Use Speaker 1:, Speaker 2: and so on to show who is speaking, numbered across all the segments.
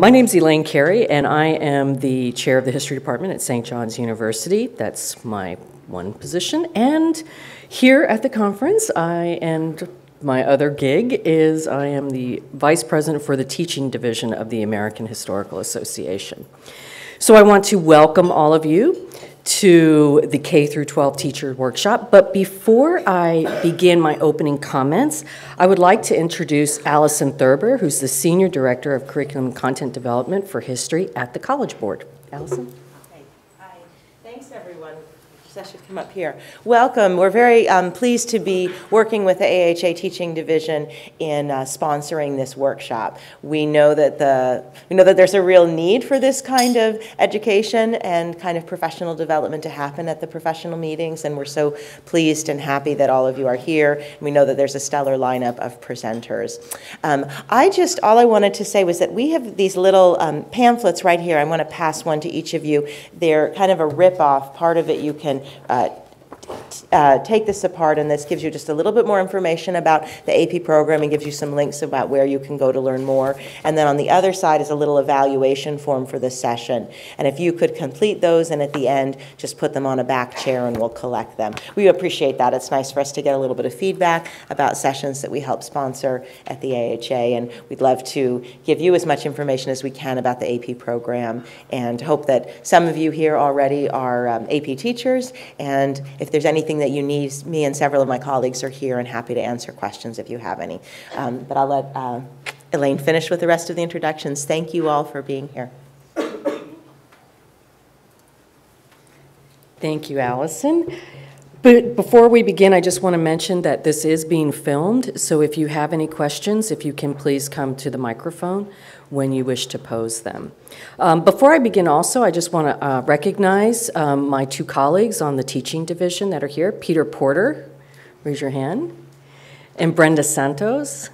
Speaker 1: my name is Elaine Carey, and I am the chair of the history department at St. John's University. That's my one position. And here at the conference, I and my other gig is I am the vice president for the teaching division of the American Historical Association. So I want to welcome all of you to the K through 12 teacher workshop. But before I begin my opening comments, I would like to introduce Allison Thurber, who's the Senior Director of Curriculum Content Development for History at the College Board. Allison?
Speaker 2: Should come up here. Welcome. We're very um, pleased to be working with the AHA Teaching Division in uh, sponsoring this workshop. We know that the we know that there's a real need for this kind of education and kind of professional development to happen at the professional meetings, and we're so pleased and happy that all of you are here. We know that there's a stellar lineup of presenters. Um, I just all I wanted to say was that we have these little um, pamphlets right here. I want to pass one to each of you. They're kind of a rip off. Part of it you can uh, uh, take this apart, and this gives you just a little bit more information about the AP program and gives you some links about where you can go to learn more. And then on the other side is a little evaluation form for this session. And if you could complete those and at the end just put them on a back chair and we'll collect them. We appreciate that. It's nice for us to get a little bit of feedback about sessions that we help sponsor at the AHA, and we'd love to give you as much information as we can about the AP program and hope that some of you here already are um, AP teachers, and if there's anything that you need, me and several of my colleagues are here and happy to answer questions if you have any. Um, but I'll let uh, Elaine finish with the rest of the introductions. Thank you all for being here.
Speaker 1: Thank you, Allison. But before we begin, I just want to mention that this is being filmed, so if you have any questions, if you can please come to the microphone when you wish to pose them. Um, before I begin also, I just want to uh, recognize um, my two colleagues on the teaching division that are here. Peter Porter, raise your hand, and Brenda Santos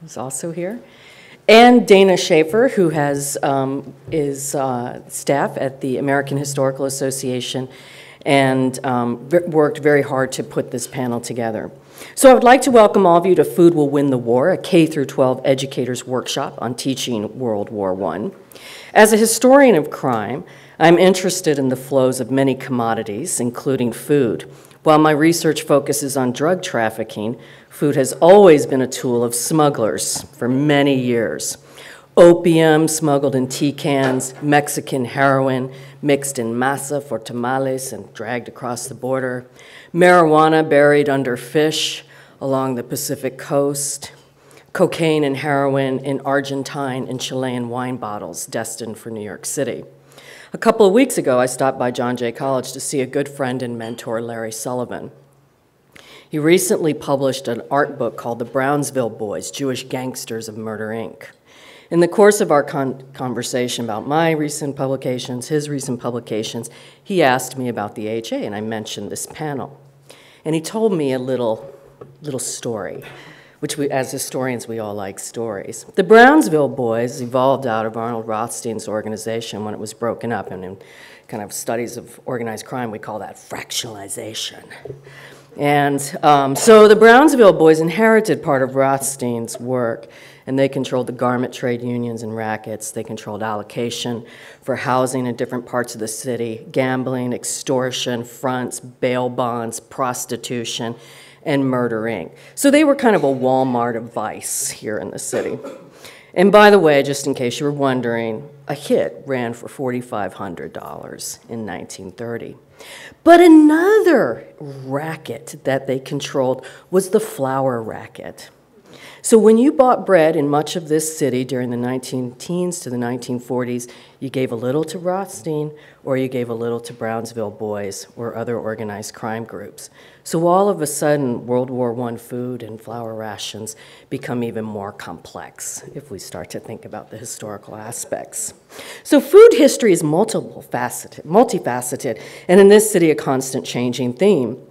Speaker 1: who's also here. And Dana Schaefer, who has, um, is uh, staff at the American Historical Association and um, worked very hard to put this panel together. So I would like to welcome all of you to Food Will Win the War, a K through 12 educators workshop on teaching World War I. As a historian of crime, I'm interested in the flows of many commodities, including food. While my research focuses on drug trafficking, food has always been a tool of smugglers for many years. Opium smuggled in tea cans, Mexican heroin mixed in masa for tamales and dragged across the border, marijuana buried under fish along the Pacific coast, cocaine and heroin in Argentine and Chilean wine bottles destined for New York City. A couple of weeks ago, I stopped by John Jay College to see a good friend and mentor, Larry Sullivan. He recently published an art book called The Brownsville Boys Jewish Gangsters of Murder, Inc. In the course of our con conversation about my recent publications, his recent publications, he asked me about the AHA, and I mentioned this panel. And he told me a little, little story, which we, as historians, we all like stories. The Brownsville Boys evolved out of Arnold Rothstein's organization when it was broken up, and in kind of studies of organized crime, we call that fractionalization. And um, so the Brownsville Boys inherited part of Rothstein's work and they controlled the garment trade unions and rackets. They controlled allocation for housing in different parts of the city, gambling, extortion, fronts, bail bonds, prostitution, and murdering. So they were kind of a Walmart of vice here in the city. And by the way, just in case you were wondering, a hit ran for $4,500 in 1930. But another racket that they controlled was the flour racket. So when you bought bread in much of this city during the 19 teens to the 1940s, you gave a little to Rothstein or you gave a little to Brownsville Boys or other organized crime groups. So all of a sudden, World War I food and flour rations become even more complex if we start to think about the historical aspects. So food history is multiple faceted, multifaceted, and in this city, a constant changing theme.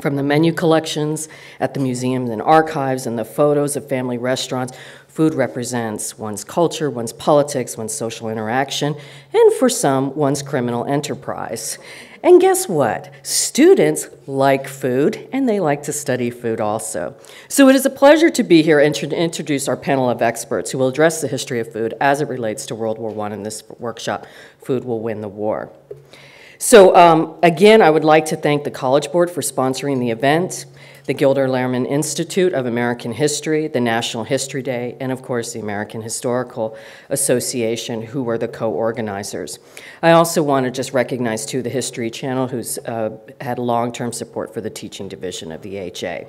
Speaker 1: From the menu collections at the museums and archives and the photos of family restaurants, food represents one's culture, one's politics, one's social interaction, and for some, one's criminal enterprise. And guess what? Students like food and they like to study food also. So it is a pleasure to be here and to introduce our panel of experts who will address the history of food as it relates to World War I in this workshop, Food Will Win the War. So um, again, I would like to thank the College Board for sponsoring the event the Gilder Lehrman Institute of American History, the National History Day, and of course the American Historical Association, who were the co-organizers. I also want to just recognize too the History Channel, who's uh, had long-term support for the teaching division of the AHA.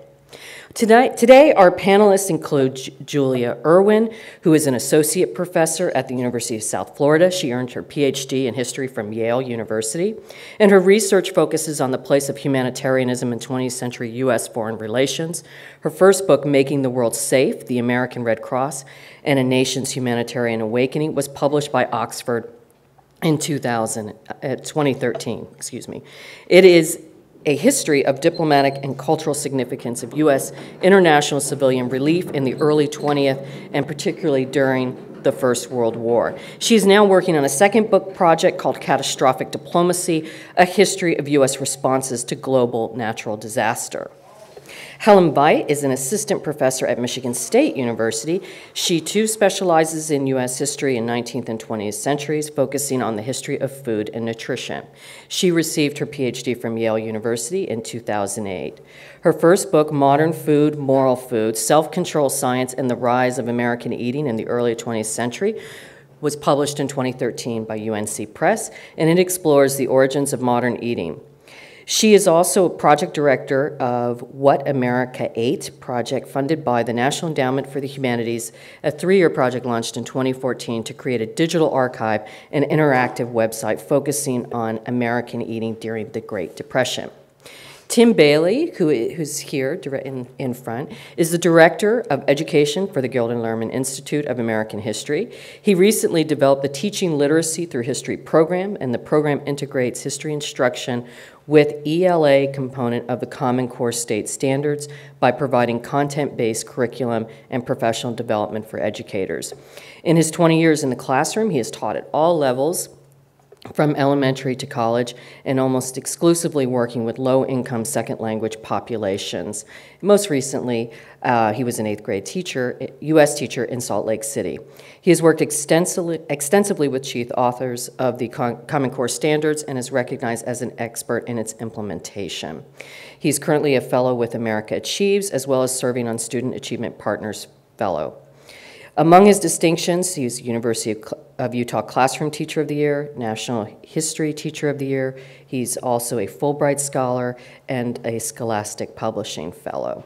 Speaker 1: Tonight, today, our panelists include Julia Irwin, who is an associate professor at the University of South Florida. She earned her PhD in history from Yale University, and her research focuses on the place of humanitarianism in 20th century U.S. foreign relations. Her first book, Making the World Safe, The American Red Cross and a Nation's Humanitarian Awakening, was published by Oxford in 2000, uh, 2013, excuse me. It is a history of diplomatic and cultural significance of U.S. international civilian relief in the early 20th and particularly during the First World War. She is now working on a second book project called Catastrophic Diplomacy, a history of U.S. responses to global natural disaster. Helen Veit is an assistant professor at Michigan State University. She too specializes in U.S. history in 19th and 20th centuries, focusing on the history of food and nutrition. She received her PhD from Yale University in 2008. Her first book, Modern Food, Moral Food Self Control Science and the Rise of American Eating in the Early 20th Century, was published in 2013 by UNC Press, and it explores the origins of modern eating. She is also project director of What America Ate project funded by the National Endowment for the Humanities, a three-year project launched in 2014 to create a digital archive and interactive website focusing on American eating during the Great Depression. Tim Bailey, who, who's here in, in front, is the Director of Education for the Gilder Lehrman Institute of American History. He recently developed the Teaching Literacy Through History program, and the program integrates history instruction with ELA component of the Common Core State Standards by providing content-based curriculum and professional development for educators. In his 20 years in the classroom, he has taught at all levels, from elementary to college and almost exclusively working with low-income second language populations. Most recently, uh, he was an eighth grade teacher, U.S. teacher in Salt Lake City. He has worked extensively, extensively with chief authors of the Common Core Standards and is recognized as an expert in its implementation. He's currently a fellow with America Achieves, as well as serving on Student Achievement Partners Fellow. Among his distinctions, he's University of, Utah Classroom Teacher of the Year, National History Teacher of the Year. He's also a Fulbright Scholar and a Scholastic Publishing Fellow.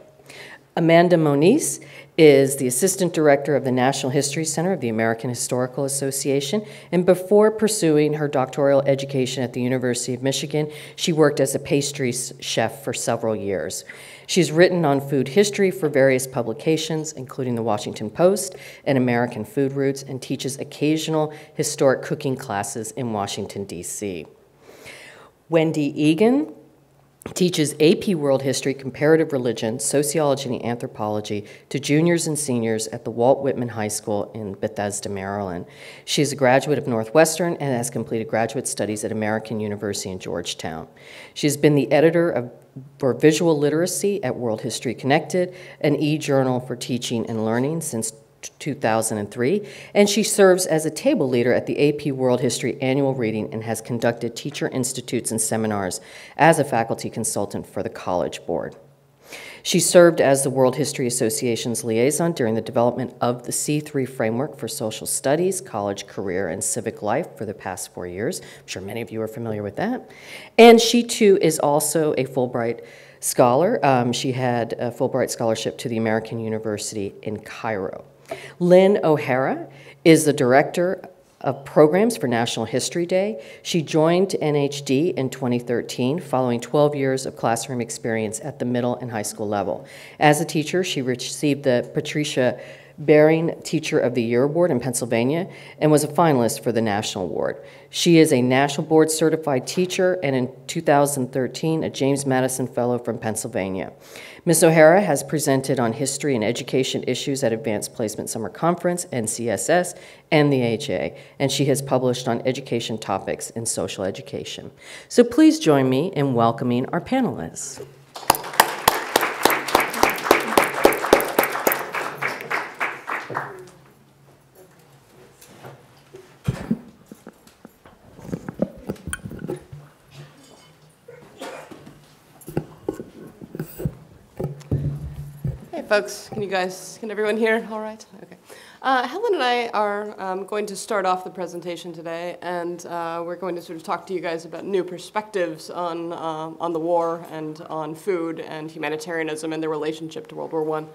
Speaker 1: Amanda Moniz is the Assistant Director of the National History Center of the American Historical Association, and before pursuing her doctoral education at the University of Michigan, she worked as a pastry chef for several years. She's written on food history for various publications, including the Washington Post and American Food Roots, and teaches occasional historic cooking classes in Washington, D.C. Wendy Eagan teaches AP World History, Comparative Religion, Sociology, and Anthropology to juniors and seniors at the Walt Whitman High School in Bethesda, Maryland. She is a graduate of Northwestern and has completed graduate studies at American University in Georgetown. She has been the editor of for visual literacy at World History Connected, an e-journal for teaching and learning since 2003, and she serves as a table leader at the AP World History Annual Reading and has conducted teacher institutes and seminars as a faculty consultant for the College Board. She served as the World History Association's liaison during the development of the C3 framework for social studies, college, career, and civic life for the past four years. I'm sure many of you are familiar with that. And she too is also a Fulbright scholar. Um, she had a Fulbright scholarship to the American University in Cairo. Lynne O'Hara is the director of programs for National History Day. She joined NHD in 2013 following 12 years of classroom experience at the middle and high school level. As a teacher, she received the Patricia Behring Teacher of the Year Award in Pennsylvania and was a finalist for the National Award. She is a National Board Certified Teacher and in 2013 a James Madison Fellow from Pennsylvania. Ms. O'Hara has presented on history and education issues at Advanced Placement Summer Conference, NCSS, and the AHA, and she has published on education topics in social education. So please join me in welcoming our panelists.
Speaker 3: Folks. Can you guys, can everyone hear all right? Okay. Uh, Helen and I are um, going to start off the presentation today, and uh, we're going to sort of talk to you guys about new perspectives on, uh, on the war and on food and humanitarianism and their relationship to World War I.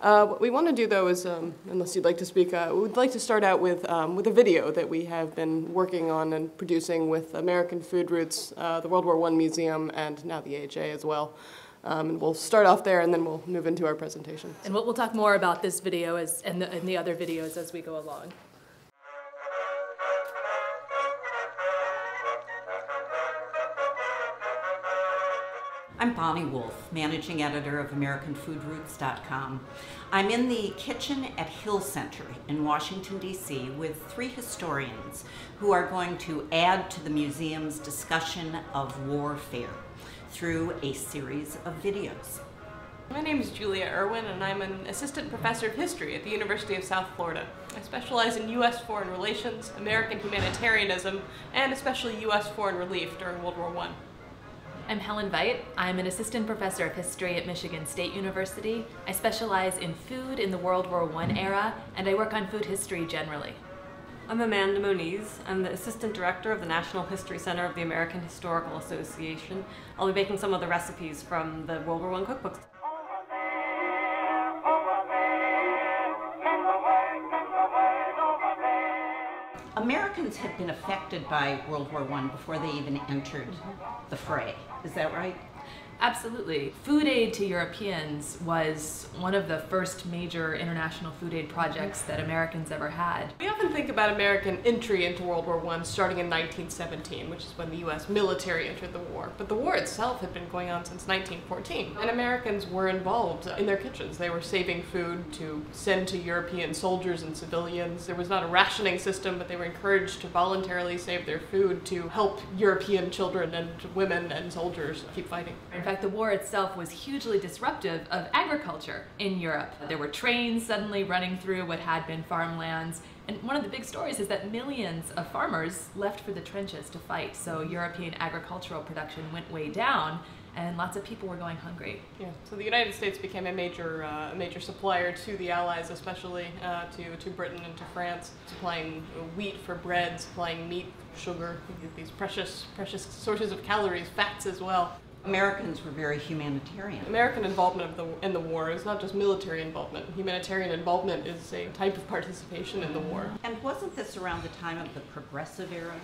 Speaker 3: Uh, what we want to do, though, is, um, unless you'd like to speak, uh, we'd like to start out with, um, with a video that we have been working on and producing with American Food Roots, uh, the World War I Museum, and now the AHA as well. Um, and we'll start off there and then we'll move into our presentation.
Speaker 4: And we'll, we'll talk more about this video as, and, the, and the other videos as we go along.
Speaker 5: I'm Bonnie Wolf, managing editor of AmericanFoodRoots.com. I'm in the kitchen at Hill Center in Washington, D.C., with three historians who are going to add to the museum's discussion of warfare through a series of videos.
Speaker 3: My name is Julia Irwin, and I'm an assistant professor of history at the University of South Florida. I specialize in U.S. foreign relations, American humanitarianism, and especially U.S. foreign relief during World War I.
Speaker 4: I'm Helen Veit. I'm an assistant professor of history at Michigan State University. I specialize in food in the World War I era, and I work on food history generally.
Speaker 6: I'm Amanda Moniz. I'm the Assistant Director of the National History Center of the American Historical Association. I'll be making some of the recipes from the World War I cookbooks.
Speaker 5: Americans had been affected by World War I before they even entered the fray. Is that right?
Speaker 4: Absolutely. Food aid to Europeans was one of the first major international food aid projects that Americans ever had.
Speaker 3: We often think about American entry into World War I starting in 1917, which is when the U.S. military entered the war. But the war itself had been going on since 1914, and Americans were involved in their kitchens. They were saving food to send to European soldiers and civilians. There was not a rationing system, but they were encouraged to voluntarily save their food to help European children and women and soldiers keep fighting.
Speaker 4: In fact, the war itself was hugely disruptive of agriculture in Europe. There were trains suddenly running through what had been farmlands. And one of the big stories is that millions of farmers left for the trenches to fight. So European agricultural production went way down and lots of people were going hungry.
Speaker 3: Yeah, so the United States became a major, uh, major supplier to the Allies, especially uh, to, to Britain and to France, supplying wheat for bread, supplying meat, sugar, these precious, precious sources of calories, fats as well.
Speaker 5: Americans were very humanitarian.
Speaker 3: American involvement the, in the war is not just military involvement. Humanitarian involvement is a type of participation in the war.
Speaker 5: And wasn't this around the time of the Progressive Era?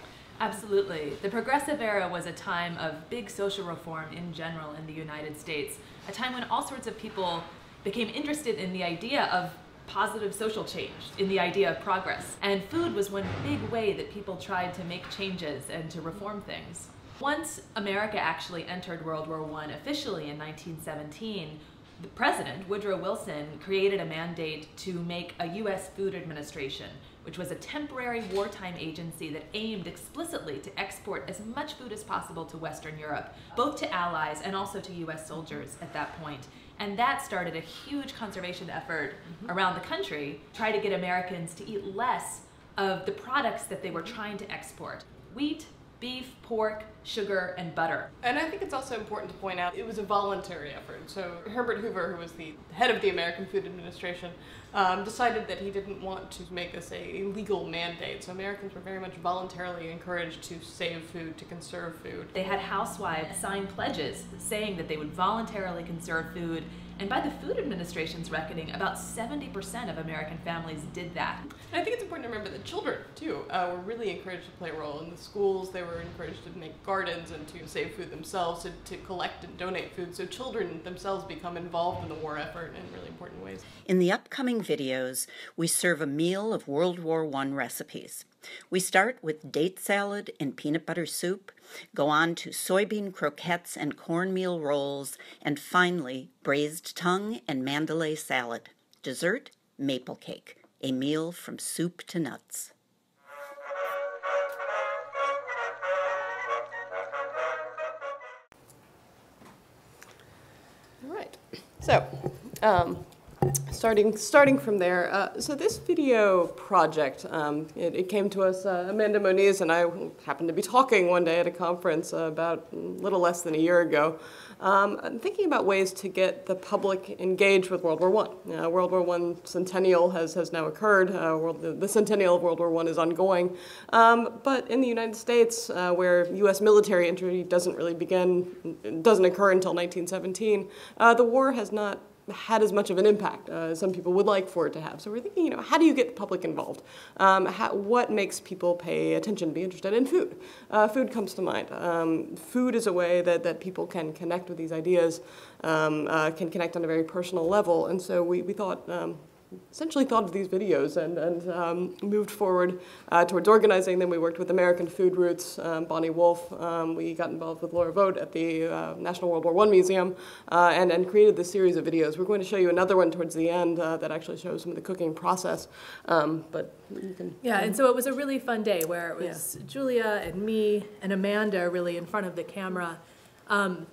Speaker 4: Absolutely. The Progressive Era was a time of big social reform in general in the United States, a time when all sorts of people became interested in the idea of positive social change, in the idea of progress. And food was one big way that people tried to make changes and to reform things. Once America actually entered World War I officially in 1917, the president, Woodrow Wilson, created a mandate to make a U.S. Food Administration, which was a temporary wartime agency that aimed explicitly to export as much food as possible to Western Europe, both to allies and also to U.S. soldiers at that point. And that started a huge conservation effort mm-hmm. around the country, try to get Americans to eat less of the products that they were trying to export. Wheat, beef, pork, sugar, and butter.
Speaker 3: And I think it's also important to point out it was a voluntary effort. So Herbert Hoover, who was the head of the American Food Administration, um, decided that he didn't want to make this a legal mandate. So Americans were very much voluntarily encouraged to save food, to conserve food.
Speaker 4: They had housewives sign pledges saying that they would voluntarily conserve food And by the Food Administration's reckoning, about 70% of American families did that.
Speaker 3: And I think it's important to remember that children, too, uh, were really encouraged to play a role in the schools. They were encouraged to make gardens and to save food themselves, to, to collect and donate food. So children themselves become involved in the war effort in really important ways.
Speaker 5: In the upcoming videos, we serve a meal of World War I recipes. We start with date salad and peanut butter soup, go on to soybean croquettes and cornmeal rolls, and finally, braised tongue and mandalay salad. Dessert, maple cake, a meal from soup to nuts.
Speaker 3: All right. So, um, starting starting from there. Uh, so this video project, um, it, it, came to us. Uh, Amanda Moniz and I happened to be talking one day at a conference uh, about a little less than a year ago, um, thinking about ways to get the public engaged with World War One. Uh, World War One centennial has has now occurred. Uh, world, the, centennial of World War One is ongoing, um, but in the United States, uh, where U.S. military entry doesn't really begin, doesn't occur until 1917, the war has not had as much of an impact uh, as some people would like for it to have. So we're thinking, you know, how do you get the public involved? Um, how, what makes people pay attention, be interested in food? Uh, food comes to mind. Um, food is a way that, that people can connect with these ideas, um, uh, can connect on a very personal level. And so we, we thought, um, essentially thought of these videos and, and um, moved forward uh, towards organizing them. We worked with American Food Roots, um, Bonnie Wolf. Um, we got involved with Lora Vogt at the uh, National World War I Museum uh, and, and created this series of videos. We're going to show you another one towards the end uh, that actually shows some of the cooking process. Um, but you can.
Speaker 7: Yeah, and so it was a really fun day where it was yeah. Julia and me and Amanda really in front of the camera. Um,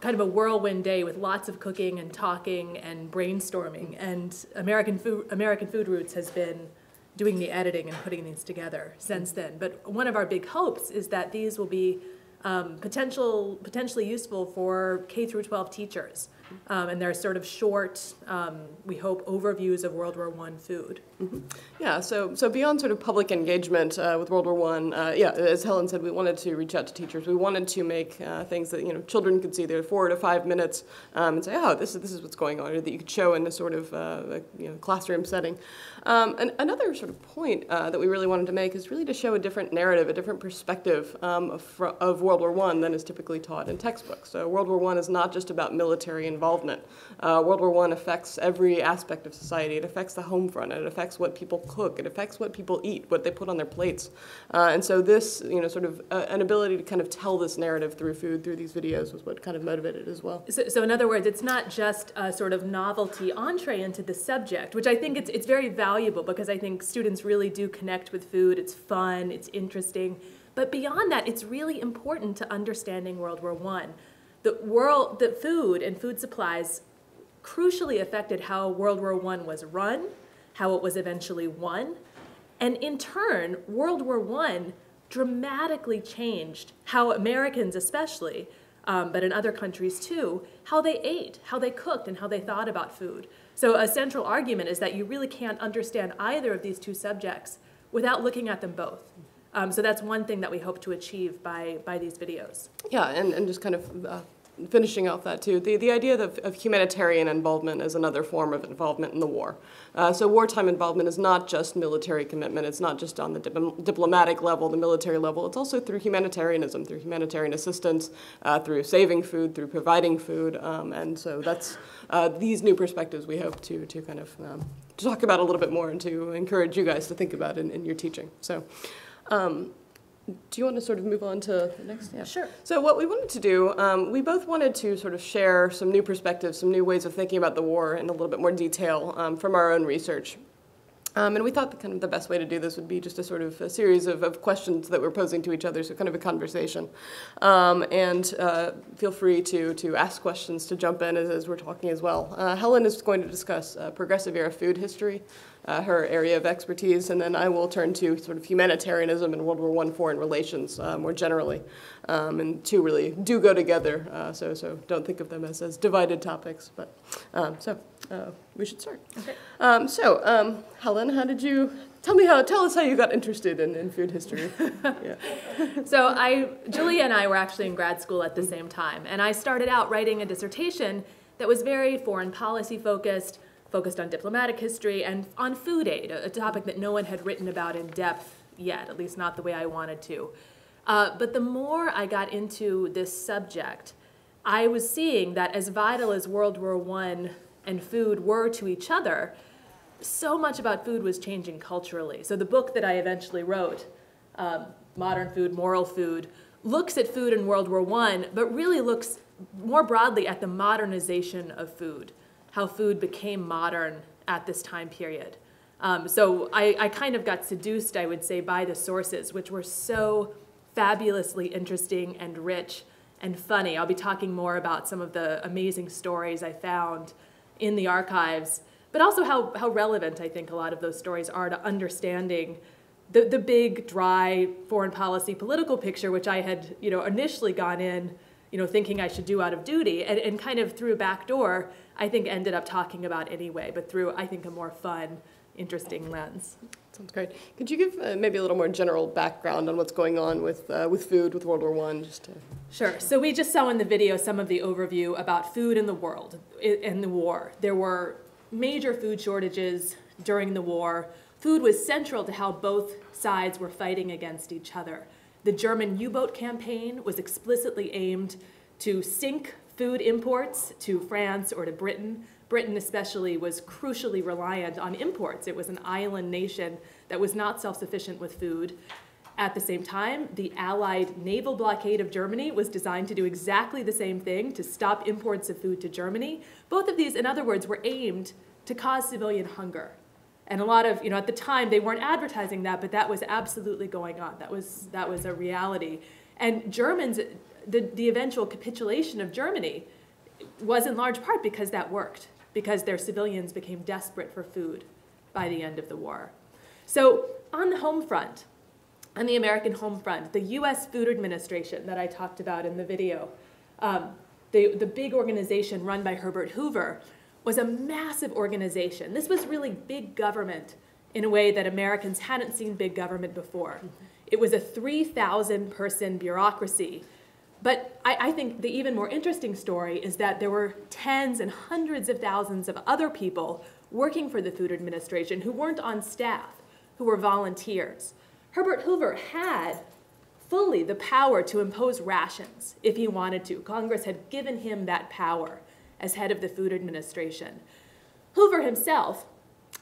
Speaker 7: kind of a whirlwind day with lots of cooking and talking and brainstorming. And American Food, American Food Roots has been doing the editing and putting these together since then. But one of our big hopes is that these will be um, potential, potentially useful for K through 12 teachers. Um, and they're sort of short, um, we hope, overviews of World War I food.
Speaker 3: Mm -hmm. Yeah, so so beyond sort of public engagement uh, with World War One, uh, yeah, as Helen said, we wanted to reach out to teachers. We wanted to make uh, things that you know children could see. They're four to five minutes, um, and say, oh, this is this is what's going on, or that you could show in a sort of uh, you know classroom setting. Um, and another sort of point uh, that we really wanted to make is really to show a different narrative, a different perspective um, of, of World War One than is typically taught in textbooks. So World War One is not just about military involvement. Uh, World War I affects every aspect of society. It affects the home front. It affects what people cook. It affects what people eat, what they put on their plates. Uh, and so this, you know, sort of uh, an ability to kind of tell this narrative through food, through these videos, was what kind of motivated as well.
Speaker 7: So, so in other words, it's not just a sort of novelty entree into the subject, which I think it's, it's very valuable because I think students really do connect with food. It's fun. It's interesting. But beyond that, it's really important to understanding World War I the world, the food and food supplies crucially affected how World War I was run, how it was eventually won, and in turn, World War I dramatically changed how Americans especially, um, but in other countries too, how they ate, how they cooked, and how they thought about food. So a central argument is that you really can't understand either of these two subjects without looking at them both. Um, so that's one thing that we hope to achieve by, by these videos.
Speaker 3: Yeah, and, and just kind of uh, finishing off that too, the, the idea of, of, humanitarian involvement is another form of involvement in the war. Uh, so wartime involvement is not just military commitment, it's not just on the dip diplomatic level, the military level, it's also through humanitarianism, through humanitarian assistance, uh, through saving food, through providing food, um, and so that's uh, these new perspectives we hope to, to kind of um, to talk about a little bit more and to encourage you guys to think about in, in your teaching. So. Um, do you want to sort of move on to the next?
Speaker 7: Yeah. Sure.
Speaker 3: So what we wanted to do, um, we both wanted to sort of share some new perspectives, some new ways of thinking about the war in a little bit more detail um, from our own research. Um, and we thought that kind of the best way to do this would be just a sort of a series of, of questions that we're posing to each other, so kind of a conversation. Um, and uh, feel free to, to ask questions, to jump in as, as we're talking as well. Uh, Helen is going to discuss uh, progressive era food history, uh, her area of expertise, and then I will turn to sort of humanitarianism and World War I foreign relations uh, more generally. Um, and two really do go together, uh, so, so don't think of them as, as divided topics. But um, so uh, we should start. Okay. Um, so, um, Helen, how did you tell me how? Tell us how you got interested in, in food history.
Speaker 7: yeah. So, I, Julia and I were actually in grad school at the same time, and I started out writing a dissertation that was very foreign policy focused, focused on diplomatic history, and on food aid, a, topic that no one had written about in depth yet, at least not the way I wanted to. Uh, but the more I got into this subject, I was seeing that as vital as World War I and food were to each other, so much about food was changing culturally. So the book that I eventually wrote, um, Modern Food, Moral Food, looks at food in World War I, but really looks more broadly at the modernization of food, how food became modern at this time period. Um, so I, I kind of got seduced, I would say, by the sources, which were so fabulously interesting and rich and funny. I'll be talking more about some of the amazing stories I found in the archives, but also how, how relevant I think a lot of those stories are to understanding the, the big, dry foreign policy political picture, which I had you know, initially gone in you know, thinking I should do out of duty, and, and kind of through a back door, I think ended up talking about anyway, but through, I think, a more fun, interesting lens.
Speaker 3: Sounds great. Could you give uh, maybe a little more general background on what's going on with, uh, with food, with World War One, just to...
Speaker 7: Sure. So we just saw in the video some of the overview about food in the world in the war. There were major food shortages during the war. Food was central to how both sides were fighting against each other. The German U-boat campaign was explicitly aimed to sink food imports to France or to Britain. Britain especially was crucially reliant on imports. It was an island nation that was not self-sufficient with food. At the same time, the Allied naval blockade of Germany was designed to do exactly the same thing, to stop imports of food to Germany. Both of these, in other words, were aimed to cause civilian hunger. And a lot of, you know, at the time they weren't advertising that, but that was absolutely going on. That was, that was a reality. And Germans, the, the eventual capitulation of Germany was in large part because that worked, because their civilians became desperate for food by the end of the war. So on the home front, on the American home front, the U.S. Food Administration that I talked about in the video, um, the, the big organization run by Herbert Hoover, was a massive organization. This was really big government in a way that Americans hadn't seen big government before. It was a 3,000 person bureaucracy. But I, I, think the even more interesting story is that there were tens and hundreds of thousands of other people working for the Food Administration who weren't on staff, who were volunteers. Herbert Hoover had fully the power to impose rations if he wanted to. Congress had given him that power as head of the Food Administration. Hoover himself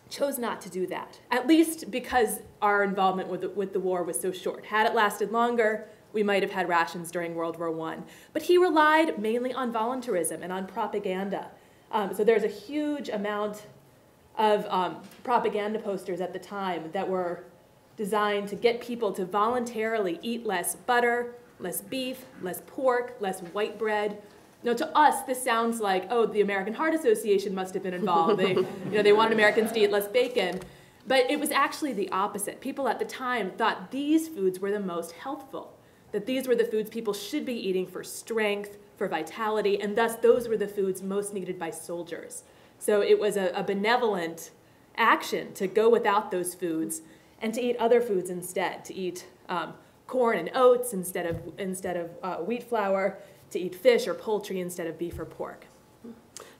Speaker 7: chose not to do that, at least because our involvement with the, with the war was so short. Had it lasted longer, we might have had rations during World War I. But he relied mainly on voluntarism and on propaganda. Um, so there's a huge amount of um, propaganda posters at the time that were designed to get people to voluntarily eat less butter, less beef, less pork, less white bread, now, to us, this sounds like, oh, the American Heart Association must have been involved. They, you know, they wanted Americans to eat less bacon. But it was actually the opposite. People at the time thought these foods were the most healthful, that these were the foods people should be eating for strength, for vitality, and thus those were the foods most needed by soldiers. So it was a, a benevolent action to go without those foods and to eat other foods instead, to eat um, corn and oats instead of, instead of uh, wheat flour, to eat fish or poultry instead of beef or pork.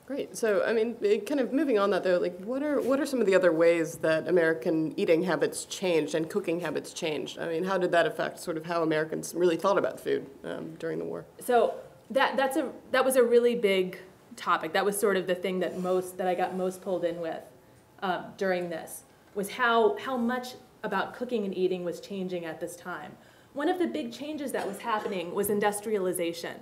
Speaker 3: Great. So, I mean, kind of moving on that though, like, what are what are some of the other ways that American eating habits changed and cooking habits changed? I mean, how did that affect sort of how Americans really thought about food um, during the war?
Speaker 7: So that that's a that was a really big topic. That was sort of the thing that most that I got most pulled in with um, during this was how how much about cooking and eating was changing at this time. One of the big changes that was happening was industrialization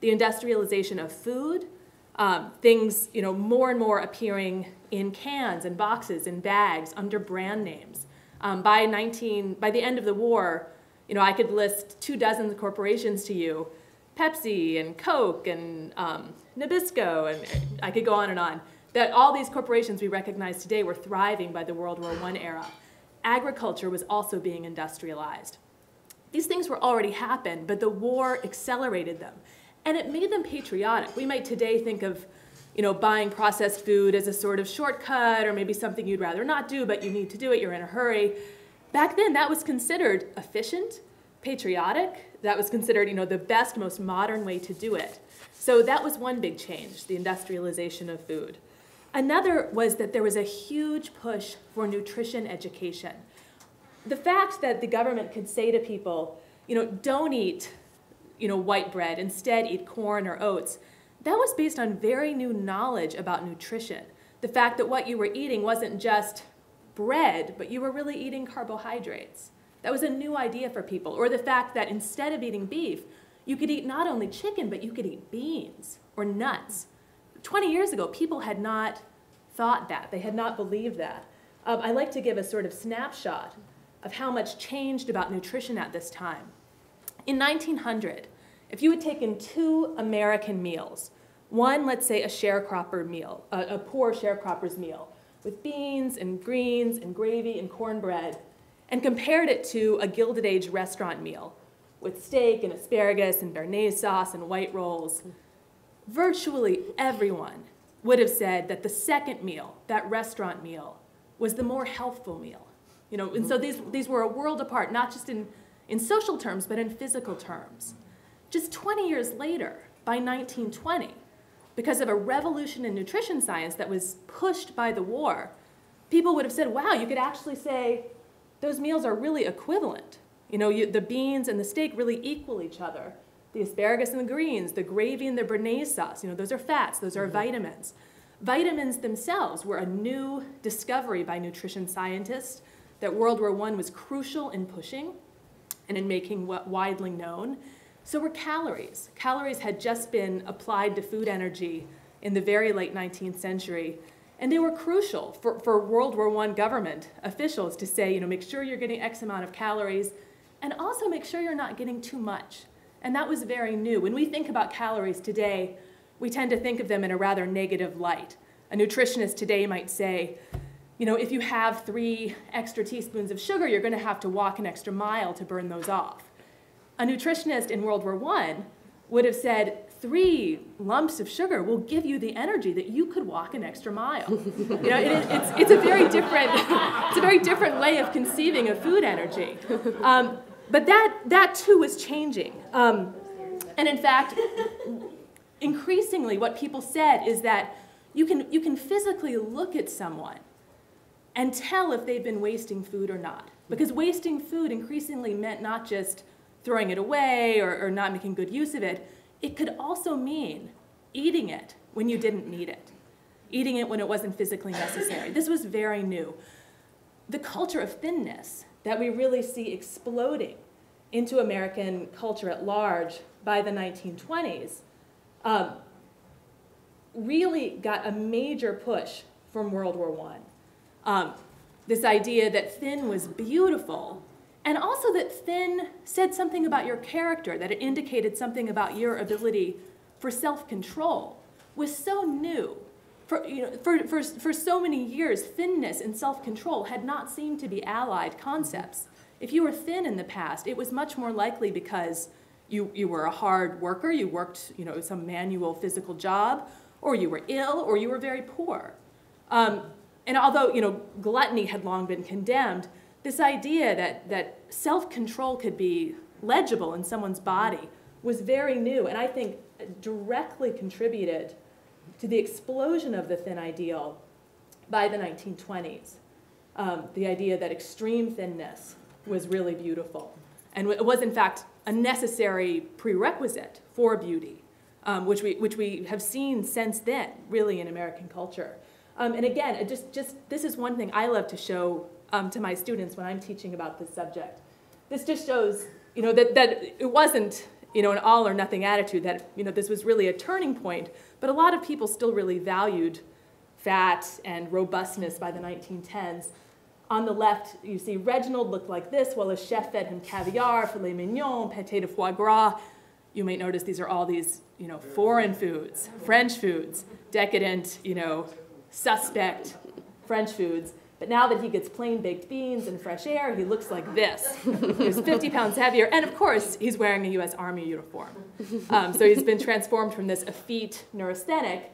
Speaker 7: the industrialization of food, um, things you know more and more appearing in cans and boxes and bags under brand names. Um, by 19, by the end of the war, you know I could list two dozen corporations to you, Pepsi and Coke and um, Nabisco, and I could go on and on. That all these corporations we recognize today were thriving by the World War I era. Agriculture was also being industrialized. These things were already happened, but the war accelerated them and it made them patriotic. We might today think of you know, buying processed food as a sort of shortcut or maybe something you'd rather not do, but you need to do it, you're in a hurry. Back then, that was considered efficient, patriotic. That was considered, you know, the best, most modern way to do it. So that was one big change, the industrialization of food. Another was that there was a huge push for nutrition education. The fact that the government could say to people, you know, don't eat, you know, white bread, instead eat corn or oats, that was based on very new knowledge about nutrition. The fact that what you were eating wasn't just bread, but you were really eating carbohydrates. That was a new idea for people. Or the fact that instead of eating beef, you could eat not only chicken, but you could eat beans or nuts. 20 years ago, people had not thought that. They had not believed that. Um, I like to give a sort of snapshot of how much changed about nutrition at this time. In 1900, if you had taken two American meals, one, let's say, a sharecropper meal, a, a poor sharecropper's meal, with beans and greens and gravy and cornbread, and compared it to a Gilded Age restaurant meal with steak and asparagus and béarnaise sauce and white rolls, virtually everyone would have said that the second meal, that restaurant meal, was the more healthful meal. You know, and so mm-hmm. these, these were a world apart, not just in, in social terms, but in physical terms. Just 20 years later, by 1920, because of a revolution in nutrition science that was pushed by the war, people would have said, wow, you could actually say those meals are really equivalent. You know, you, the beans and the steak really equal each other. The asparagus and the greens, the gravy and the béarnaise sauce, you know, those are fats, those are mm-hmm. vitamins. Vitamins themselves were a new discovery by nutrition scientists that World War I was crucial in pushing and in making what widely known. So were calories. Calories had just been applied to food energy in the very late 19th century, and they were crucial for, for World War I government officials to say, you know, make sure you're getting X amount of calories, and also make sure you're not getting too much. And that was very new. When we think about calories today, we tend to think of them in a rather negative light. A nutritionist today might say, you know, if you have three extra teaspoons of sugar, you're going to have to walk an extra mile to burn those off. A nutritionist in World War I would have said, three lumps of sugar will give you the energy that you could walk an extra mile. You know, it, it's, it's, a very different, it's a very different way of conceiving of food energy. Um, but that, that too is changing. Um, and in fact, increasingly what people said is that you can, you can physically look at someone and tell if they've been wasting food or not. Because wasting food increasingly meant not just throwing it away or, or not making good use of it, it could also mean eating it when you didn't need it, eating it when it wasn't physically necessary. This was very new. The culture of thinness that we really see exploding into American culture at large by the 1920s um, really got a major push from World War I. Um, this idea that thin was beautiful, and also that thin said something about your character, that it indicated something about your ability for self-control, was so new. For, you know, for, for, for so many years, thinness and self-control had not seemed to be allied concepts. If you were thin in the past, it was much more likely because you, you were a hard worker, you worked you know, some manual physical job, or you were ill, or you were very poor. Um, and although you know, gluttony had long been condemned, this idea that, that self-control could be legible in someone's body was very new, and I think directly contributed to the explosion of the thin ideal by the 1920s. Um, the idea that extreme thinness was really beautiful. And it was, in fact, a necessary prerequisite for beauty, um, which, we, which we have seen since then, really, in American culture. Um, and again, just, just, this is one thing I love to show um, to my students when I'm teaching about this subject. This just shows you know, that, that it wasn't you know, an all or nothing attitude, that you know, this was really a turning point, but a lot of people still really valued fat and robustness by the 1910s. On the left, you see Reginald looked like this while his chef fed him caviar, filet mignon, pâté de foie gras. You might notice these are all these, you know, foreign foods, French foods, decadent, you know, suspect French foods. But now that he gets plain baked beans and fresh air, he looks like this. He's 50 pounds heavier, and of course, he's wearing a US Army uniform. Um, so he's been transformed from this effete neurasthenic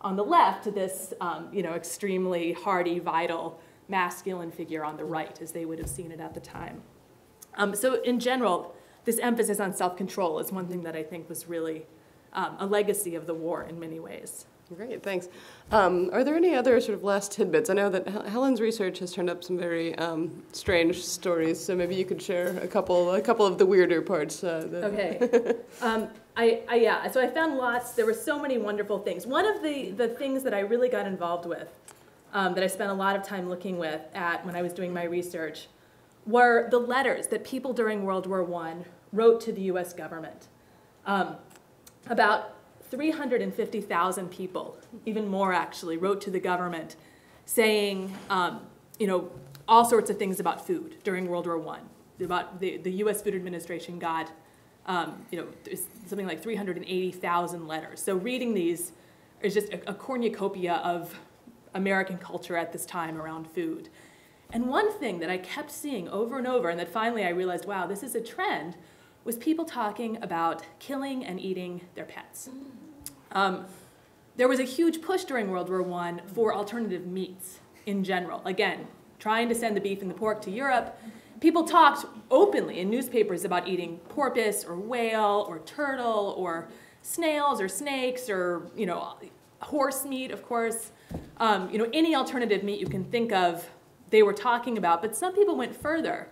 Speaker 7: on the left to this, um, you know, extremely hardy, vital, masculine figure on the right, as they would have seen it at the time. Um, so in general, this emphasis on self-control is one thing that I think was really um, a legacy of the war in many ways.
Speaker 3: Great, thanks. Um, are there any other sort of last tidbits? I know that Hel- Helen's research has turned up some very um, strange stories, so maybe you could share a couple, a couple of the weirder parts. Uh,
Speaker 7: Okay. um, I, I, yeah, so I found lots, there were so many wonderful things. One of the, the things that I really got involved with, um, that I spent a lot of time looking with at when I was doing my research, were the letters that people during World War I wrote to the US government. Um, about 350,000 people, even more actually, wrote to the government saying, um, you know, all sorts of things about food during World War I. About the, the U.S. Food Administration got, um, you know, something like 380,000 letters. So reading these is just a, a cornucopia of American culture at this time around food. And one thing that I kept seeing over and over, and that finally I realized, wow, this is a trend, was people talking about killing and eating their pets. Um, there was a huge push during World War I for alternative meats in general. Again, trying to send the beef and the pork to Europe. People talked openly in newspapers about eating porpoise or whale or turtle or snails or snakes or, you know, horse meat, of course. Um, you know, any alternative meat you can think of, they were talking about. But some people went further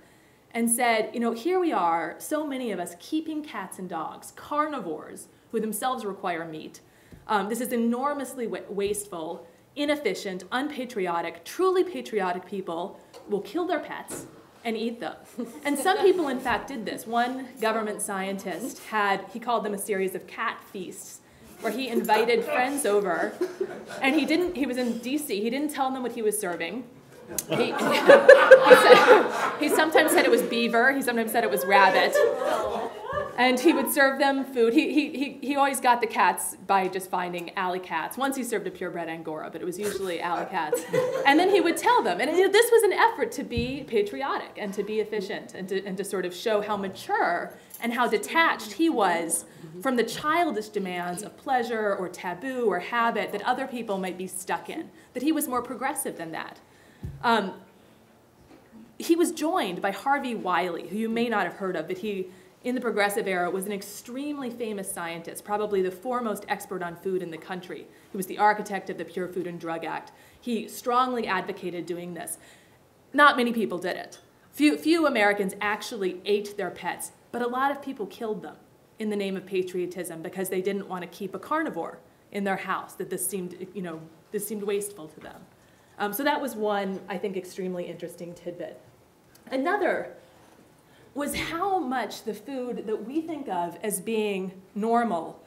Speaker 7: and said, you know, here we are, so many of us keeping cats and dogs, carnivores who themselves require meat. Um, this is enormously wa- wasteful, inefficient, unpatriotic. Truly patriotic people will kill their pets and eat them. And some people, in fact, did this. One government scientist had, he called them a series of cat feasts, where he invited friends over, and he didn't, he was in DC, he didn't tell them what he was serving. He, he, said, he sometimes said it was beaver, he sometimes said it was rabbit. And he would serve them food. He, he, he, he always got the cats by just finding alley cats. Once he served a purebred Angora, but it was usually alley cats. And then he would tell them. And this was an effort to be patriotic and to be efficient and to, and to sort of show how mature and how detached he was from the childish demands of pleasure or taboo or habit that other people might be stuck in, that he was more progressive than that. Um, he was joined by Harvey Wiley, who you may not have heard of, but he, in the progressive era, was an extremely famous scientist, probably the foremost expert on food in the country. He was the architect of the Pure Food and Drug Act. He strongly advocated doing this. Not many people did it. Few, few Americans actually ate their pets, but a lot of people killed them in the name of patriotism because they didn't want to keep a carnivore in their house, that this seemed, you know, this seemed wasteful to them. Um, so that was one, I think, extremely interesting tidbit. Another was how much the food that we think of as being normal,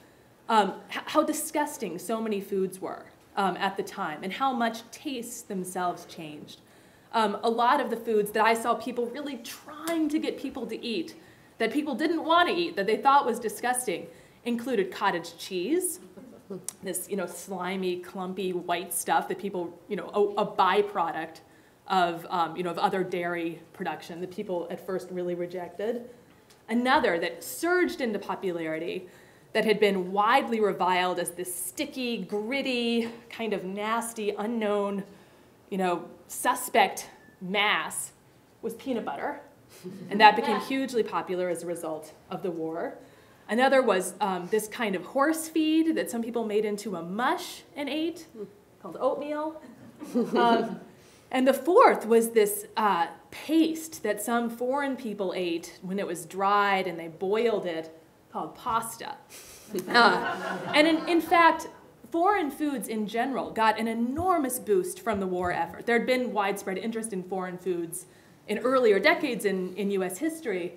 Speaker 7: um, how disgusting so many foods were um, at the time, and how much tastes themselves changed. Um, a lot of the foods that I saw people really trying to get people to eat, that people didn't want to eat, that they thought was disgusting, included cottage cheese, this you know slimy, clumpy white stuff that people you know a, a byproduct of um, you know of other dairy production that people at first really rejected. Another that surged into popularity that had been widely reviled as this sticky, gritty, kind of nasty, unknown, you know, suspect mass was peanut butter. And that became hugely popular as a result of the war. Another was um, this kind of horse feed that some people made into a mush and ate, called oatmeal. Um, and the fourth was this uh, paste that some foreign people ate when it was dried and they boiled it, called pasta. Uh, and in, in fact, foreign foods in general got an enormous boost from the war effort. There had been widespread interest in foreign foods in earlier decades in, in US history,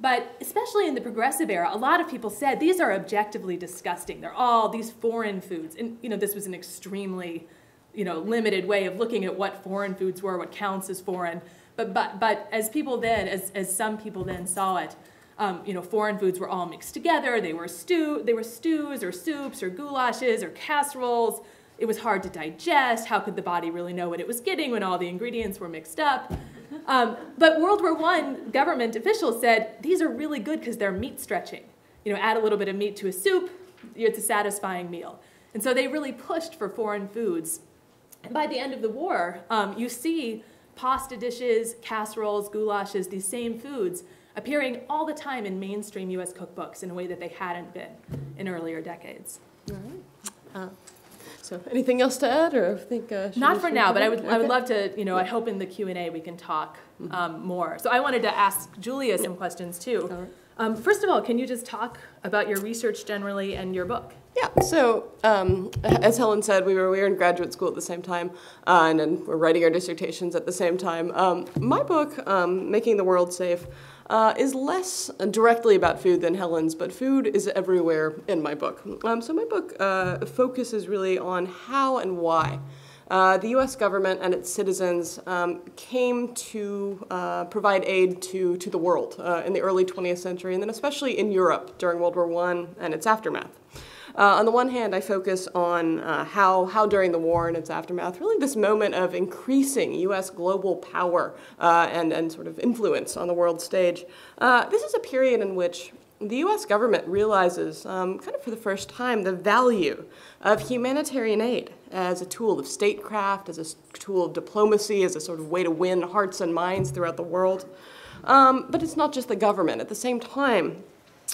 Speaker 7: but especially in the progressive era, a lot of people said these are objectively disgusting. They're all these foreign foods. And you know, this was an extremely you know, limited way of looking at what foreign foods were, what counts as foreign. But, but, but as people then, as, as some people then saw it, um, you know, foreign foods were all mixed together. They were stew, they were stews or soups or goulashes or casseroles. It was hard to digest. How could the body really know what it was getting when all the ingredients were mixed up? Um, but World War I government officials said these are really good because they're meat stretching. You know, add a little bit of meat to a soup, it's a satisfying meal. And so they really pushed for foreign foods. And by the end of the war, um, you see pasta dishes, casseroles, goulashes, these same foods appearing all the time in mainstream US cookbooks in a way that they hadn't been in earlier decades.
Speaker 3: So anything else to add, or I think? uh,
Speaker 7: Not for now, but I
Speaker 3: over?
Speaker 7: would, I would love to, you know, I hope in the Q and A we can talk um, more. So I wanted to ask Julia some questions too.
Speaker 3: All right.
Speaker 7: Um, First of all, can you just talk about your research generally and your book?
Speaker 3: Yeah, so um, as Helen said, we were, we were in graduate school at the same time, uh, and then we're writing our dissertations at the same time. Um, my book, um, Making the World Safe, uh, is less directly about food than Helen's, but food is everywhere in my book. Um, so my book uh, focuses really on how and why. Uh, the U.S. government and its citizens um, came to uh, provide aid to, to the world uh, in the early 20th century, and then especially in Europe during World War I and its aftermath. Uh, on the one hand, I focus on uh, how, how during the war and its aftermath, really this moment of increasing U.S. global power uh, and, and sort of influence on the world stage. Uh, this is a period in which the U.S. government realizes, um, kind of for the first time, the value of humanitarian aid as a tool of statecraft, as a tool of diplomacy, as a sort of way to win hearts and minds throughout the world. Um, but it's not just the government. At the same time,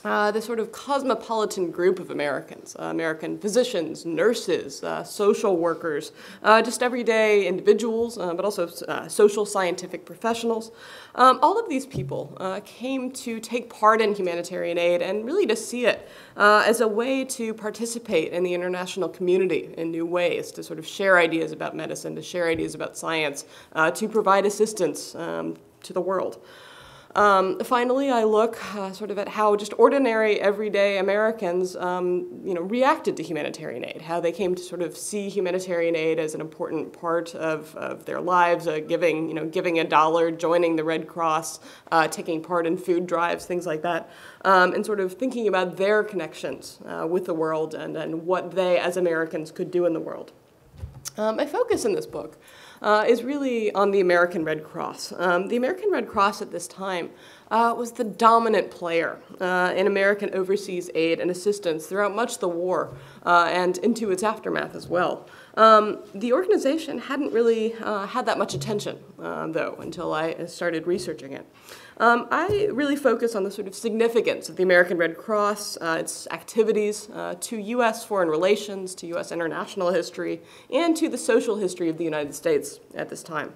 Speaker 3: uh, the sort of cosmopolitan group of Americans, uh, American physicians, nurses, uh, social workers, uh, just everyday individuals, uh, but also social scientific professionals. Um, all of these people came to take part in humanitarian aid and really to see it as a way to participate in the international community in new ways, to sort of share ideas about medicine, to share ideas about science, to provide assistance um, to the world. Um, finally, I look uh, sort of at how just ordinary, everyday Americans, um, you know, reacted to humanitarian aid. How they came to sort of see humanitarian aid as an important part of, of their lives, uh, giving, you know, giving a dollar, joining the Red Cross, uh, taking part in food drives, things like that, um, and sort of thinking about their connections uh, with the world and, and what they, as Americans, could do in the world. Um, my focus in this book uh, is really on the American Red Cross. Um, the American Red Cross at this time uh, was the dominant player uh, in American overseas aid and assistance throughout much of the war uh, and into its aftermath as well. Um, the organization hadn't really uh, had that much attention, uh, though, until I started researching it. Um, I really focus on the sort of significance of the American Red Cross, uh, its activities uh, to U.S. foreign relations, to U.S. international history, and to the social history of the United States at this time.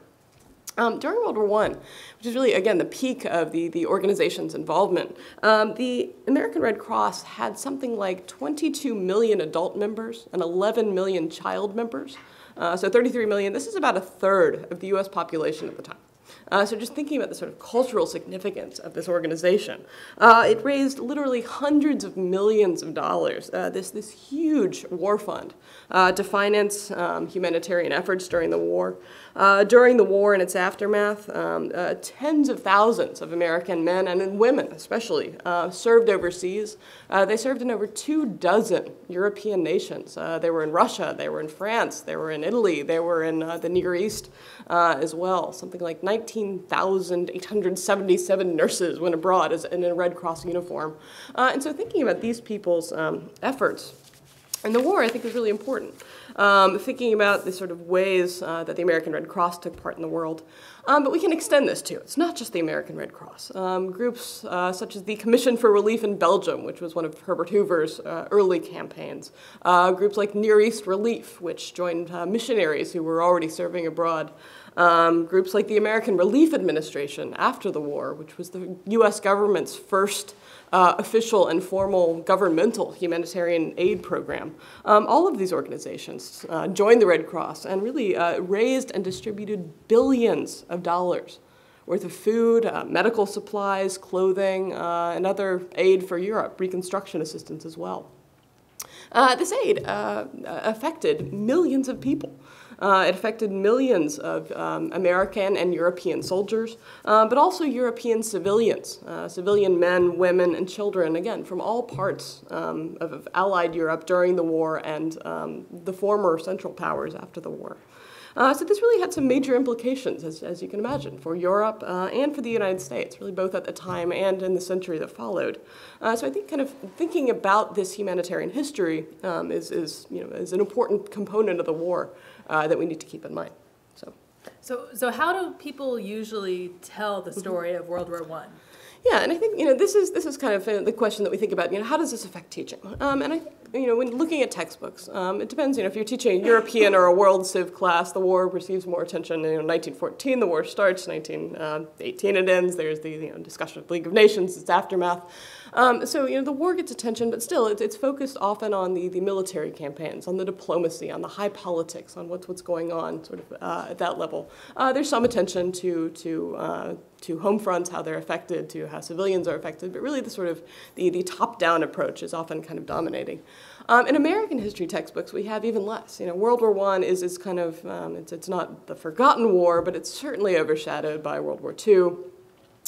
Speaker 3: Um, during World War I, which is really, again, the peak of the, the organization's involvement, um, the American Red Cross had something like 22 million adult members and 11 million child members. Uh, so 33 million, this is about a third of the US population at the time. Uh, so just thinking about the sort of cultural significance of this organization, uh, it raised literally hundreds of millions of dollars, uh, this, this huge war fund, uh, to finance um, humanitarian efforts during the war. Uh, during the war and its aftermath, um, uh, tens of thousands of American men and women, especially, uh, served overseas. Uh, they served in over two dozen European nations. Uh, they were in Russia, they were in France, they were in Italy, they were in uh, the Near East as well. Something like 19,877 nurses went abroad as, in a Red Cross uniform. And so thinking about these people's um, efforts in the war, I think, is really important. Um, thinking about the sort of ways uh, that the American Red Cross took part in the world. Um, but we can extend this too. It's not just the American Red Cross. Um, groups uh, such as the Commission for Relief in Belgium, which was one of Herbert Hoover's uh, early campaigns. Uh, groups like Near East Relief, which joined uh, missionaries who were already serving abroad. Um, groups like the American Relief Administration after the war, which was the US government's first uh, official and formal governmental humanitarian aid program. Um, all of these organizations uh, joined the Red Cross and really uh, raised and distributed billions of dollars worth of food, uh, medical supplies, clothing, uh, and other aid for Europe, reconstruction assistance as well. Uh, this aid affected millions of people. Uh, it affected millions of um, American and European soldiers, uh, but also European civilians, uh, civilian men, women, and children, again, from all parts um, of, of, Allied Europe during the war and um, the former Central Powers after the war. Uh, so this really had some major implications, as, as you can imagine, for Europe uh, and for the United States, really both at the time and in the century that followed. Uh, so I think kind of thinking about this humanitarian history um, is, is, you know, is an important component of the war uh, that we need to keep in mind. So.
Speaker 7: So, so how do people usually tell the story of World War One?
Speaker 3: Yeah, and I think you know this is this is kind of uh, the question that we think about. You know, how does this affect teaching? Um, and I think you know when looking at textbooks, um, it depends. You know, if you're teaching a European or a world civ class, the war receives more attention. You know, 1914, the war starts. 1918, it ends. There's the you know, discussion of League of Nations, its aftermath. Um, so you know the war gets attention, but still it's, it's focused often on the, the military campaigns, on the diplomacy, on the high politics, on what's what's going on sort of uh, at that level. Uh, there's some attention to to uh, to home fronts, how they're affected, to how civilians are affected, but really the sort of the, the top-down approach is often kind of dominating. Um, in American history textbooks, we have even less. You know, World War I is, is kind of, um, it's, it's not the forgotten war, but it's certainly overshadowed by World War II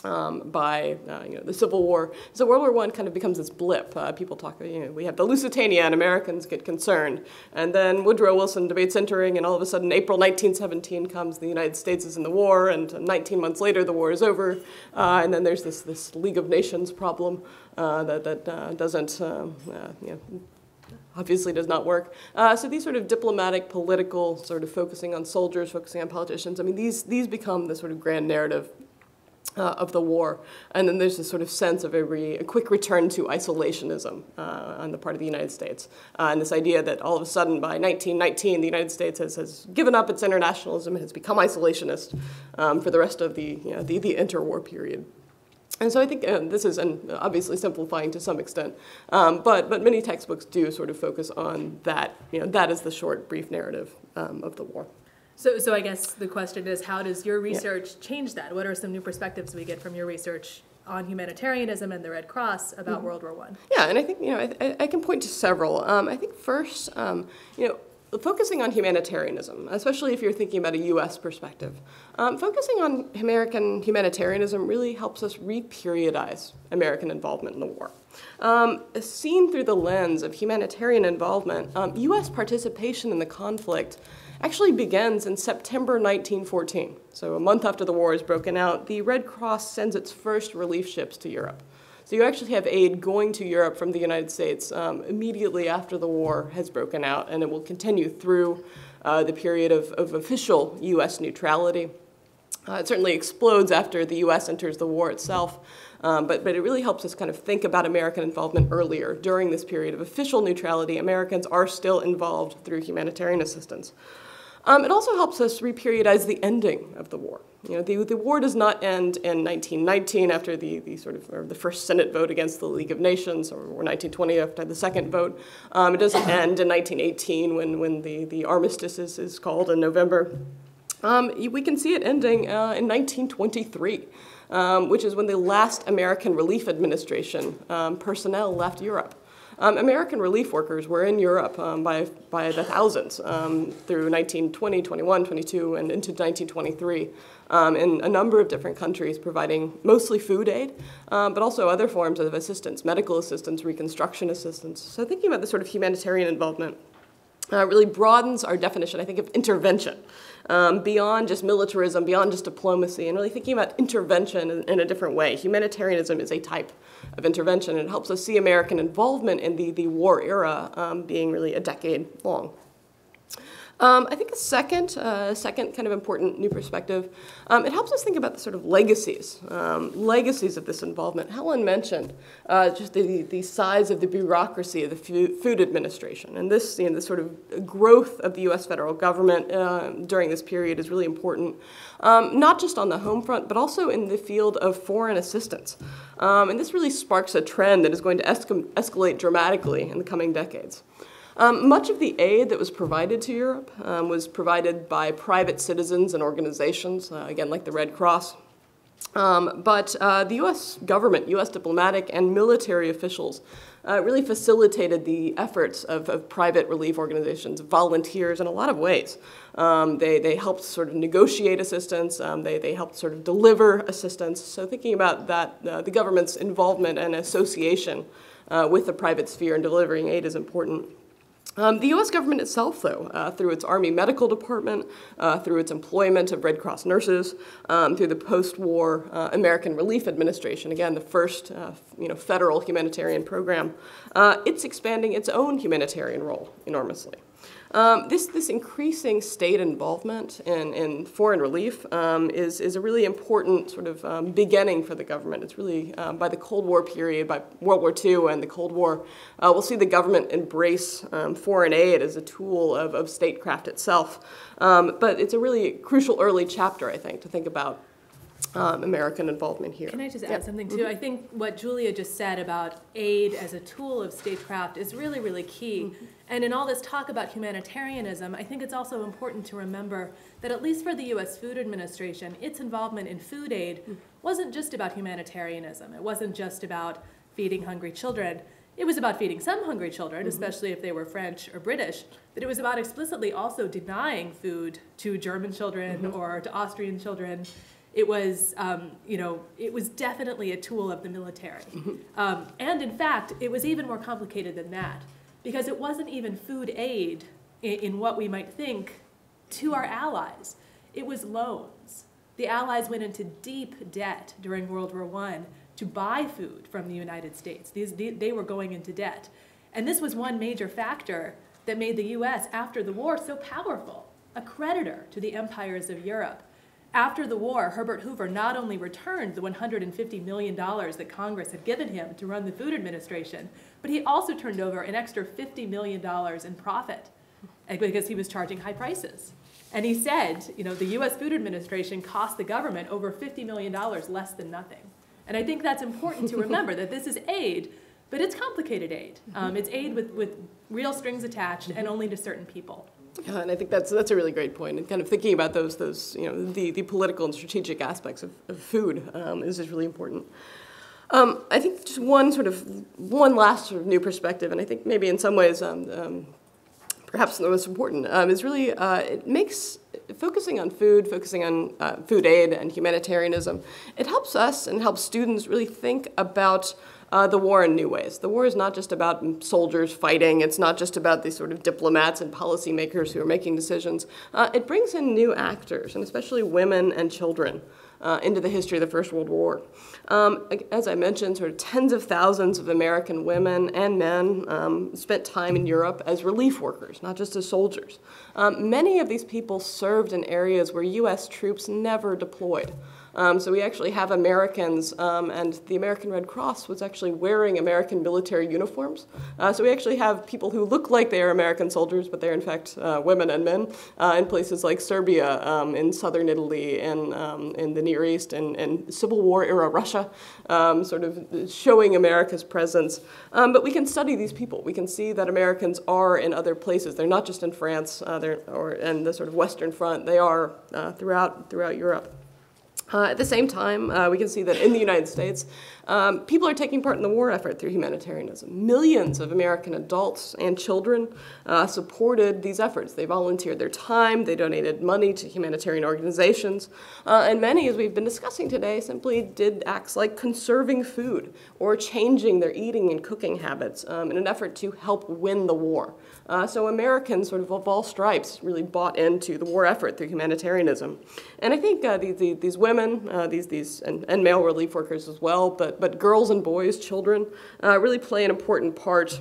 Speaker 3: um, by uh, you know, the Civil War. So World War I kind of becomes this blip. Uh, people talk, you know, we have the Lusitania and Americans get concerned. And then Woodrow Wilson debates entering and all of a sudden April 1917 comes, the United States is in the war and 19 months later the war is over. Uh, and then there's this, this League of Nations problem uh, that, that uh, doesn't, um, you know, obviously does not work. Uh, so these sort of diplomatic, political, sort of focusing on soldiers, focusing on politicians, I mean, these, these become the sort of grand narrative uh, of the war. And then there's this sort of sense of a, re, a quick return to isolationism uh, on the part of the United States. Uh, and this idea that all of a sudden by 1919, the United States has, has given up its internationalism and has become isolationist um, for the rest of the, you know, the, the interwar period. And so I think uh, this is an, obviously simplifying to some extent, um, but, but many textbooks do sort of focus on that, you know, that is the short, brief narrative um, of the war.
Speaker 7: So, so I guess the question is, how does your research yeah. change that? What are some new perspectives we get from your research on humanitarianism and the Red Cross about mm-hmm. World War One?
Speaker 3: Yeah, and I think you know I, I can point to several. Um, I think first, um, you know, focusing on humanitarianism, especially if you're thinking about a U.S. perspective, um, focusing on American humanitarianism really helps us reperiodize American involvement in the war. Um, seen through the lens of humanitarian involvement, U.S. Um, participation in the conflict actually begins in September 1914. So a month after the war is broken out, the Red Cross sends its first relief ships to Europe. So you actually have aid going to Europe from the United States um, immediately after the war has broken out, and it will continue through uh, the period of, of, official U.S. neutrality. Uh, it certainly explodes after the U.S. enters the war itself, um, but, but it really helps us kind of think about American involvement earlier. During this period of official neutrality, Americans are still involved through humanitarian assistance. Um, it also helps us reperiodize the ending of the war. You know, the, the war does not end in 1919 after the, the sort of the first Senate vote against the League of Nations, or, or 1920 after the second vote. Um, it doesn't end in 1918 when, when the, the armistice is, is called in November. Um, we can see it ending uh, in 1923, um, which is when the last American Relief Administration um, personnel left Europe. Um, American relief workers were in Europe um, by, by the thousands um, through 1920, 21, 22, and into 1923 um, in a number of different countries, providing mostly food aid, um, but also other forms of assistance, medical assistance, reconstruction assistance. So thinking about the sort of humanitarian involvement uh, really broadens our definition, I think, of intervention um, beyond just militarism, beyond just diplomacy, and really thinking about intervention in, in, a different way. Humanitarianism is a type of intervention. It helps us see American involvement in the, the war era um, being really a decade long. Um, I think a second, uh, second kind of important new perspective, um, it helps us think about the sort of legacies, um, legacies of this involvement. Helen mentioned uh, just the, the size of the bureaucracy of the Food Administration, and this, you know, the sort of growth of the U.S. federal government uh, during this period is really important, um, not just on the home front, but also in the field of foreign assistance. Um, and this really sparks a trend that is going to escalate dramatically in the coming decades. Um, much of the aid that was provided to Europe um, was provided by private citizens and organizations, uh, again, like the Red Cross. Um, but uh, the US government, US diplomatic and military officials uh, really facilitated the efforts of, of, private relief organizations, volunteers in a lot of ways. Um, they, they helped sort of negotiate assistance, um, they, they helped sort of deliver assistance. So thinking about that, uh, the government's involvement and association uh, with the private sphere in delivering aid is important. Um, the U.S. government itself, though, uh, through its Army Medical Department, uh, through its employment of Red Cross nurses, um, through the post-war uh, American Relief Administration, again, the first uh, you know, federal humanitarian program, uh, it's expanding its own humanitarian role enormously. Um, this, this increasing state involvement in, in foreign relief um, is, is a really important sort of um, beginning for the government. It's really um, by the Cold War period, by World War II and the Cold War, uh, we'll see the government embrace um, foreign aid as a tool of, of statecraft itself. Um, but it's a really crucial early chapter, I think, to think about um, American involvement here.
Speaker 7: Can I just
Speaker 3: Yeah.
Speaker 7: add something too? I think what Julia just said about aid as a tool of statecraft is really, really key. And in all this talk about humanitarianism, I think it's also important to remember that at least for the US Food Administration, its involvement in food aid wasn't just about humanitarianism. It wasn't just about feeding hungry children. It was about feeding some hungry children, especially if they were French or British, but it was about explicitly also denying food to German children or to Austrian children. It was, um, you know, it was definitely a tool of the military. Um, and in fact, it was even more complicated than that, because it wasn't even food aid in, in what we might think to our allies. It was loans. The Allies went into deep debt during World War I to buy food from the United States. These, they, they were going into debt. And this was one major factor that made the US, after the war, so powerful, a creditor to the empires of Europe. After the war, Herbert Hoover not only returned the $150 million that Congress had given him to run the Food Administration, but he also turned over an extra $50 million in profit uh, because he was charging high prices. And he said, you know, the US Food Administration cost the government over $50 million less than nothing. And I think that's important to remember that this is aid, but it's complicated aid. Um, it's aid with, with real strings attached and only to certain people.
Speaker 3: Yeah, and I think that's that's a really great point. And kind of thinking about those those you know the, the political and strategic aspects of, of food um, is is really important. Um, I think just one sort of one last sort of new perspective, and I think maybe in some ways um, um, perhaps the most important um, is really uh, it makes focusing on food, focusing on uh, food aid and humanitarianism. It helps us and helps students really think about uh, the war in new ways. The war is not just about soldiers fighting. It's not just about these sort of diplomats and policymakers who are making decisions. Uh, it brings in new actors, and especially women and children. Uh, into the history of the First World War. Um, as I mentioned, sort of tens of thousands of American women and men um, spent time in Europe as relief workers, not just as soldiers. Um, many of these people served in areas where U.S. troops never deployed. Um, so we actually have Americans, um, and the American Red Cross was actually wearing American military uniforms. Uh, so we actually have people who look like they are American soldiers, but they're in fact uh, women and men uh, in places like Serbia, um, in southern Italy, and um, in the Near East, and, and Civil War era Russia, um, sort of showing America's presence. Um, but we can study these people. We can see that Americans are in other places. They're not just in France uh, or in the sort of Western Front. They are uh, throughout throughout Europe. Uh, at the same time, uh, we can see that in the United States, um, people are taking part in the war effort through humanitarianism. Millions of American adults and children uh, supported these efforts. They volunteered their time, they donated money to humanitarian organizations, uh, and many, as we've been discussing today, simply did acts like conserving food or changing their eating and cooking habits um, in an effort to help win the war. Uh, so Americans, sort of of all stripes, really bought into the war effort through humanitarianism. And I think uh, these, these women, uh, these, these, and, and, male relief workers as well, but, but girls and boys, children, uh, really play an important part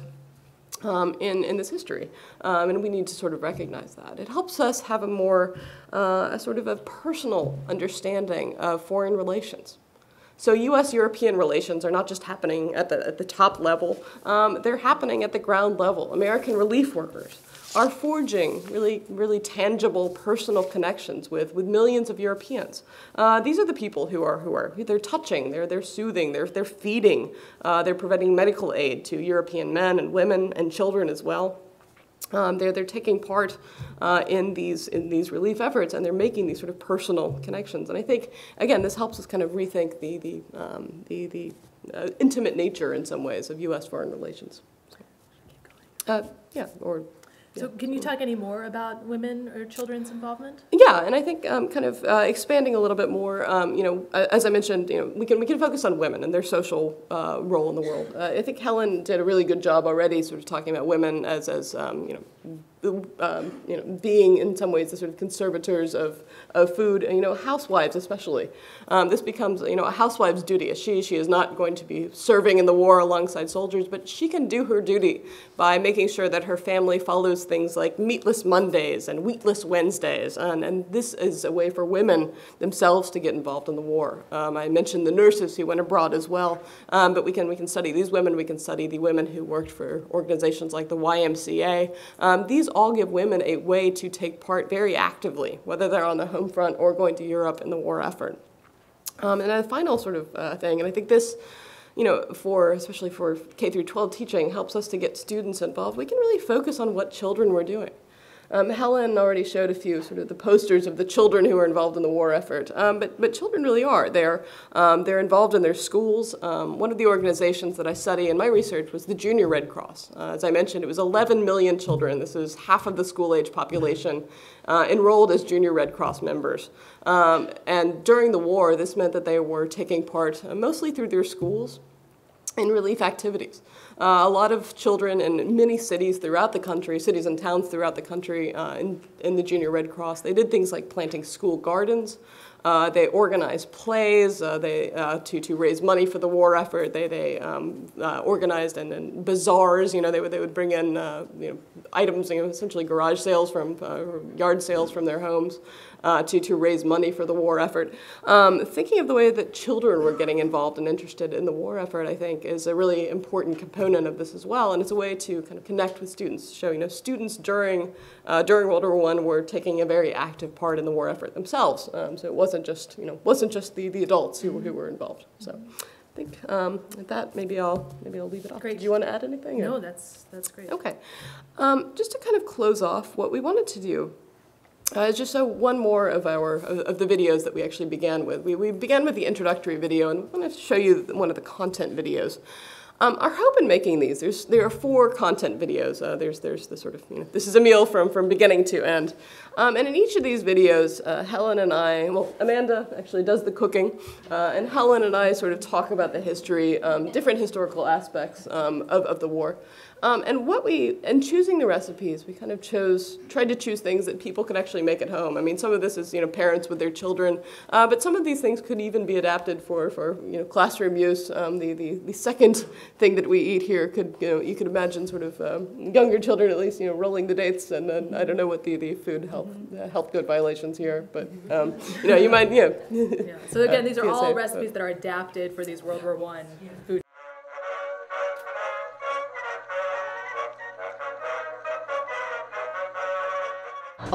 Speaker 3: um, in, in this history. Um, and we need to sort of recognize that. It helps us have a more, uh, a sort of a personal understanding of foreign relations. So U.S.-European relations are not just happening at the, at the top level, um, they're happening at the ground level. American relief workers are forging really, really tangible personal connections with, with millions of Europeans. Uh, these are the people who are, who are they're touching, they're, they're soothing, they're, they're feeding, uh, they're providing medical aid to European men and women and children as well. Um, they're, they're taking part uh, in, these, in these relief efforts and they're making these sort of personal connections. And I think, again, this helps us kind of rethink the, the, um, the, the uh, intimate nature in some ways of U.S. foreign relations. Uh, yeah, or
Speaker 7: So can you talk any more about women or children's involvement?
Speaker 3: Yeah, and I think um, kind of uh, expanding a little bit more. Um, you know, as I mentioned, you know, we can we can focus on women and their social uh, role in the world. Uh, I think Helen did a really good job already, sort of talking about women as as um, you know um, you know, being in some ways the sort of conservators of, of food, and, you know, housewives especially. Um, this becomes, you know, a housewife's duty. She, she is not going to be serving in the war alongside soldiers, but she can do her duty by making sure that her family follows things like meatless Mondays and wheatless Wednesdays. And, and this is a way for women themselves to get involved in the war. Um, I mentioned the nurses who went abroad as well, um, but we can, we can study these women, we can study the women who worked for organizations like the YMCA. Um, these all give women a way to take part very actively, whether they're on the home front or going to Europe in the war effort. Um, and a final sort of uh, thing, and I think this, you know, for especially for K through 12 teaching, helps us to get students involved. We can really focus on what children were doing. Um, Helen already showed a few sort of the posters of the children who are involved in the war effort, um, but, but children really are. They're, um, they're involved in their schools. Um, one of the organizations that I study in my research was the Junior Red Cross. Uh, as I mentioned, it was 11 million children. This is half of the school-age population uh, enrolled as Junior Red Cross members. Um, and during the war, this meant that they were taking part uh, mostly through their schools in relief activities. Uh, a lot of children in many cities throughout the country, cities and towns throughout the country uh, in, in the Junior Red Cross, they did things like planting school gardens. Uh, they organized plays uh, they, uh, to, to raise money for the war effort. They, they um, uh, organized and, and bazaars, you know, they would, they would bring in you know, items, you know, essentially garage sales from, yard sales from their homes uh, to, to raise money for the war effort. Um, thinking of the way that children were getting involved and interested in the war effort, I think, is a really important component of this as well. And it's a way to kind of connect with students, show, you know, students during, uh, during World War I were taking a very active part in the war effort themselves. Um, so it wasn't just, you know, wasn't just the, the adults who, who were involved. So. I think um, with that, maybe I'll maybe I'll leave it off.
Speaker 7: Great.
Speaker 3: Do you want to add anything?
Speaker 7: Or? No, that's that's great.
Speaker 3: Okay. Um, just to kind of close off, what we wanted to do uh, just so one more of our of the videos that we actually began with. We, we began with the introductory video, and I want to show you one of the content videos. Um, our hope in making these, there's, there are four content videos. Uh, there's, there's the sort of, you know, this is a meal from, from beginning to end. Um, and in each of these videos, uh, Helen and I, well, Amanda actually does the cooking, uh, and Helen and I sort of talk about the history, um, different historical aspects um, of, of the war. Um, and what we, in choosing the recipes, we kind of chose, tried to choose things that people could actually make at home. I mean, some of this is, you know, parents with their children, uh, but some of these things could even be adapted for, for you know, classroom use. Um, the, the, the second thing that we eat here could, you know, you could imagine sort of um, younger children at least, you know, rolling the dates, and then I don't know what the, the food health, uh, health code violations here, but, um, you know, you might, you know.
Speaker 7: yeah. So again, these are all
Speaker 3: safe,
Speaker 7: recipes but. that are adapted for these World War I food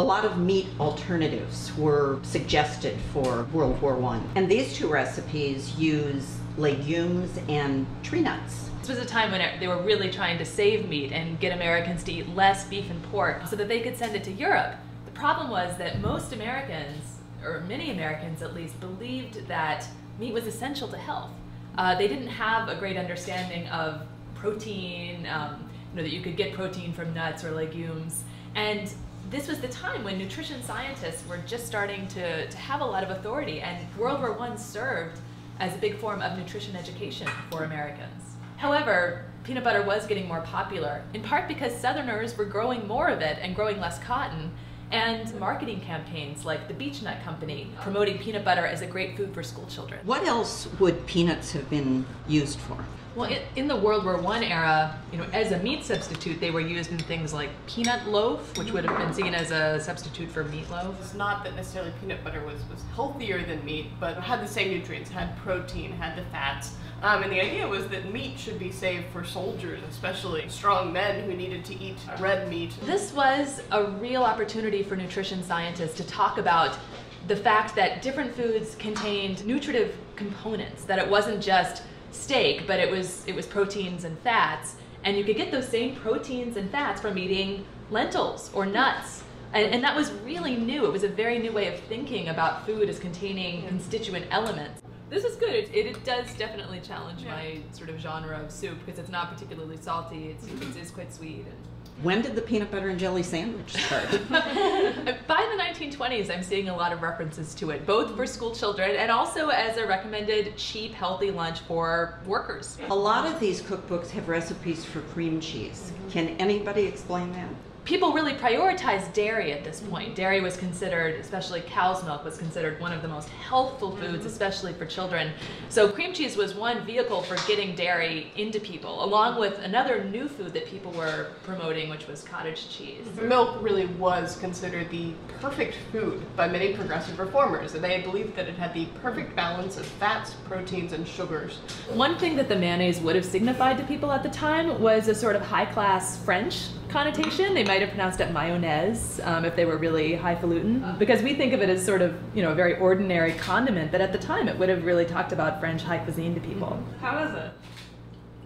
Speaker 5: A lot of meat alternatives were suggested for World War I. And these two recipes use legumes and tree nuts.
Speaker 4: This was a time when they were really trying to save meat and get Americans to eat less beef and pork so that they could send it to Europe. The problem was that most Americans, or many Americans at least, believed that meat was essential to health. Uh, they didn't have a great understanding of protein, um, you know, that you could get protein from nuts or legumes. And this was the time when nutrition scientists were just starting to, to have a lot of authority, and World War I served as a big form of nutrition education for Americans. However, peanut butter was getting more popular, in part because Southerners were growing more of it and growing less cotton, and marketing campaigns like the Beech-Nut Company promoting peanut butter as a great food for school children.
Speaker 5: What else would peanuts have been used for?
Speaker 4: Well, in, in, the World War I era, you know, as a meat substitute, they were used in things like peanut loaf, which would have been seen as a substitute for meatloaf.
Speaker 3: It's not that necessarily peanut butter was, was healthier than meat, but had the same nutrients, had protein, had the fats. Um, and the idea was that meat should be saved for soldiers, especially strong men who needed to eat red meat.
Speaker 4: This was a real opportunity for nutrition scientists to talk about the fact that different foods contained nutritive components, that it wasn't just steak, but it was it was proteins and fats, and you could get those same proteins and fats from eating lentils or nuts. And, and that was really new. It was a very new way of thinking about food as containing constituent elements. This is good. It, it, it does definitely challenge yeah. my sort of genre of soup because it's not particularly salty. It's, it is quite sweet. And,
Speaker 5: when did the peanut butter and jelly sandwich start?
Speaker 4: By the 1920s, I'm seeing a lot of references to it, both for school children and also as a recommended cheap, healthy lunch for workers.
Speaker 5: A lot of these cookbooks have recipes for cream cheese. Can anybody explain that?
Speaker 4: People really prioritized dairy at this point. Dairy was considered, especially cow's milk, was considered one of the most healthful foods, mm-hmm. especially for children. So cream cheese was one vehicle for getting dairy into people, along with another new food that people were promoting, which was cottage cheese. Mm-hmm.
Speaker 3: Milk really was considered the perfect food by many progressive reformers, and they believed that it had the perfect balance of fats, proteins, and sugars.
Speaker 4: One thing that the mayonnaise would have signified to people at the time was a sort of high class French connotation. They might have pronounced it mayonnaise um, if they were really highfalutin, because we think of it as sort of you know a very ordinary condiment. But at the time, it would have really talked about French high cuisine to people.
Speaker 6: How is it?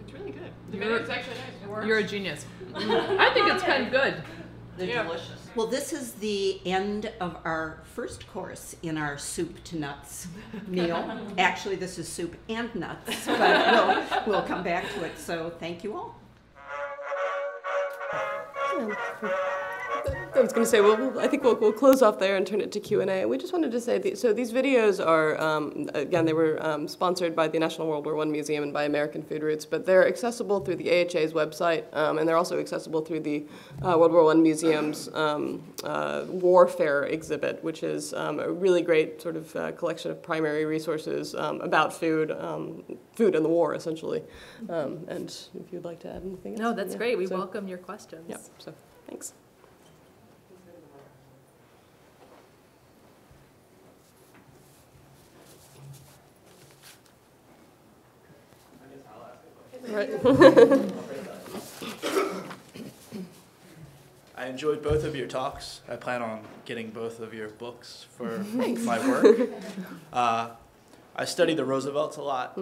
Speaker 3: It's really good. The
Speaker 4: You're-
Speaker 3: video's actually nice. It.
Speaker 4: You're a genius. I think it's kind of good.
Speaker 5: They're
Speaker 3: Yeah.
Speaker 5: delicious. Well, this is the end of our first course in our soup to nuts meal. Actually, this is soup and nuts, but we'll, we'll come back to it. So thank you all.
Speaker 3: I was going to say, well, I think we'll, we'll close off there and turn it to Q and A. We just wanted to say, so these videos are, um, again, they were um, sponsored by the National World War I Museum and by American Food Roots, but they're accessible through the AHA's website, um, and they're also accessible through the uh, World War I Museum's um, uh, Warfare exhibit, which is um, a really great sort of uh, collection of primary resources um, about food, um, food and the war, essentially. Um, and if you'd like to add anything
Speaker 7: No, that's
Speaker 3: yeah,
Speaker 7: great. We
Speaker 3: so-
Speaker 7: welcome your questions.
Speaker 3: Yeah, thanks. Right.
Speaker 8: I enjoyed both of your talks. I plan on getting both of your books for my work. Uh, I studied the Roosevelts a lot,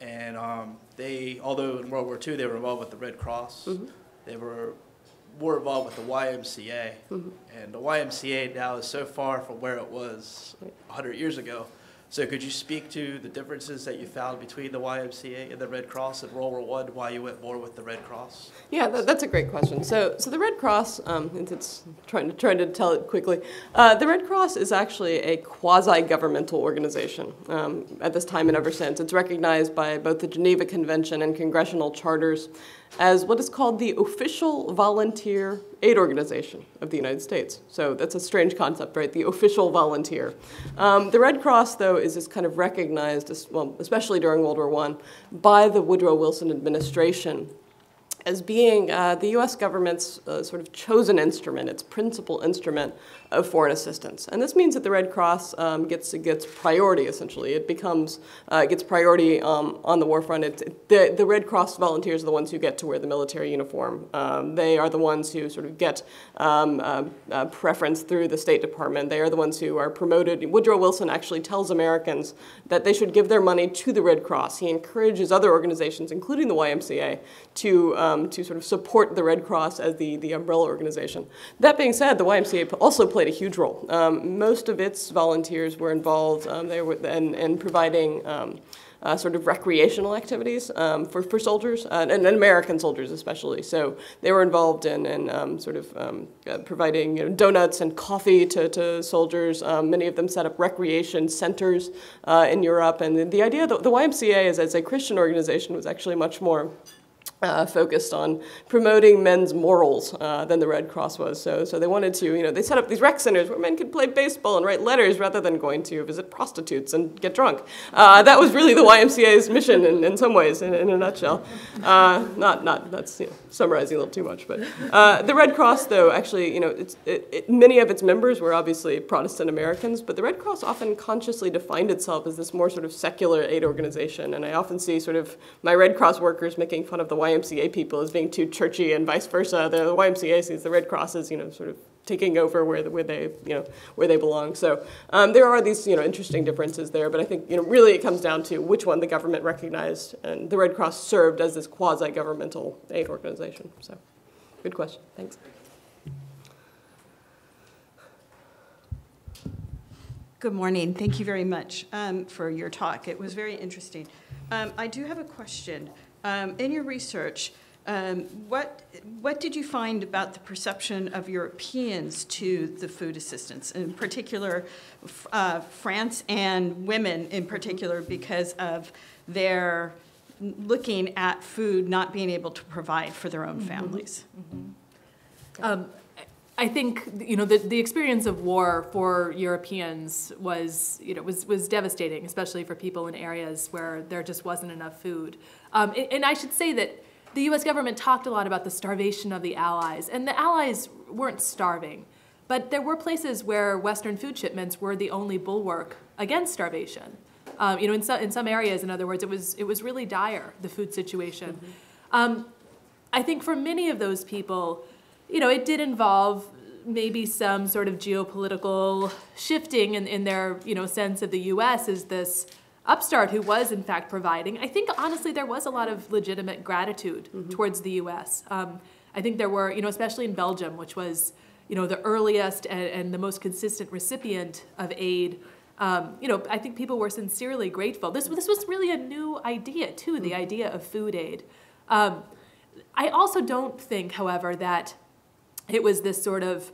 Speaker 8: and um, they, although in World War II they were involved with the Red Cross, they were more involved with the YMCA. And the YMCA now is so far from where it was 100 years ago. So could you speak to the differences that you found between the YMCA and the Red Cross in World War One? Why you went more with the Red Cross?
Speaker 3: Yeah, that, that's a great question. So, so the Red Cross, um, it's trying to trying to tell it quickly. Uh, the Red Cross is actually a quasi-governmental organization um, at this time and ever since. It's recognized by both the Geneva Convention and congressional charters as what is called the official volunteer aid organization of the United States. So that's a strange concept, right? The official volunteer. Um, the Red Cross, though, is just kind of recognized, as, well, especially during World War I, by the Woodrow Wilson administration as being uh, the U.S. government's uh, sort of chosen instrument, its principal instrument of foreign assistance. And this means that the Red Cross um, gets gets priority essentially. It becomes uh, gets priority um, on the war front. It's, the the Red Cross volunteers are the ones who get to wear the military uniform. Um, they are the ones who sort of get um, uh, uh, preference through the State Department. They are the ones who are promoted. Woodrow Wilson actually tells Americans that they should give their money to the Red Cross. He encourages other organizations, including the YMCA, to um, to sort of support the Red Cross as the the umbrella organization. That being said, the YMCA also played a huge role. Um, most of its volunteers were involved. Um, they were in, in providing. Um, uh, sort of recreational activities um, for, for soldiers, uh, and, and American soldiers especially. So they were involved in, in um, sort of um, uh, providing you know, donuts and coffee to, to soldiers. Many of them set up recreation centers uh, in Europe. And the, the idea that the YMCA is, as a Christian organization was actually much more uh, focused on promoting men's morals uh, than the Red Cross was. So, so they wanted to, you know, they set up these rec centers where men could play baseball and write letters rather than going to visit prostitutes and get drunk. Uh, that was really the YMCA's mission in, in some ways, in, in a nutshell. Uh, not, not, that's you know, summarizing a little too much, but uh, the Red Cross, though, actually, you know, it's, it, it, many of its members were obviously Protestant Americans, but the Red Cross often consciously defined itself as this more sort of secular aid organization, and I often see sort of my Red Cross workers making fun of the YMCA YMCA people as being too churchy and vice versa. The YMCA sees the Red Cross as, you know, sort of taking over where, where they, you know, where they belong. So um, there are these, you know, interesting differences there, but I think, you know, really it comes down to which one the government recognized, and the Red Cross served as this quasi-governmental aid organization. So, good question. Thanks.
Speaker 9: Good morning. Thank you very much um, for your talk. It was very interesting. Um, I do have a question. Um, in your research, um, what what did you find about the perception of Europeans to the food assistance, in particular, uh, France and women in particular, because of their looking at food not being able to provide for their own families?
Speaker 7: Um, I think you know the, the experience of war for Europeans was you know was was devastating, especially for people in areas where there just wasn't enough food. Um, and, and I should say that the U.S. government talked a lot about the starvation of the Allies, and the Allies weren't starving, but there were places where Western food shipments were the only bulwark against starvation. Um, you know, in some in some areas, in other words, it was it was really dire the food situation. Um, I think for many of those people, you know, it did involve maybe some sort of geopolitical shifting in, in their, you know, sense of the U.S. as this upstart who was in fact providing. I think honestly there was a lot of legitimate gratitude towards the U.S. Um, I think there were, you know, especially in Belgium, which was, you know, the earliest and, and the most consistent recipient of aid. Um, you know, I think people were sincerely grateful. This this was really a new idea too, the idea of food aid. Um, I also don't think, however, that it was this sort of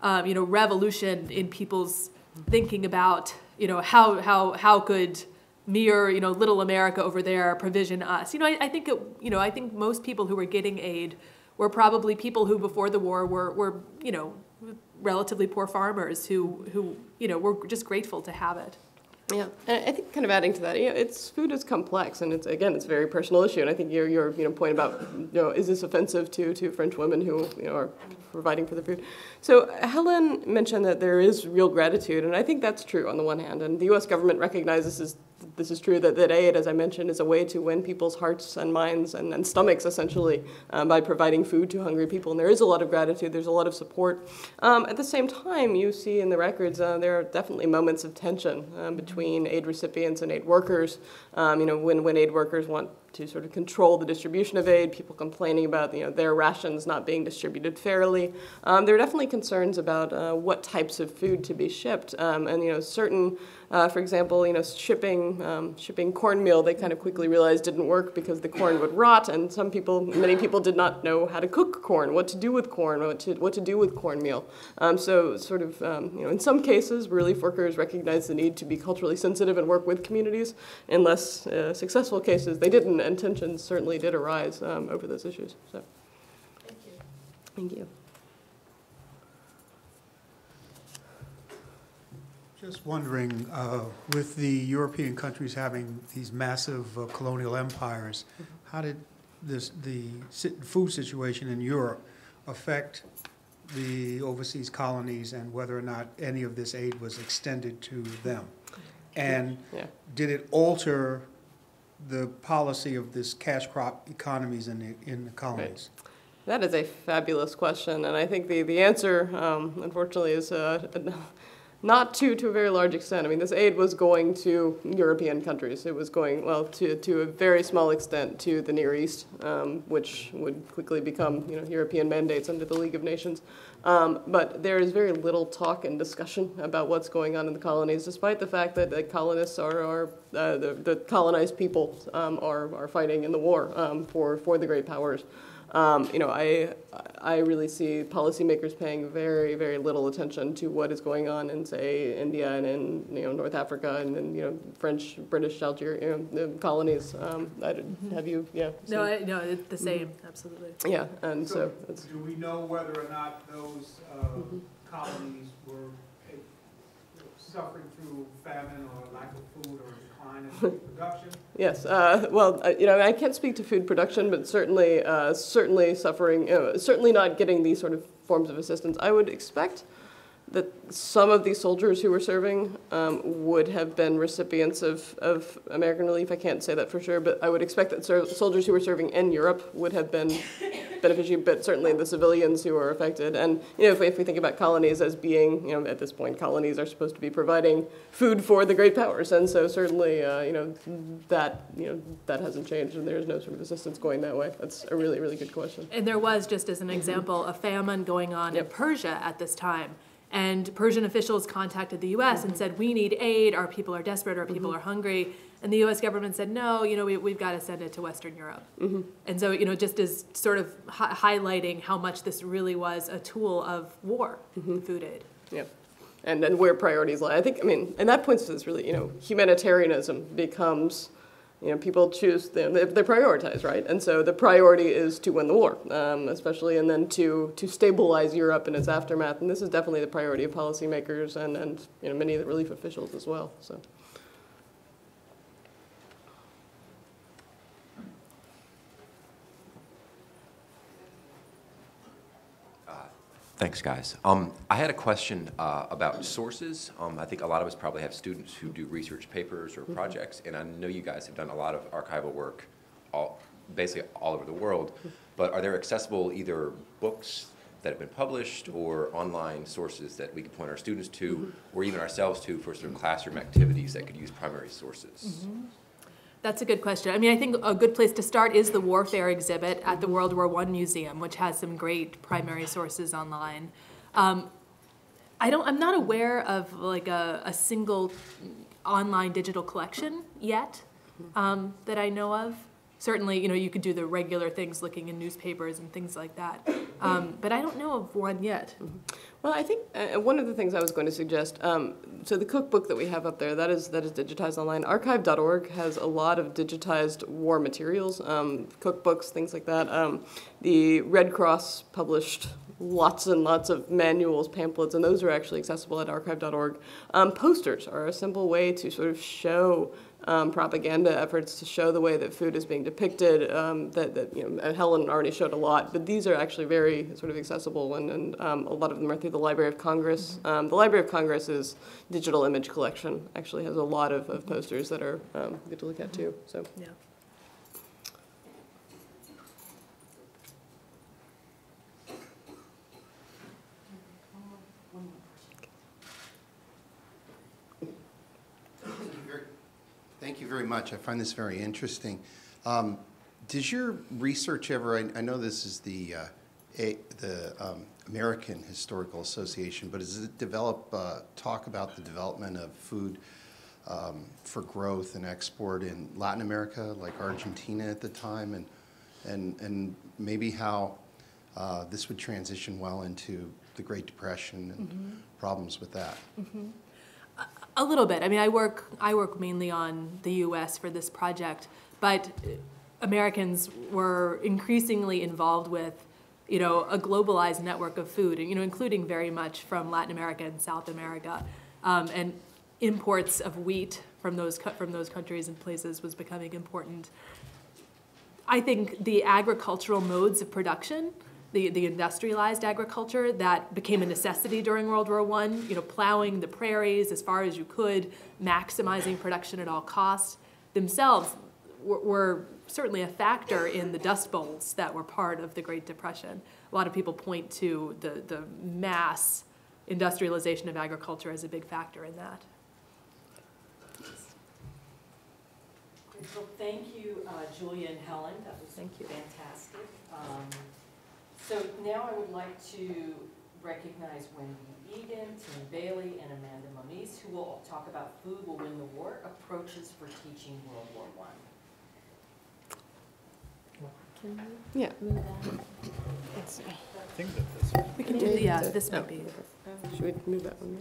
Speaker 7: um, you know revolution in people's thinking about you know how how how could mere you know little America over there provision us. You know, I, I think it, you know I think most people who were getting aid were probably people who before the war were were you know relatively poor farmers who who you know were just grateful to have it.
Speaker 3: Yeah, and I think kind of adding to that, you know, it's food is complex, and it's again, it's a very personal issue. And I think your your you know point about you know is this offensive to to French women who you know are providing for the food. So Helen mentioned that there is real gratitude, and I think that's true on the one hand, and the U.S. government recognizes this. This is true that, that aid, as I mentioned, is a way to win people's hearts and minds and, and stomachs, essentially, um, by providing food to hungry people. And there is a lot of gratitude, there's a lot of support. Um, at the same time, you see in the records uh, there are definitely moments of tension um, between aid recipients and aid workers. Um, you know, when, when aid workers want to sort of control the distribution of aid, people complaining about you know, their rations not being distributed fairly. Um, there are definitely concerns about uh, what types of food to be shipped. Um, and you know, certain, uh, for example, you know, shipping, um, shipping cornmeal, they kind of quickly realized didn't work because the corn would rot, and some people, many people did not know how to cook corn, what to do with corn, what to, what to do with cornmeal. Um, so sort of, um, you know, in some cases, relief workers recognized the need to be culturally sensitive and work with communities. In less uh, successful cases, they didn't and tensions certainly did arise um, over those issues. So, thank you. Thank you.
Speaker 10: Just wondering, uh, with the European countries having these massive uh, colonial empires, how did this, the food situation in Europe affect the overseas colonies and whether or not any of this aid was extended to them? And
Speaker 3: Yeah.
Speaker 10: did it alter the policy of this cash crop economies in the, in the colonies?
Speaker 3: That is a fabulous question, and I think the, the answer, um, unfortunately, is uh, not to, to a very large extent. I mean, this aid was going to European countries. It was going, well, to, to a very small extent to the Near East, um, which would quickly become, you know, European mandates under the League of Nations. Um, but there is very little talk and discussion about what's going on in the colonies, despite the fact that the colonists are, are uh, the, the colonized people um, are, are fighting in the war um, for, for the great powers. Um, you know, I, I really see policymakers paying very, very little attention to what is going on in, say, India and in, you know, North Africa and in, you know, French, British, Algeria, you know, the colonies. Um, I, have you, yeah?
Speaker 7: No, I, no, it's the same, absolutely.
Speaker 3: Yeah, and so, it's,
Speaker 10: Do we know whether or not those uh, colonies were eh, suffering through famine or lack of food or decline in food production?
Speaker 3: Yes, uh, well, uh, you know, I can't speak to food production, but certainly, uh, certainly suffering, uh, certainly not getting these sort of forms of assistance. I would expect that some of these soldiers who were serving um, would have been recipients of, of American relief. I can't say that for sure, but I would expect that soldiers who were serving in Europe would have been beneficiary, but certainly the civilians who were affected. And you know, if we, if we think about colonies as being, you know, at this point, colonies are supposed to be providing food for the great powers, and so certainly, uh, you know, that you know that hasn't changed, and there's no sort of assistance going that way. That's a really, really good question.
Speaker 7: And there was, just as an example, a famine going on in Persia at this time. And Persian officials contacted the US and mm-hmm. said, We need aid, our people are desperate, our people mm-hmm. are hungry. And the US government said, No, you know, we, we've got to send it to Western Europe. Mm-hmm. And so, you know, just as sort of hi- highlighting how much this really was a tool of war, food aid.
Speaker 3: Yeah. And and where priorities lie. I think, I mean, and that points to this really, you know, humanitarianism becomes you know, people choose, they, they prioritize, right? And so the priority is to win the war, um, especially, and then to, to stabilize Europe in its aftermath. And this is definitely the priority of policymakers and, and you know, many of the relief officials as well. So.
Speaker 11: Thanks, guys. Um, I had a question uh, about sources. Um, I think a lot of us probably have students who do research papers or projects, and I know you guys have done a lot of archival work, all, basically all over the world. But are there accessible either books that have been published or online sources that we could point our students to, or even ourselves to for sort of classroom activities that could use primary sources?
Speaker 7: That's a good question. I mean, I think a good place to start is the warfare exhibit at the World War I Museum, which has some great primary sources online. Um, I don't. I'm not aware of like a, a single online digital collection yet um, that I know of. Certainly, you know, you could do the regular things, looking in newspapers and things like that. Um, but I don't know of one yet.
Speaker 3: Well, I think uh, one of the things I was going to suggest, um, so the cookbook that we have up there, that is that is digitized online. Archive.org has a lot of digitized war materials, um, cookbooks, things like that. Um, the Red Cross published lots and lots of manuals, pamphlets, and those are actually accessible at archive.org. Um, posters are a simple way to sort of show um, propaganda efforts to show the way that food is being depicted. Um, that, that you know, Helen already showed a lot, but these are actually very sort of accessible, and, and um, a lot of them are through the Library of Congress. Um, the Library of Congress's digital image collection actually has a lot of, of posters that are um, good to look at too. So.
Speaker 7: Yeah.
Speaker 12: Thank you very much. I find this very interesting. Um, does your research ever, I, I know this is the, uh, a, the um, American Historical Association, but does it develop, uh, talk about the development of food um, for growth and export in Latin America, like Argentina at the time, and, and, and maybe how uh, this would transition well into the Great Depression and problems with that?
Speaker 7: A little bit. I mean, I work I work mainly on the U.S. for this project, but Americans were increasingly involved with, you know, a globalized network of food, you know, including very much from Latin America and South America, um, and imports of wheat from those from those countries and places was becoming important. I think the agricultural modes of production, the, the industrialized agriculture that became a necessity during World War I, you know, plowing the prairies as far as you could, maximizing production at all costs, themselves were, were certainly a factor in the Dust Bowls that were part of the Great Depression. A lot of people point to the, the mass industrialization of agriculture as a big factor in that.
Speaker 1: Well, thank you, uh, Julia and Helen, that was fantastic. Um, So now I would like to recognize Wendy Eagan, Tim Bailey, and Amanda Moniz, who will talk about Food Will Win the War, Approaches for Teaching World War One.
Speaker 3: Yeah.
Speaker 7: We can do, the- yeah, this might be. Oh.
Speaker 3: Should we move that one?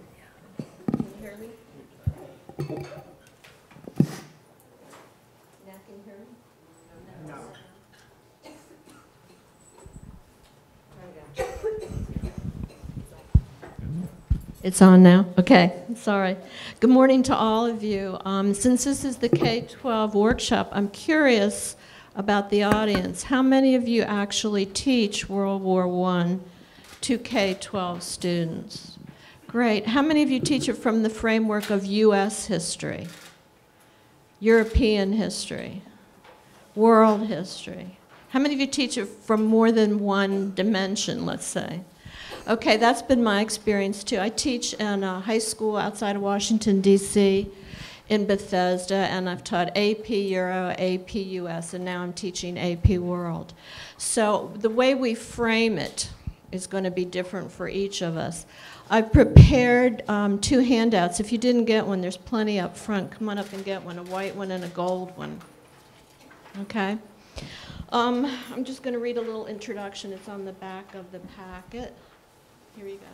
Speaker 13: It's on now? Okay, sorry. Good morning to all of you. Um, since this is the K 12 workshop, I'm curious about the audience. How many of you actually teach World War I to K 12 students? Great. How many of you teach it from the framework of U.S. history, European history, world history? How many of you teach it from more than one dimension, let's say? Okay, that's been my experience too. I teach in a high school outside of Washington, D.C., in Bethesda, and I've taught AP Euro, AP US, and now I'm teaching AP World. So the way we frame it is going to be different for each of us. I've prepared um, two handouts. If you didn't get one, there's plenty up front. Come on up and get one a white one and a gold one. Okay? Um, I'm just going to read a little introduction. It's on the back of the packet. Here go.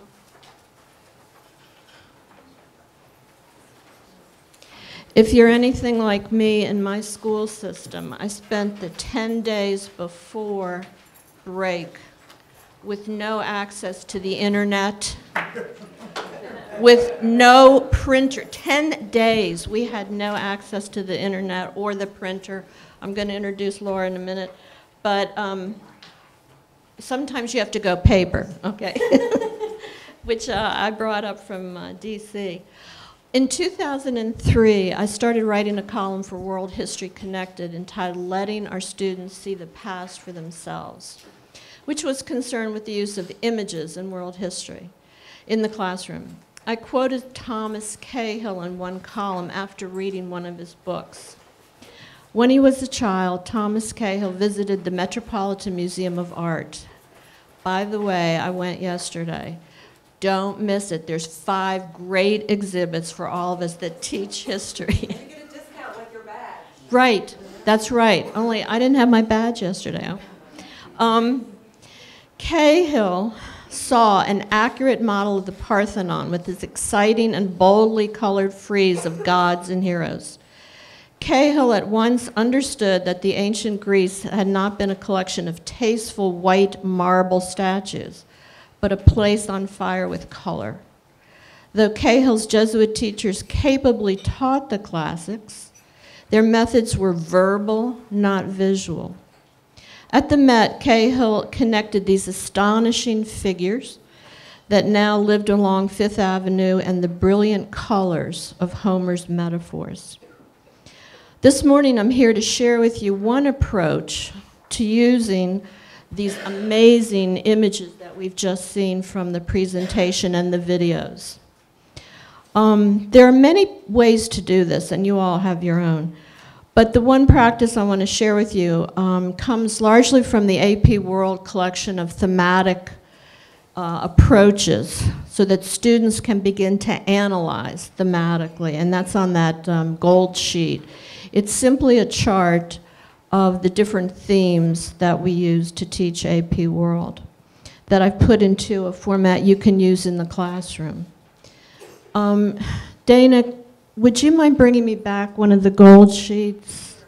Speaker 13: If you're anything like me in my school system, I spent the 10 days before break with no access to the internet, with no printer. 10 days we had no access to the internet or the printer. I'm going to introduce Lora in a minute. But um, sometimes you have to go paper, okay? Which uh, I brought up from uh, DC. In 2003, I started writing a column for World History Connected entitled Letting Our Students See the Past for Themselves, which was concerned with the use of images in world history in the classroom. I quoted Thomas Cahill in one column after reading one of his books. When he was a child, Thomas Cahill visited the Metropolitan Museum of Art. By the way, I went yesterday. Don't miss it. There's five great exhibits for all of us that teach history.
Speaker 14: You get a discount with your badge.
Speaker 13: right, that's right. Only I didn't have my badge yesterday. Um, Cahill saw an accurate model of the Parthenon with its exciting and boldly colored frieze of gods and heroes. Cahill at once understood that the ancient Greece had not been a collection of tasteful white marble statues, but a place on fire with color. Though Cahill's Jesuit teachers capably taught the classics, their methods were verbal, not visual. At the Met, Cahill connected these astonishing figures that now lived along Fifth Avenue and the brilliant colors of Homer's metaphors. This morning, I'm here to share with you one approach to using these amazing images that we've just seen from the presentation and the videos. Um, there are many ways to do this, and you all have your own. But the one practice I want to share with you um, comes largely from the AP World collection of thematic uh, approaches so that students can begin to analyze thematically, and that's on that um, gold sheet. It's simply a chart of the different themes that we use to teach AP World that I've put into a format you can use in the classroom. Um, Dana, would you mind bringing me back one of the gold sheets?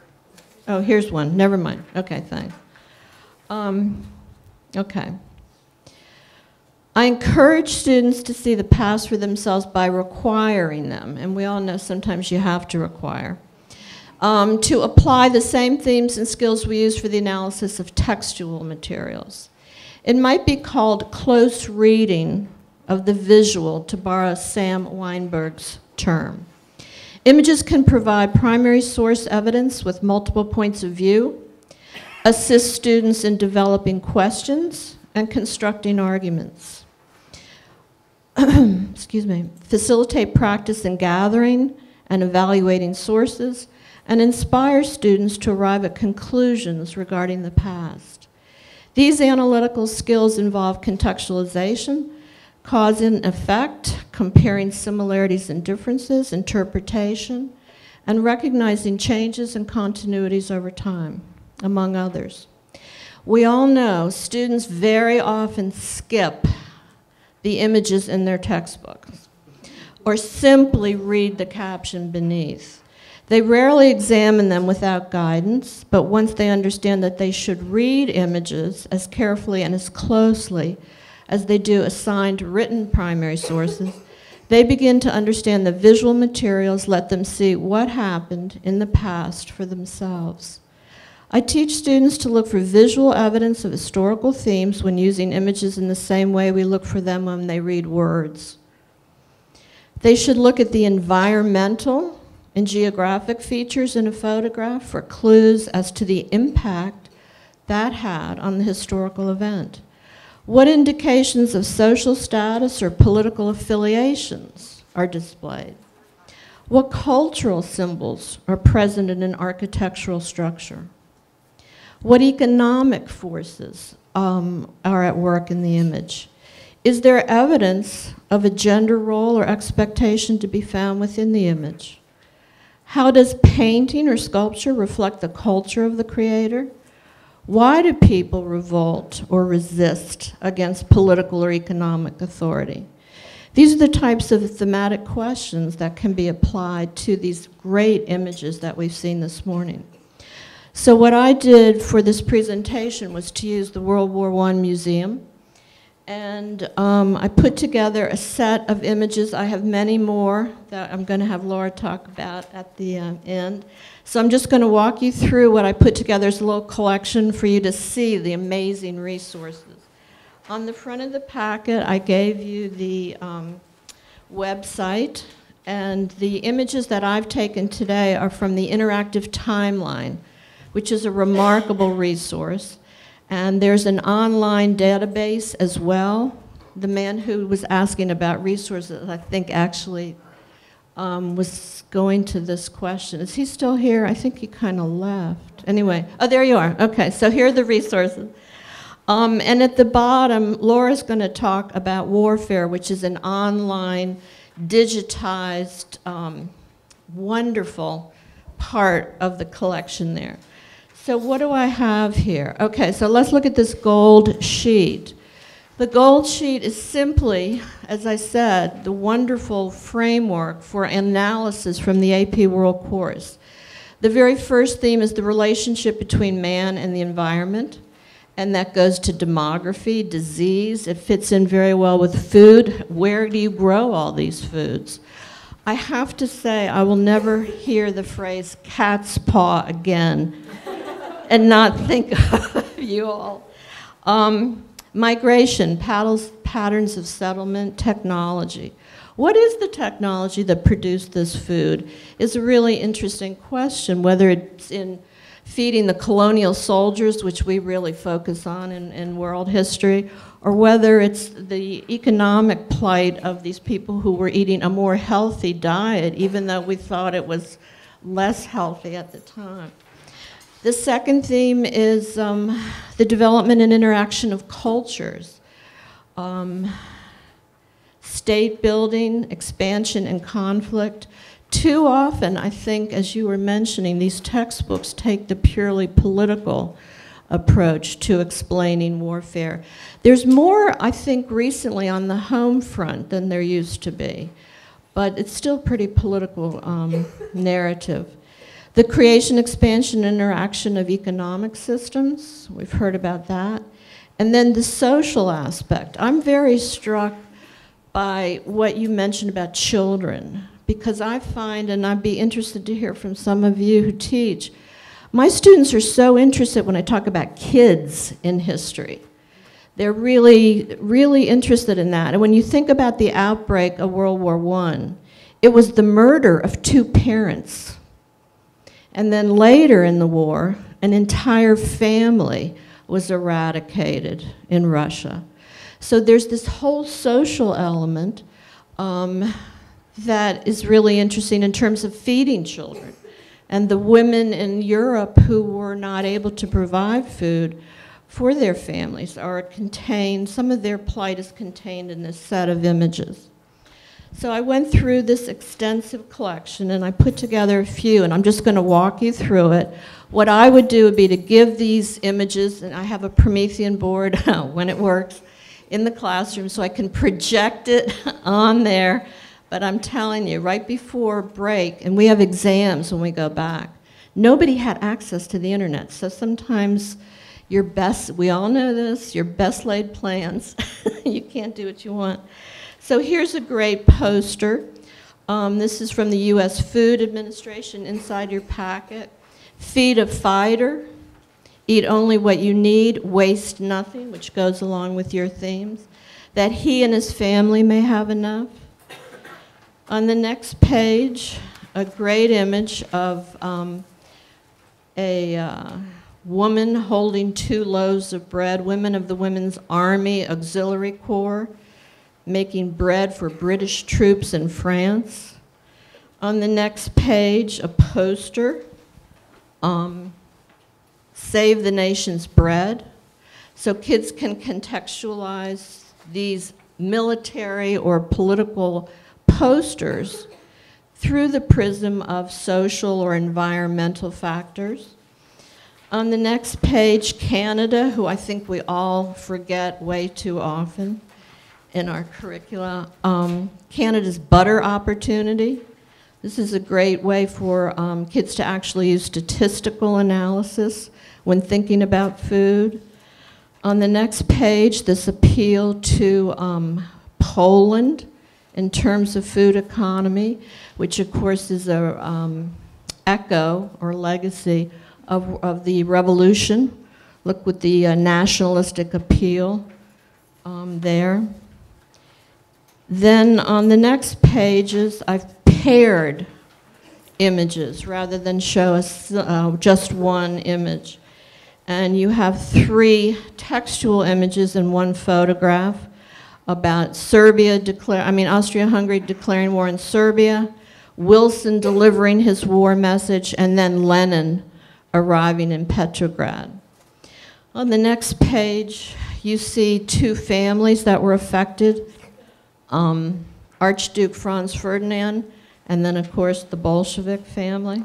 Speaker 13: Oh, here's one. Never mind. Okay, thanks. Um, okay. I encourage students to see the past for themselves by requiring them, and we all know sometimes you have to require, um, to apply the same themes and skills we use for the analysis of textual materials. It might be called close reading of the visual, to borrow Sam Wineburg's term. Images can provide primary source evidence with multiple points of view, assist students in developing questions and constructing arguments. Excuse me. Facilitate practice in gathering and evaluating sources and inspire students to arrive at conclusions regarding the past. These analytical skills involve contextualization, cause and effect, comparing similarities and differences, interpretation, and recognizing changes and continuities over time, among others. We all know students very often skip the images in their textbooks or simply read the caption beneath. They rarely examine them without guidance, but once they understand that they should read images as carefully and as closely as they do assigned written primary sources, they begin to understand the visual materials, let them see what happened in the past for themselves. I teach students to look for visual evidence of historical themes when using images in the same way we look for them when they read words. They should look at the environmental and geographic features in a photograph for clues as to the impact that had on the historical event. What indications of social status or political affiliations are displayed? What cultural symbols are present in an architectural structure? What economic forces um, are at work in the image? Is there evidence of a gender role or expectation to be found within the image? How does painting or sculpture reflect the culture of the creator? Why do people revolt or resist against political or economic authority? These are the types of thematic questions that can be applied to these great images that we've seen this morning. So what I did for this presentation was to use the World War I Museum. And um, I put together a set of images. I have many more that I'm going to have Lora talk about at the uh, end. So I'm just going to walk you through what I put together as a little collection for you to see the amazing resources. On the front of the packet, I gave you the um, website, and the images that I've taken today are from the Interactive Timeline, which is a remarkable resource. And there's an online database as well. The man who was asking about resources, I think, actually um, was going to this question. Is he still here? I think he kind of left. Anyway, oh, there you are. Okay, so here are the resources. Um, and at the bottom, Lora's going to talk about Warfare, which is an online, digitized, um, wonderful part of the collection there. So what do I have here? Okay, so let's look at this gold sheet. The gold sheet is simply, as I said, the wonderful framework for analysis from the AP World Course. The very first theme is the relationship between man and the environment and that goes to demography, disease. It fits in very well with food. Where do you grow all these foods? I have to say, I will never hear the phrase cat's paw again and not think of you all. Um, migration, paddles, patterns of settlement, technology. What is the technology that produced this food is a really interesting question, whether it's in feeding the colonial soldiers, which we really focus on in, in world history, or whether it's the economic plight of these people who were eating a more healthy diet, even though we thought it was less healthy at the time. The second theme is um, the development and interaction of cultures. Um, state building, expansion, and conflict. Too often, I think, as you were mentioning, these textbooks take the purely political approach to explaining warfare. There's more, I think, recently on the home front than there used to be, but it's still pretty political um, narrative. The creation, expansion, interaction of economic systems, we've heard about that. And then the social aspect. I'm very struck by what you mentioned about children because I find, and I'd be interested to hear from some of you who teach, my students are so interested when I talk about kids in history. They're really, really interested in that. And when you think about the outbreak of World War I, it was the murder of two parents. And then later in the war, an entire family was eradicated in Russia. So there's this whole social element um, that is really interesting in terms of feeding children. And the women in Europe who were not able to provide food for their families are contained, some of their plight is contained in this set of images. So I went through this extensive collection and I put together a few, and I'm just going to walk you through it. What I would do would be to give these images, and I have a Promethean board when it works in the classroom so I can project it on there but I'm telling you, right before break, and we have exams when we go back, nobody had access to the internet. So sometimes your best, we all know this, your best laid plans, you can't do what you want. So here's a great poster. Um, this is from the U.S. Food Administration inside your packet. Feed a fighter, eat only what you need, waste nothing, which goes along with your themes. That he and his family may have enough on the next page, a great image of um, a uh, woman holding two loaves of bread, women of the Women's Army Auxiliary Corps, making bread for British troops in France. On the next page, a poster, um, Save the Nation's Bread. So kids can contextualize these military or political posters through the prism of social or environmental factors. On the next page, Canada, who I think we all forget way too often, in our curricula. Um, Canada's Butter Opportunity. This is a great way for um, kids to actually use statistical analysis when thinking about food. On the next page, this appeal to um, Poland in terms of food economy, which of course is a um, echo or legacy of, of the revolution. Look with the uh, nationalistic appeal um, there. Then on the next pages, I've paired images rather than show us uh, just one image. And you have three textual images and one photograph about Serbia declare, I mean Austria-Hungary declaring war in Serbia, Wilson delivering his war message, and then Lenin arriving in Petrograd. On the next page, you see two families that were affected um, Archduke Franz Ferdinand, and then, of course, the Bolshevik family.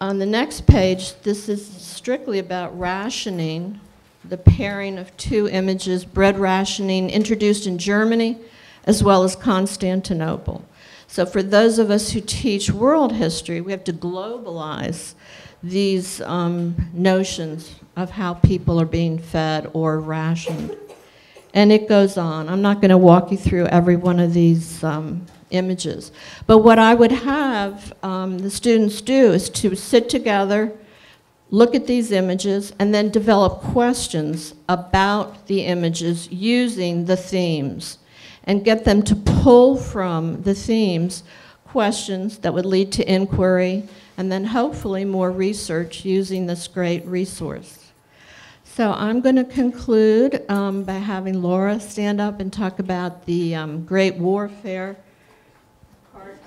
Speaker 13: On the next page, this is strictly about rationing, the pairing of two images, bread rationing introduced in Germany as well as Constantinople. So for those of us who teach world history, we have to globalize these um, notions of how people are being fed or rationed. And it goes on. I'm not going to walk you through every one of these um, images. But what I would have um, the students do is to sit together, look at these images, and then develop questions about the images using the themes and get them to pull from the themes questions that would lead to inquiry and then hopefully more research using this great resource. So I'm going to conclude um, by having Lora stand up and talk about the um, Great Warfare part of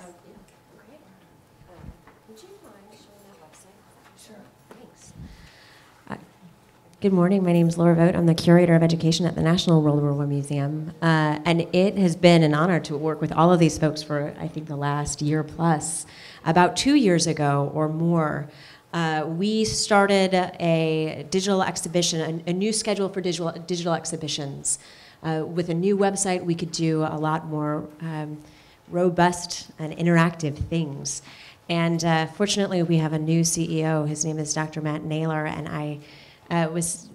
Speaker 15: Good morning. My name is Lora Vogt. I'm the curator of education at the National World War I Museum. Uh, and it has been an honor to work with all of these folks for, I think, the last year plus. About two years ago or more, uh, we started a digital exhibition, a, a, new schedule for digital, digital exhibitions. Uh, with a new website, we could do a lot more um, robust and interactive things. And uh, fortunately, we have a new CEO. His name is Dr. Matt Naylor, and I uh, was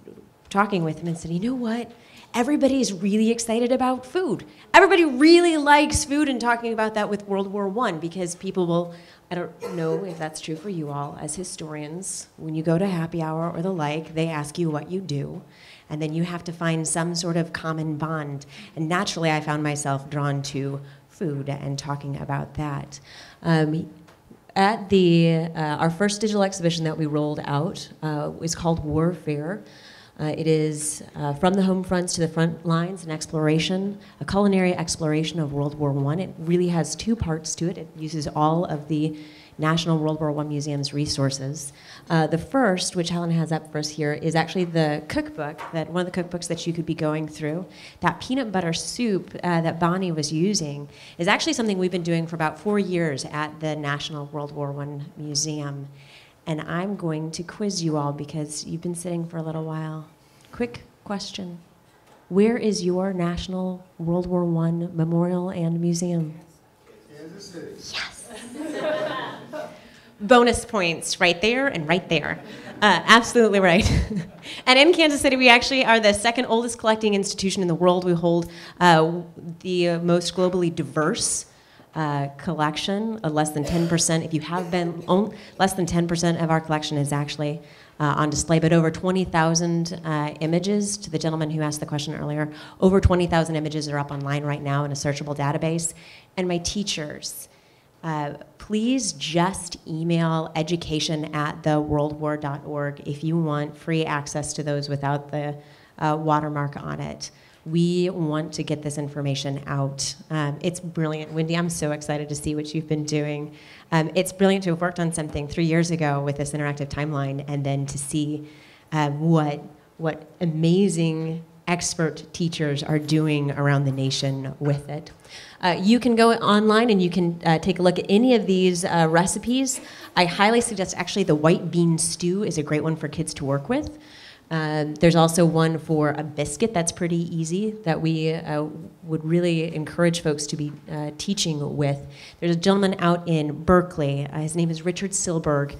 Speaker 15: talking with him and said, you know what? Everybody's really excited about food. Everybody really likes food and talking about that with World War I because people will, I don't know if that's true for you all, as historians, when you go to happy hour or the like, they ask you what you do. And then you have to find some sort of common bond. And naturally, I found myself drawn to food and talking about that. Um, at the, uh, our first digital exhibition that we rolled out uh, is called Warfare. Uh, it is uh, from the home fronts to the front lines, an exploration, a culinary exploration of World War I. It really has two parts to it. It uses all of the National World War I Museum's resources. Uh, the first, which Helen has up for us here, is actually the cookbook, that one of the cookbooks that you could be going through. That peanut butter soup uh, that Bonnie was using is actually something we've been doing for about four years at the National World War I Museum. And I'm going to quiz you all because you've been sitting for a little while. Quick question. Where is your National World War I Memorial and Museum?
Speaker 10: Kansas City.
Speaker 15: Yes. Bonus points right there and right there. Uh, absolutely right. and in Kansas City, we actually are the second oldest collecting institution in the world. We hold uh, the most globally diverse uh, collection, uh, less than 10%. If you have been, on, less than 10% of our collection is actually uh, on display, but over 20,000 uh, images, to the gentleman who asked the question earlier, over 20,000 images are up online right now in a searchable database. And my teachers, uh, please just email education at theworldwar.org if you want free access to those without the watermark on it. We want to get this information out. Um, it's brilliant. Wendy, I'm so excited to see what you've been doing. Um, it's brilliant to have worked on something three years ago with this interactive timeline and then to see um, what, what amazing expert teachers are doing around the nation with it. Uh, you can go online and you can uh, take a look at any of these uh, recipes. I highly suggest actually the white bean stew is a great one for kids to work with. Um, there's also one for a biscuit that's pretty easy that we uh, would really encourage folks to be uh, teaching with. There's a gentleman out in Berkeley. Uh, his name is Richard Silberg.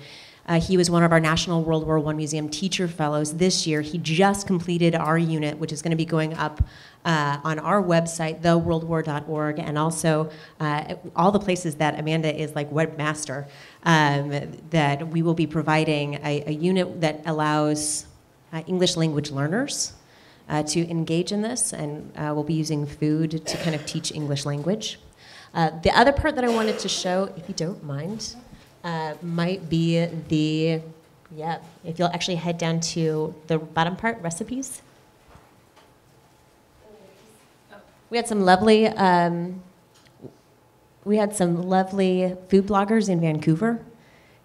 Speaker 15: Uh, he was one of our National World War I Museum Teacher Fellows this year. He just completed our unit, which is going to be going up uh, on our website, theworldwar.org, and also uh, all the places that Amanda is like webmaster. Um, that we will be providing a, a unit that allows uh, English language learners uh, to engage in this, and uh, we'll be using food to kind of teach English language. Uh, the other part that I wanted to show, if you don't mind, uh, might be the, yeah, if you'll actually head down to the bottom part, recipes. We had some lovely, um, we had some lovely food bloggers in Vancouver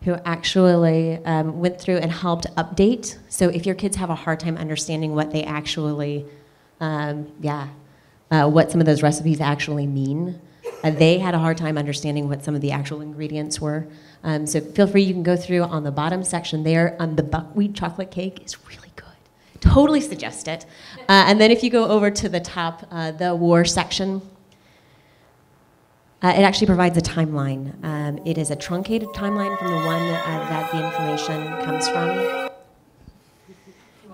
Speaker 15: who actually um, went through and helped update. So if your kids have a hard time understanding what they actually, um, yeah, uh, what some of those recipes actually mean, uh, they had a hard time understanding what some of the actual ingredients were. Um, so feel free, you can go through on the bottom section there. Um, the buckwheat chocolate cake is really good. Totally suggest it. Uh, and then if you go over to the top, uh, the war section, uh, it actually provides a timeline. Um, it is a truncated timeline from the one uh, that the information comes from.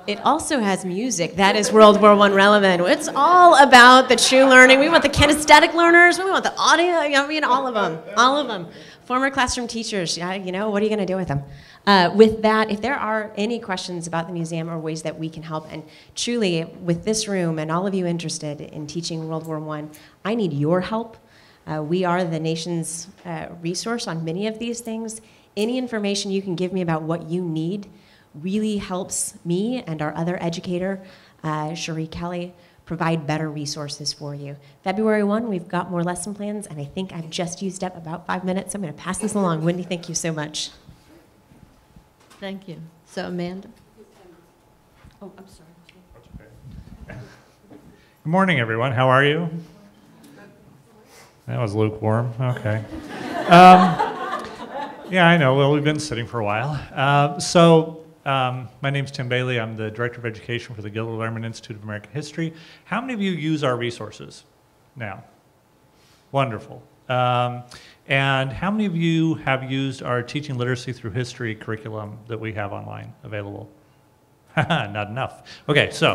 Speaker 15: It also has music that is World War I relevant. It's all about the true learning. We want the kinesthetic learners. We want the audio. I mean, all of them. All of them. Former classroom teachers. Yeah, You know, what are you going to do with them? Uh, with that, if there are any questions about the museum or ways that we can help, and truly, with this room and all of you interested in teaching World War I, I need your help. Uh, we are the nation's uh, resource on many of these things. Any information you can give me about what you need really helps me and our other educator, uh, Cherie Kelly, provide better resources for you. February 1, we've got more lesson plans, and I think I've just used up about five minutes. I'm going to pass this along. Wendy, thank you so much.
Speaker 13: Thank you. So, Amanda? Oh, I'm sorry.
Speaker 16: Good morning, everyone. How are you? That was lukewarm. Okay. Um, yeah, I know. Well, we've been sitting for a while. Uh, so, um, my name's Tim Bailey. I'm the Director of Education for the Gilder Lehrman Institute of American History. How many of you use our resources now? Wonderful. Um, and how many of you have used our Teaching Literacy Through History curriculum that we have online available? Not enough. Okay, so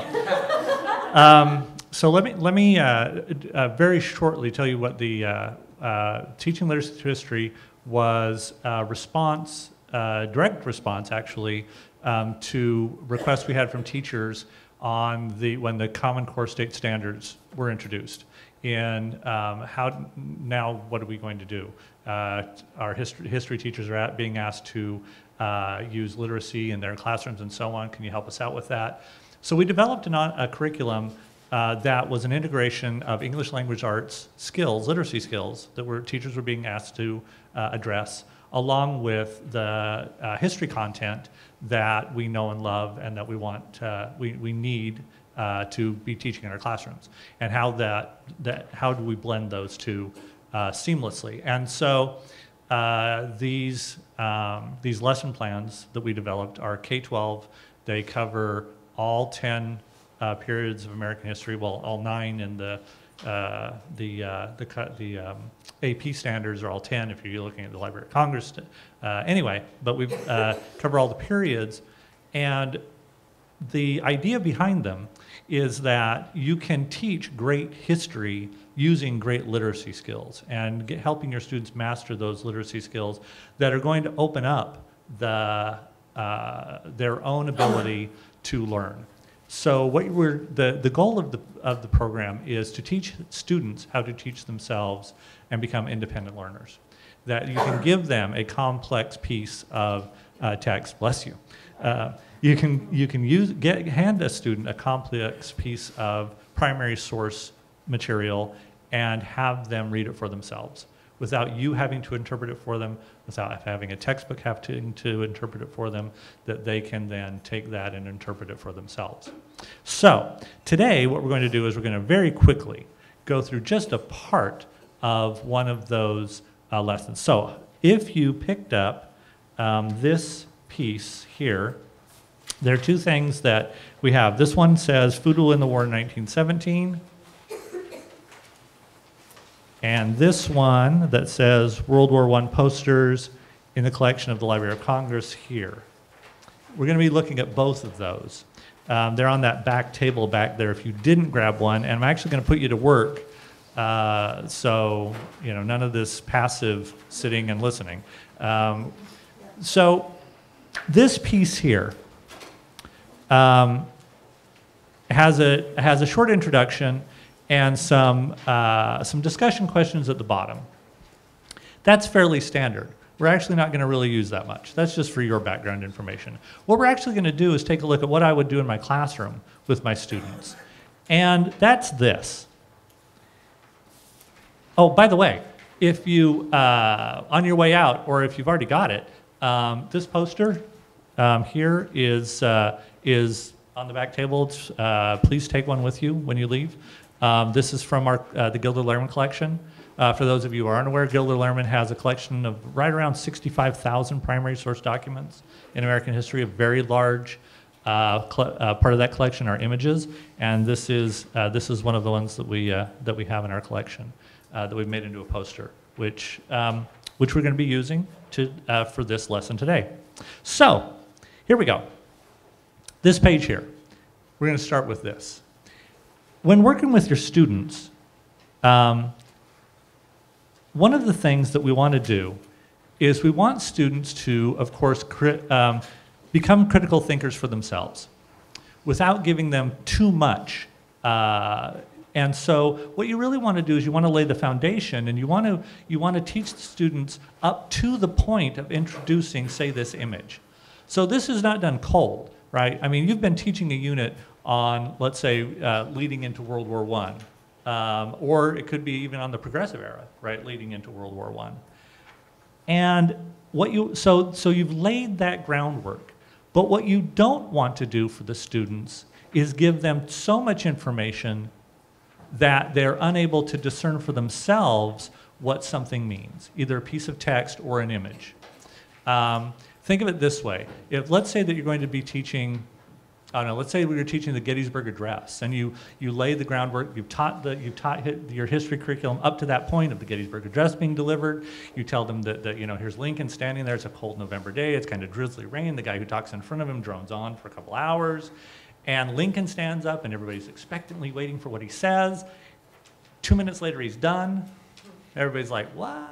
Speaker 16: um, so let me let me uh, uh, very shortly tell you what the uh, uh Teaching Literacy History was a response, uh, direct response actually, um, to requests we had from teachers on the when the Common Core State Standards were introduced. And um, how now? What are we going to do? Uh, our history, history teachers are at, being asked to uh, use literacy in their classrooms and so on. Can you help us out with that? So we developed an, a curriculum uh, that was an integration of English language arts skills, literacy skills that were teachers were being asked to uh, address, along with the uh, history content that we know and love and that we want, uh, we, we need uh, to be teaching in our classrooms, and how that, that how do we blend those two uh, seamlessly? And so these um, these lesson plans that we developed are K-12. They cover all 10 uh, periods of American history. Well, all nine in the uh, the uh, the, the um, AP standards are all 10 if you're looking at the Library of Congress. anyway, but we cover all the periods, and the idea behind them is that you can teach great history using great literacy skills and get, helping your students master those literacy skills that are going to open up the, uh, their own ability to learn. So what we're, the, the goal of the, of the program is to teach students how to teach themselves and become independent learners. That you can give them a complex piece of uh, text, bless you, uh, you can, you can use, get, hand a student a complex piece of primary source material and have them read it for themselves without you having to interpret it for them, without having a textbook having to interpret it for them, that they can then take that and interpret it for themselves. So today what we're going to do is we're going to very quickly go through just a part of one of those uh, lessons. So if you picked up um, this piece here, There are two things that we have. This one says Food in the war in 1917. And this one that says World War I posters in the collection of the Library of Congress here. We're going to be looking at both of those. Um, they're on that back table back there if you didn't grab one, and I'm actually going to put you to work. Uh, so, you know, none of this passive sitting and listening. Um, so, this piece here um, has, a, has a short introduction and some, uh, some discussion questions at the bottom. That's fairly standard. We're actually not going to really use that much. That's just for your background information. What we're actually going to do is take a look at what I would do in my classroom with my students. And that's this. Oh, by the way, if you, uh, on your way out, or if you've already got it, um, this poster um, here is, uh, is on the back table. Uh, please take one with you when you leave. Um, this is from our, uh, the Gilder Lehrman collection. Uh, for those of you who aren't aware, Gilder Lehrman has a collection of right around 65,000 primary source documents in American history, a very large uh, uh, part of that collection are images, and this is, uh, this is one of the ones that we, uh, that we have in our collection that we've made into a poster, which, um, which we're going to be using to, for this lesson today. So, here we go. This page here, we're going to start with this. When working with your students, um, one of the things that we want to do is we want students to, of course, cri um, become critical thinkers for themselves without giving them too much. Uh, and so what you really want to do is you want to lay the foundation and you want to, you want to teach the students up to the point of introducing, say, this image. So this is not done cold, right? I mean, you've been teaching a unit on, let's say, uh, leading into World War I um, or it could be even on the progressive era, right, leading into World War I. And what you, so, so you've laid that groundwork, but what you don't want to do for the students is give them so much information that they're unable to discern for themselves what something means, either a piece of text or an image. Um, think of it this way. If let's say that you're going to be teaching I let's say we were teaching the Gettysburg Address and you, you laid the groundwork, you've taught, the, you've taught your history curriculum up to that point of the Gettysburg Address being delivered. You tell them that, that, you know, here's Lincoln standing there, it's a cold November day, it's kind of drizzly rain, the guy who talks in front of him drones on for a couple hours, and Lincoln stands up and everybody's expectantly waiting for what he says. Two minutes later, he's done. Everybody's like, what?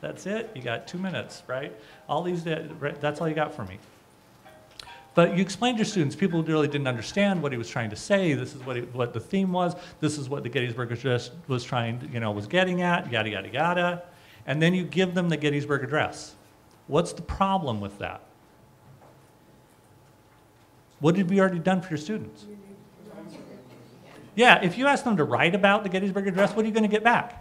Speaker 16: That's it? You got two minutes, right? All these, that's all you got for me. But you explained to your students, people really didn't understand what he was trying to say. This is what, he, what the theme was. This is what the Gettysburg Address was trying, to, you know, was getting at, yada, yada, yada. And then you give them the Gettysburg Address. What's the problem with that? What did we already done for your students? Yeah, if you ask them to write about the Gettysburg Address, what are you going to get back?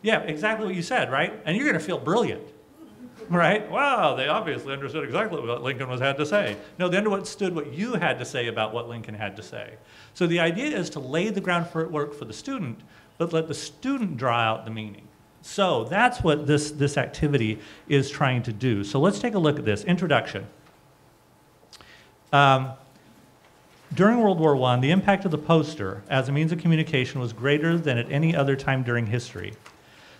Speaker 16: Yeah, exactly what you said, right? And you're going to feel brilliant right? Wow, they obviously understood exactly what Lincoln was had to say. No, they understood what you had to say about what Lincoln had to say. So the idea is to lay the groundwork for work for the student, but let the student draw out the meaning. So that's what this, this activity is trying to do. So let's take a look at this. Introduction. Um, during World War I, the impact of the poster as a means of communication was greater than at any other time during history.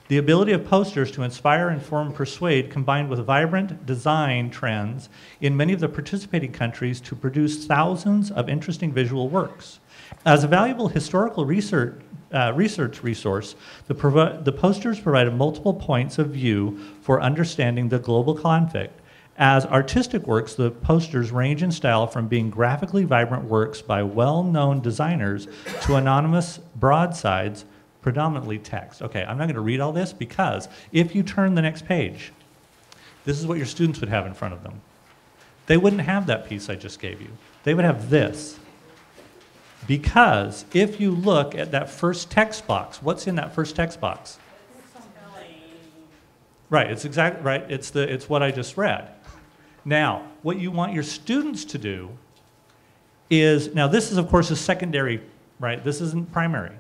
Speaker 16: The ability of posters to inspire, inform, persuade, combined with vibrant design trends in many of the participating countries to produce thousands of interesting visual works. As a valuable historical research, uh, research resource, the, the posters provided multiple points of view for understanding the global conflict. As artistic works, the posters range in style from being graphically vibrant works by well known designers to anonymous broadsides predominantly text. Okay, I'm not going to read all this because if you turn the next page, this is what your students would have in front of them. They wouldn't have that piece I just gave you. They would have this. Because if you look at that first text box, what's in that first text box? Right, it's exactly right. It's the it's what I just read. Now, what you want your students to do is now this is of course a secondary, right? This isn't primary.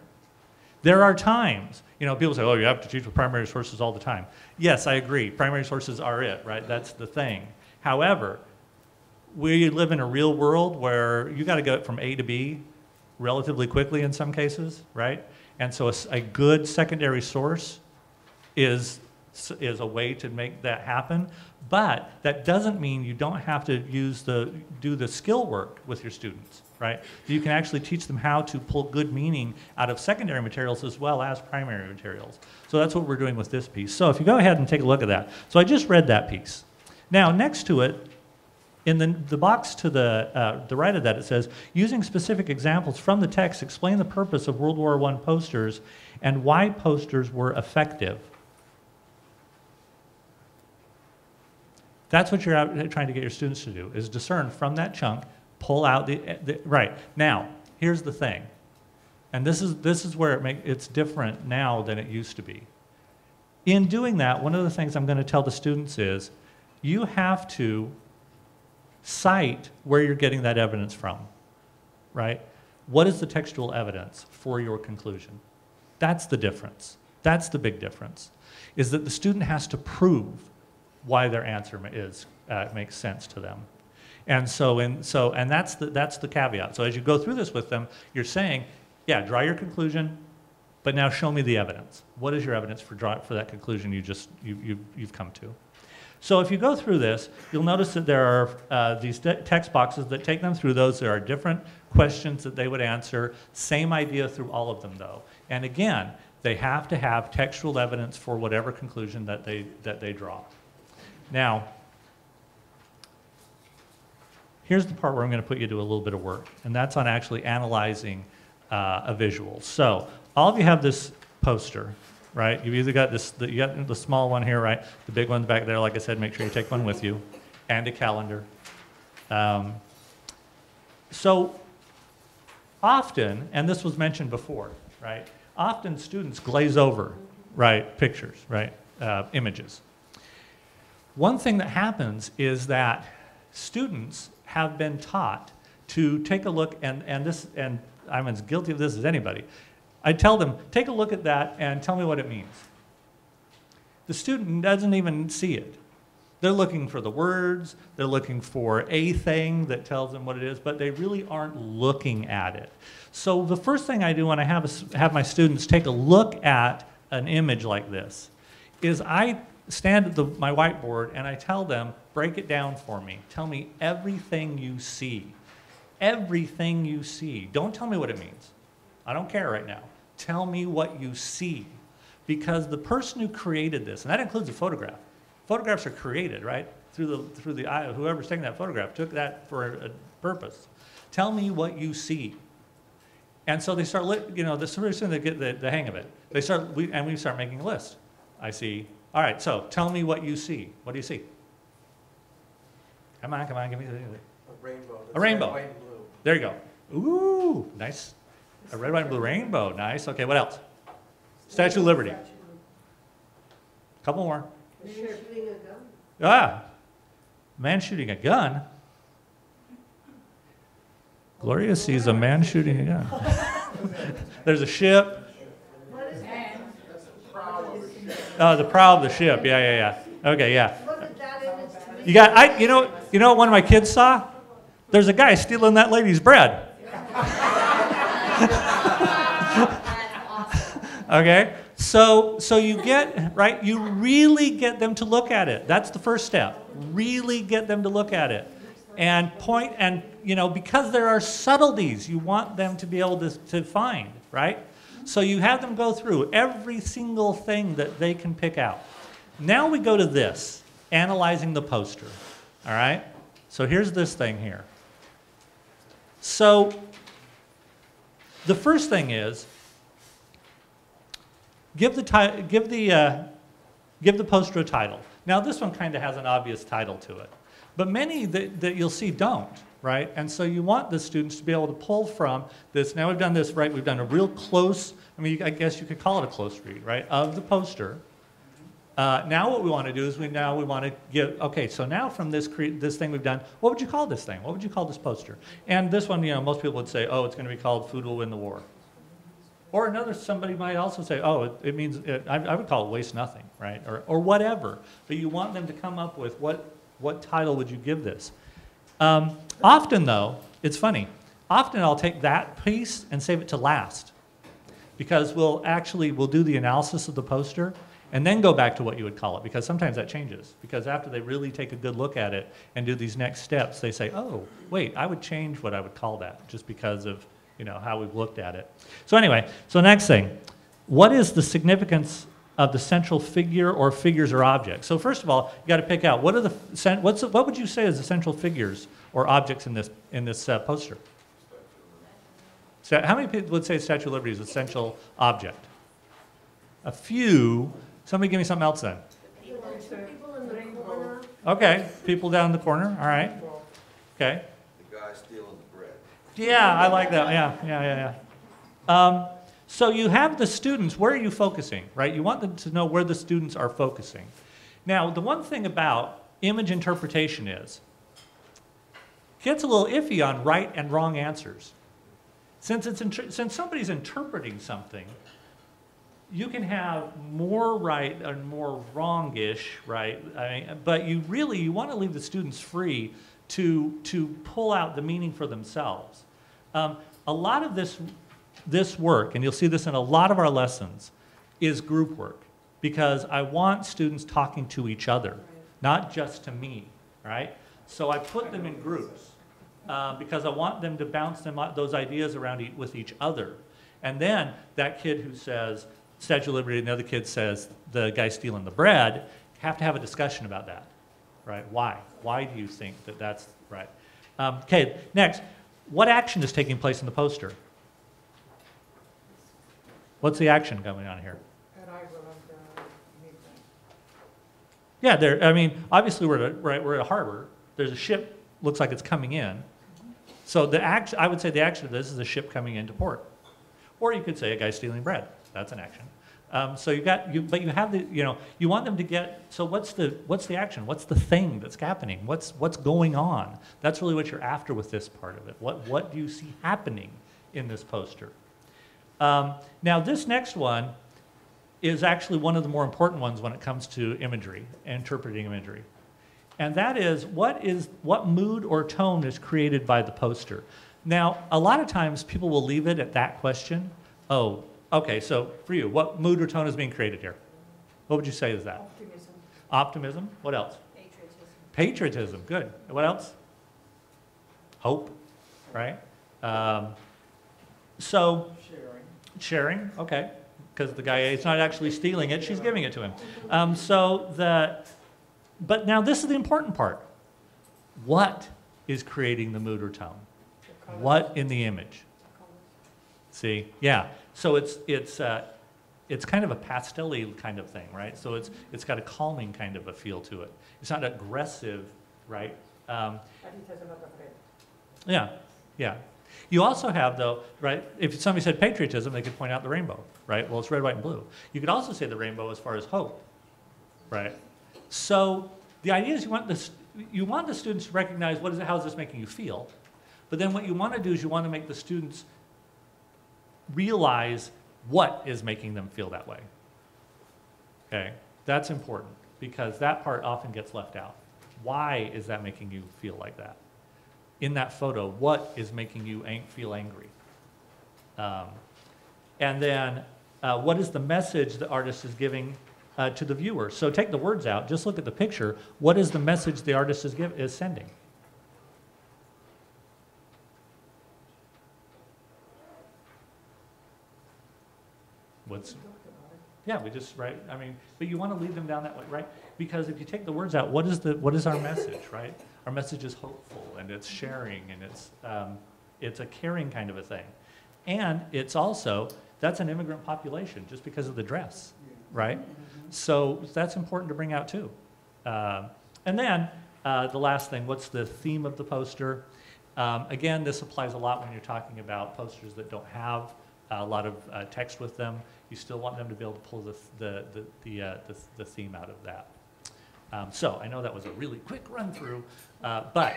Speaker 16: There are times, you know, people say, oh, you have to teach with primary sources all the time. Yes, I agree. Primary sources are it, right? That's the thing. However, we live in a real world where you got to go from A to B relatively quickly in some cases, right? And so a good secondary source is, is a way to make that happen. But that doesn't mean you don't have to use the, do the skill work with your students, right? You can actually teach them how to pull good meaning out of secondary materials as well as primary materials. So that's what we're doing with this piece. So if you go ahead and take a look at that. So I just read that piece. Now, next to it, in the, the box to the, uh, the right of that, it says, using specific examples from the text, explain the purpose of World War I posters and why posters were effective. That's what you're trying to get your students to do, is discern from that chunk, pull out the, the right. Now, here's the thing. And this is, this is where it make, it's different now than it used to be. In doing that, one of the things I'm going to tell the students is, you have to cite where you're getting that evidence from, right? What is the textual evidence for your conclusion? That's the difference. That's the big difference, is that the student has to prove why their answer is, uh, makes sense to them. And so, in, so, and that's the, that's the caveat. So as you go through this with them, you're saying, yeah, draw your conclusion, but now show me the evidence. What is your evidence for, draw, for that conclusion you just, you, you, you've come to? So if you go through this, you'll notice that there are uh, these te- text boxes that take them through those. There are different questions that they would answer. Same idea through all of them, though. And again, they have to have textual evidence for whatever conclusion that they, that they draw. Now, here's the part where I'm going to put you to a little bit of work, and that's on actually analyzing uh, a visual. So all of you have this poster, right? You've either got this, the, you got the small one here, right? The big one's back there. Like I said, make sure you take one with you, and a calendar. Um, so often, and this was mentioned before, right? Often students glaze over, right, pictures, right, uh, images. One thing that happens is that students have been taught to take a look, and, and this, and I'm as guilty of this as anybody. I tell them, take a look at that and tell me what it means. The student doesn't even see it. They're looking for the words, they're looking for a thing that tells them what it is, but they really aren't looking at it. So the first thing I do when I have, a have my students take a look at an image like this is I stand at the, my whiteboard and I tell them, break it down for me. Tell me everything you see. Everything you see. Don't tell me what it means. I don't care right now. Tell me what you see. Because the person who created this, and that includes a photograph, photographs are created, right? Through the, through the eye of whoever's taking that photograph, took that for a, purpose. Tell me what you see. And so they start, you know, pretty soon they get the, the hang of it. They start, we, and we start making a list. I see, all right, so tell me what you see. What do you see? Come on, come on, give me.
Speaker 17: A rainbow.
Speaker 16: A rainbow.
Speaker 17: Red, white, and blue.
Speaker 16: There you go. Ooh, nice. A red, white, and blue rainbow. Nice. Okay, what else? Statue of Liberty. A Couple more.
Speaker 14: Man Shooting a gun.
Speaker 16: Ah, man shooting a gun. Gloria sees a man shooting a gun. There's a ship. Oh, the prow of the ship. Yeah, yeah, yeah. Okay, yeah. You got, I, you know, you know what one of my kids saw? There's a guy stealing that lady's bread. okay, so so you get right. You really get them to look at it. That's the first step. Really get them to look at it, and point and you know because there are subtleties you want them to be able to, to find right. So you have them go through every single thing that they can pick out. Now we go to this, analyzing the poster. All right? So here's this thing here. So the first thing is give the, give the, uh, give the poster a title. Now this one kind of has an obvious title to it, but many that, that you'll see don't, right? And so you want the students to be able to pull from this. Now we've done this, right? We've done a real close, I mean, I guess you could call it a close read, right, of the poster. Uh, now what we want to do is we now we want to give, okay, so now from this, this thing we've done, what would you call this thing? What would you call this poster? And this one, you know, most people would say, oh, it's going to be called Food Will Win the War. Or another, somebody might also say, oh, it, it means, it, I, I would call it waste nothing, right? Or, or whatever. But you want them to come up with what, what title would you give this? Um, often, though, it's funny. Often I'll take that piece and save it to last because we'll actually we'll do the analysis of the poster and then go back to what you would call it because sometimes that changes because after they really take a good look at it and do these next steps they say oh wait i would change what i would call that just because of you know how we've looked at it so anyway so next thing what is the significance of the central figure or figures or objects so first of all you got to pick out what are the what's what would you say is the central figures or objects in this in this uh, poster so how many people would say statue of liberty is an central object a few Somebody give me something else then. Okay, people down in the corner, all right. Okay.
Speaker 17: The guy stealing the bread.
Speaker 16: Yeah, I like that, yeah, yeah, yeah, yeah. Um, so you have the students, where are you focusing, right? You want them to know where the students are focusing. Now, the one thing about image interpretation is, it gets a little iffy on right and wrong answers. Since, it's since somebody's interpreting something, you can have more right and more wrongish, right? I mean, but you really you want to leave the students free to to pull out the meaning for themselves. Um, a lot of this this work, and you'll see this in a lot of our lessons, is group work because I want students talking to each other, not just to me, right? So I put them in groups uh, because I want them to bounce them those ideas around e with each other. And then that kid who says, Statue of Liberty and the other kid says the guy stealing the bread, have to have a discussion about that, right? Why? Why do you think that that's right? Um, okay, next, what action is taking place in the poster? What's the action going on here? Yeah, there. I mean, obviously we're at a, right. We're at a harbor. There's a ship. Looks like it's coming in. So the act. I would say the action of this is a ship coming into port, or you could say a guy stealing bread. That's an action. Um, so you got you, but you have the you know you want them to get. So what's the what's the action? What's the thing that's happening? What's what's going on? That's really what you're after with this part of it. What what do you see happening in this poster? Um, now this next one is actually one of the more important ones when it comes to imagery, interpreting imagery, and that is what is what mood or tone is created by the poster. Now a lot of times people will leave it at that question. Oh, Okay, so for you, what mood or tone is being created here? What would you say is that?
Speaker 14: Optimism.
Speaker 16: Optimism. What else?
Speaker 14: Patriotism.
Speaker 16: Patriotism. Good. What else? Hope. Right. Um, so.
Speaker 14: Sharing.
Speaker 16: Okay. Because the guy is not actually stealing it; she's giving it to him. Um, so the. But now this is the important part. What is creating the mood or tone? What in the image? See, yeah. So it's, it's, uh, it's kind of a pastel kind of thing, right? So it's, it's got a calming kind of a feel to it. It's not aggressive, right? Um, yeah, yeah. You also have, though, right, if somebody said patriotism, they could point out the rainbow, right? Well, it's red, white, and blue. You could also say the rainbow as far as hope, right? So the idea is you want, this, you want the students to recognize what is it, how is this making you feel? But then what you want to do is you want to make the students realize what is making them feel that way. Okay, that's important because that part often gets left out. Why is that making you feel like that? In that photo, what is making you feel angry? Um, and then, uh, what is the message the artist is giving uh, to the viewer? So take the words out, just look at the picture. What is the message the artist is, give, is sending? What's, yeah, we just, right, I mean, but you want to lead them down that way, right? Because if you take the words out, what is the, what is our message, right? Our message is hopeful and it's sharing and it's, um, it's a caring kind of a thing. And it's also, that's an immigrant population just because of the dress, right? So that's important to bring out too. Uh, and then uh, the last thing, what's the theme of the poster? Um, again, this applies a lot when you're talking about posters that don't have a lot of uh, text with them you still want them to be able to pull the, the, the, the, uh, the, the theme out of that. Um, so I know that was a really quick run through, uh, but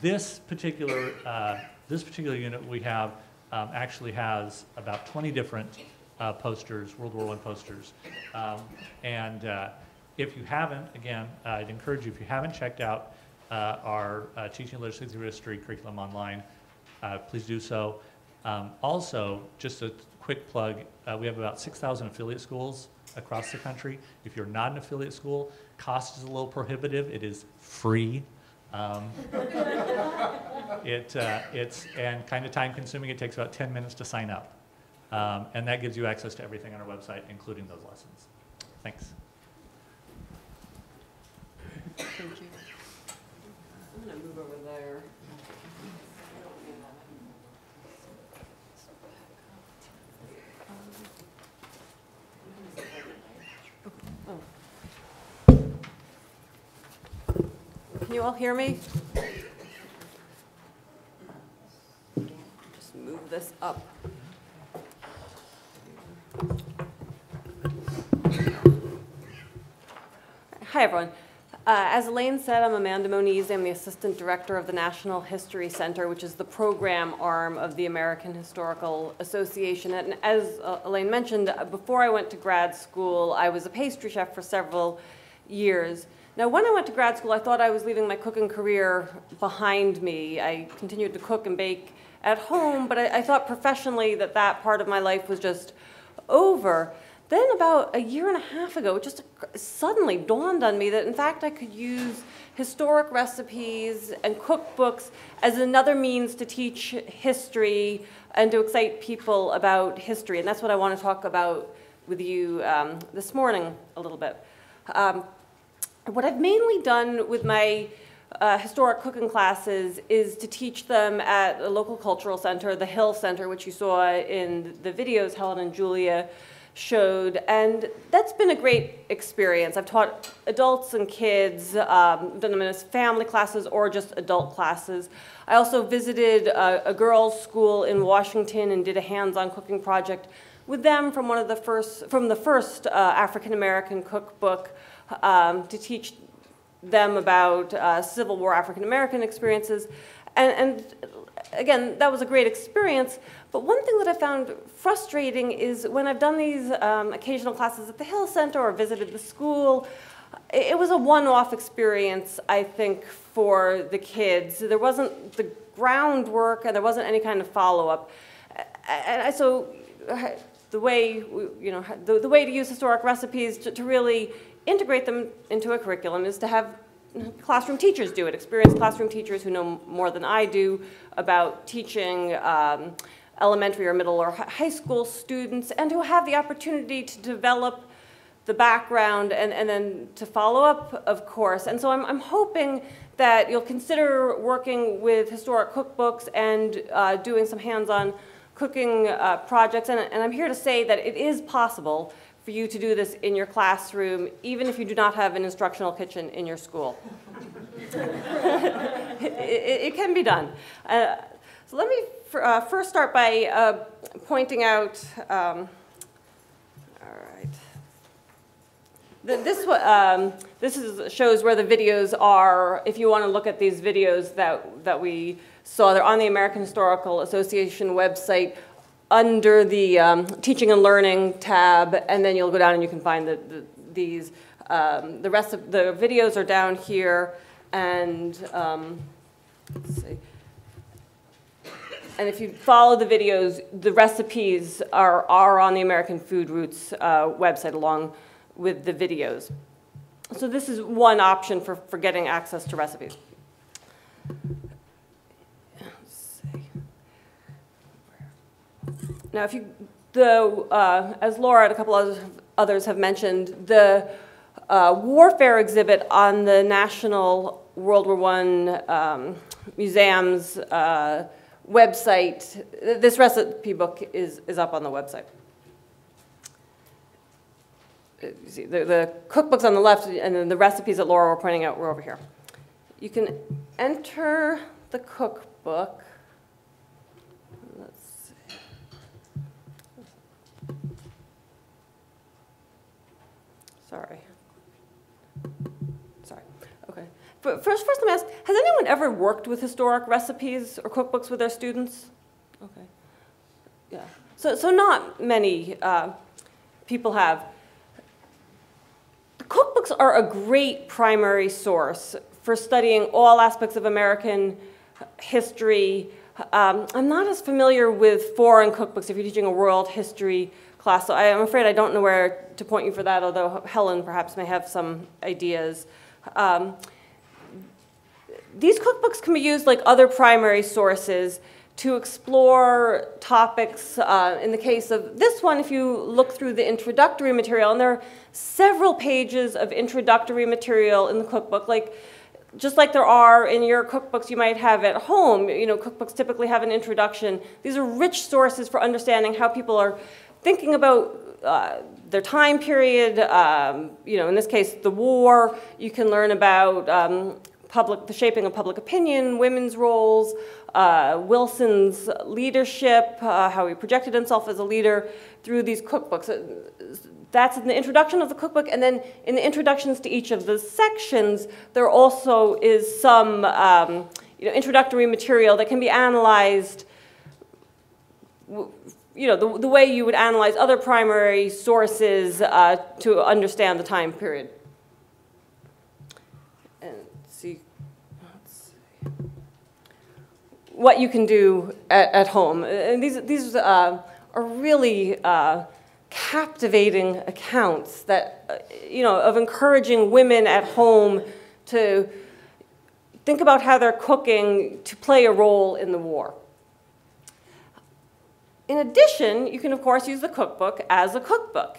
Speaker 16: this particular, uh, this particular unit we have um, actually has about 20 different uh, posters, World War I posters. Um, and uh, if you haven't, again, I'd encourage you, if you haven't checked out uh, our teaching literacy through history curriculum online, please do so. Um, also, just a quick plug, we have about 6,000 affiliate schools across the country. If you're not an affiliate school, cost is a little prohibitive. It is free. Um, it, uh, it's, and kind of time consuming. It takes about 10 minutes to sign up. Um, and that gives you access to everything on our website, including those lessons. Thanks.
Speaker 6: Thank you. I'm gonna move over there. You all hear me? Just move this up. Hi, everyone. Uh, As Elaine said, I'm Amanda Moniz. I'm the Assistant Director of the National History Center, which is the program arm of the American Historical Association. And as uh, Elaine mentioned, before I went to grad school, I was a pastry chef for several years. Now, when I went to grad school, I thought I was leaving my cooking career behind me. I continued to cook and bake at home, but I, I thought professionally that that part of my life was just over. Then about a year and a half ago, it just suddenly dawned on me that in fact I could use historic recipes and cookbooks as another means to teach history and to excite people about history. And that's what I want to talk about with you um, this morning a little bit. Um, what I've mainly done with my uh, historic cooking classes is to teach them at a local cultural center, the Hill Center, which you saw in the videos Helen and Julia showed, and that's been a great experience. I've taught adults and kids, um, done them as family classes or just adult classes. I also visited a, a girls' school in Washington and did a hands-on cooking project with them from one of the first, from the first uh, African American cookbook um, to teach them about uh, Civil War African American experiences. And, and again, that was a great experience. But one thing that I found frustrating is when I've done these um, occasional classes at the Hill Center or visited the school, it, was a one-off experience, I think, for the kids. There wasn't the groundwork and there wasn't any kind of follow-up. And I, so the way, you know, the, the way to use historic recipes to, to really integrate them into a curriculum is to have classroom teachers do it, experienced classroom teachers who know more than I do about teaching um, elementary or middle or high school students and who have the opportunity to develop the background and, and then to follow up, of course. And so I'm, I'm hoping that you'll consider working with historic cookbooks and uh, doing some hands-on cooking uh, projects. And, and I'm here to say that it is possible for you to do this in your classroom, even if you do not have an instructional kitchen in your school. it, it, it, can be done. Uh, so let me uh, first start by uh, pointing out, um, all right. This, um, this is, shows where the videos are, if you want to look at these videos that, that we saw. They're on the American Historical Association website under the um, teaching and learning tab, and then you'll go down and you can find the, the these. Um, the rest of the videos are down here, and um, let's see. And if you follow the videos, the recipes are, are on the American Food Roots uh, website along with the videos. So this is one option for, for getting access to recipes. Now, if you, the, uh, as Lora and a couple others, others have mentioned, the uh, warfare exhibit on the National World War I um, Museum's uh, website, this recipe book is, is up on the website. Uh, the, the cookbook's on the left, and then the recipes that Lora were pointing out were over here. You can enter the cookbook. Sorry. Sorry. Okay. But first, first let me ask, has anyone ever worked with historic recipes or cookbooks with their students? Okay. Yeah. So, so not many uh, people have. The cookbooks are a great primary source for studying all aspects of American history. Um, I'm not as familiar with foreign cookbooks if you're teaching a world history class, so I am afraid I don't know where to point you for that, although Helen perhaps may have some ideas. Um, these cookbooks can be used like other primary sources to explore topics. Uh, in the case of this one, if you look through the introductory material, and there are several pages of introductory material in the cookbook, like just like there are in your cookbooks you might have at home. You know, cookbooks typically have an introduction. These are rich sources for understanding how people are thinking about uh, their time period, um, you know, in this case, the war. You can learn about um, public, the shaping of public opinion, women's roles, uh, Wilson's leadership, uh, how he projected himself as a leader through these cookbooks. Uh, that's in the introduction of the cookbook, and then in the introductions to each of the sections, there also is some um, you know, introductory material that can be analyzed you know, the, the way you would analyze other primary sources uh, to understand the time period. And see, see, what you can do at, at home. And these, these uh, are really uh, captivating accounts that, uh, you know, of encouraging women at home to think about how they're cooking to play a role in the war. In addition, you can of course use the cookbook as a cookbook.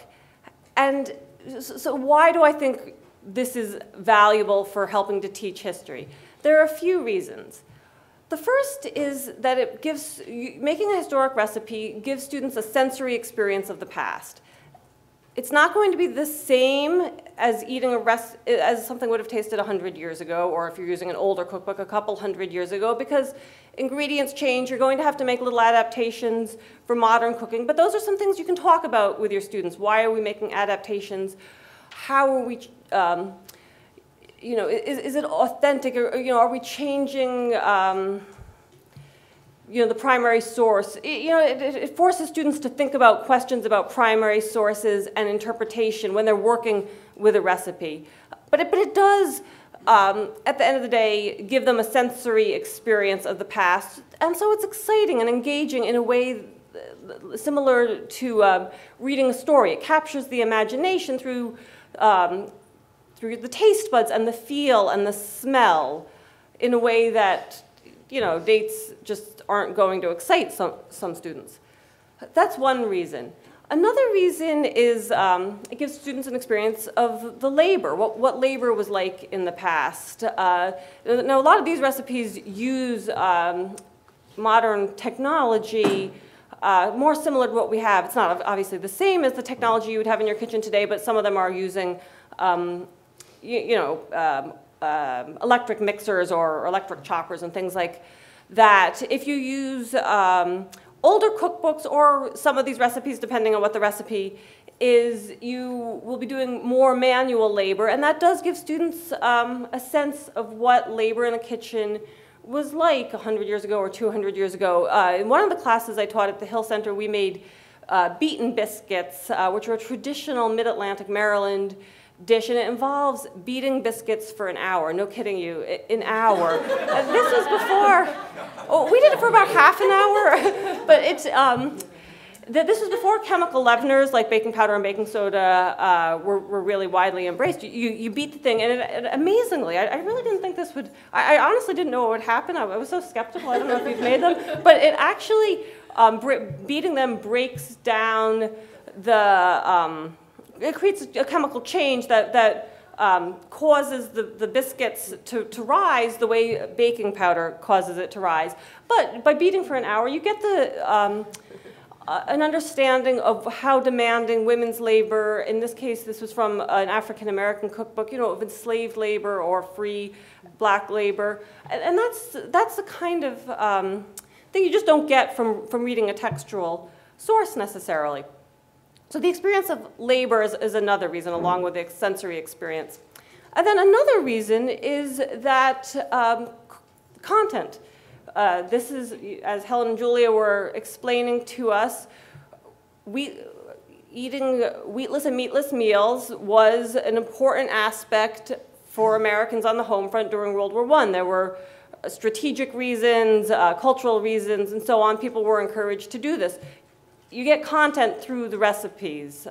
Speaker 6: And so why do I think this is valuable for helping to teach history? There are a few reasons. The first is that it gives, making a historic recipe gives students a sensory experience of the past. It's not going to be the same as eating a rest, as something would have tasted 100 years ago, or if you're using an older cookbook, a couple hundred years ago, because ingredients change. You're going to have to make little adaptations for modern cooking, but those are some things you can talk about with your students. Why are we making adaptations? How are we, um, you know, is, is it authentic, or, you know, are we changing, um, you know, the primary source. It, you know, it, it, forces students to think about questions about primary sources and interpretation when they're working with a recipe. But it, but it does, um, at the end of the day, give them a sensory experience of the past. And so it's exciting and engaging in a way similar to um, reading a story. It captures the imagination through, um, through the taste buds and the feel and the smell in a way that, you know, dates just aren't going to excite some, some students. That's one reason. Another reason is um, it gives students an experience of the labor, what, what labor was like in the past. Uh, now, a lot of these recipes use um, modern technology uh, more similar to what we have. It's not obviously the same as the technology you would have in your kitchen today, but some of them are using, um, you, you, know, um, um, electric mixers or electric choppers and things like that if you use um, older cookbooks or some of these recipes, depending on what the recipe is, you will be doing more manual labor, and that does give students um, a sense of what labor in a kitchen was like 100 years ago or 200 years ago. Uh, in one of the classes I taught at the Hill Center, we made uh, beaten biscuits, uh, which are a traditional mid-Atlantic Maryland dish, and it involves beating biscuits for an hour. No kidding you, an hour. this was before, oh, we did it for about half an hour, but it's, um, this was before chemical leaveners like baking powder and baking soda uh, were, were, really widely embraced. You, you beat the thing, and it, it, amazingly, I, I, really didn't think this would, I, I, honestly didn't know what would happen. I, I, was so skeptical, I don't know if you've made them, but it actually, um, beating them breaks down the, um, it creates a chemical change that, that um, causes the, the biscuits to, to rise the way baking powder causes it to rise. But by beating for an hour, you get the, um, uh, an understanding of how demanding women's labor, in this case, this was from an African American cookbook, you know, of enslaved labor or free black labor. And, and that's, that's the kind of um, thing you just don't get from, from reading a textual source necessarily. So the experience of labor is, is another reason, along with the sensory experience. And then another reason is that um, content. Uh, this is, as Helen and Julia were explaining to us, we, eating wheatless and meatless meals was an important aspect for Americans on the home front during World War I. There were uh, strategic reasons, uh, cultural reasons, and so on. People were encouraged to do this. You get content through the recipes.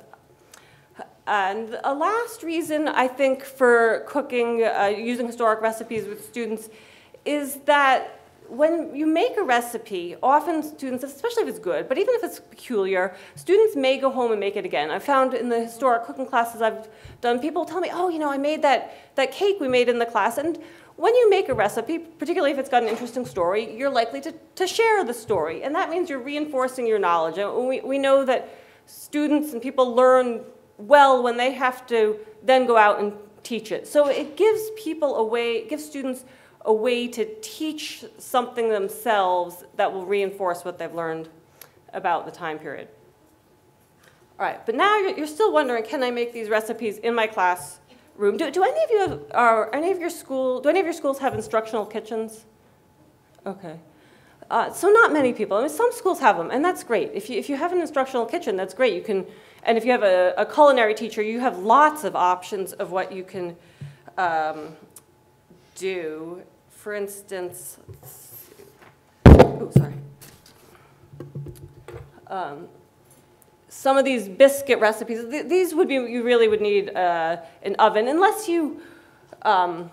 Speaker 6: And a last reason, I think, for cooking, uh, using historic recipes with students, is that when you make a recipe, often students, especially if it's good, but even if it's peculiar, students may go home and make it again. I've found in the historic cooking classes I've done, people tell me, oh, you know, I made that, that cake we made in the class. And when you make a recipe, particularly if it's got an interesting story, you're likely to, to share the story. And that means you're reinforcing your knowledge. And we, we know that students and people learn well when they have to then go out and teach it. So it gives people a way, gives students a way to teach something themselves that will reinforce what they've learned about the time period. All right, but now you're, still wondering, can I make these recipes in my classroom? Do, do any of you have, are any of your school, do any of your schools have instructional kitchens? Okay. Uh, so not many people. I mean, some schools have them, and that's great. If you, if you have an instructional kitchen, that's great. You can, and if you have a, a culinary teacher, you have lots of options of what you can um, do for instance, oh, sorry. Um, some of these biscuit recipes, th these would be, you really would need uh, an oven, unless you, um,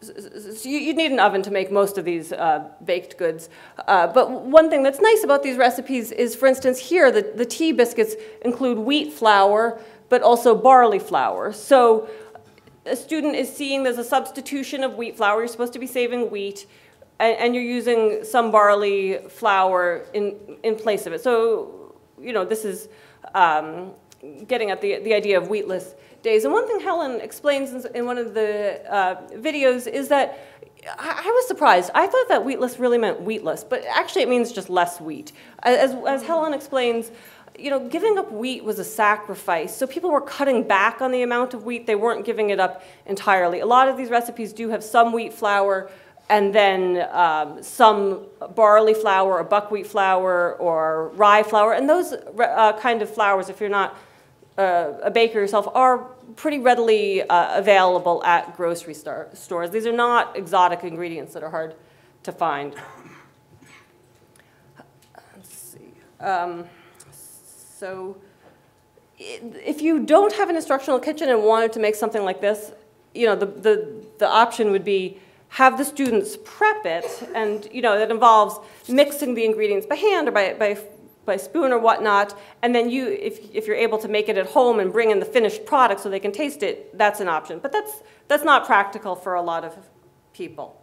Speaker 6: so you'd need an oven to make most of these uh, baked goods. Uh, but one thing that's nice about these recipes is, for instance, here, the, the tea biscuits include wheat flour, but also barley flour. So a student is seeing there's a substitution of wheat flour, you're supposed to be saving wheat, and, and you're using some barley flour in, in place of it. So, you know, this is um, getting at the, the idea of wheatless days. And one thing Helen explains in one of the uh, videos is that I, I was surprised. I thought that wheatless really meant wheatless, but actually it means just less wheat. As, as Helen explains, you know, giving up wheat was a sacrifice. So people were cutting back on the amount of wheat. They weren't giving it up entirely. A lot of these recipes do have some wheat flour and then um, some barley flour or buckwheat flour or rye flour. And those uh, kind of flours, if you're not uh, a baker yourself, are pretty readily uh, available at grocery stores. These are not exotic ingredients that are hard to find. Let's see. Um, so if you don't have an instructional kitchen and wanted to make something like this, you know, the, the, the option would be have the students prep it, and you know, that involves mixing the ingredients by hand or by, by, by spoon or whatnot, and then you, if, if you're able to make it at home and bring in the finished product so they can taste it, that's an option. But that's, that's not practical for a lot of people.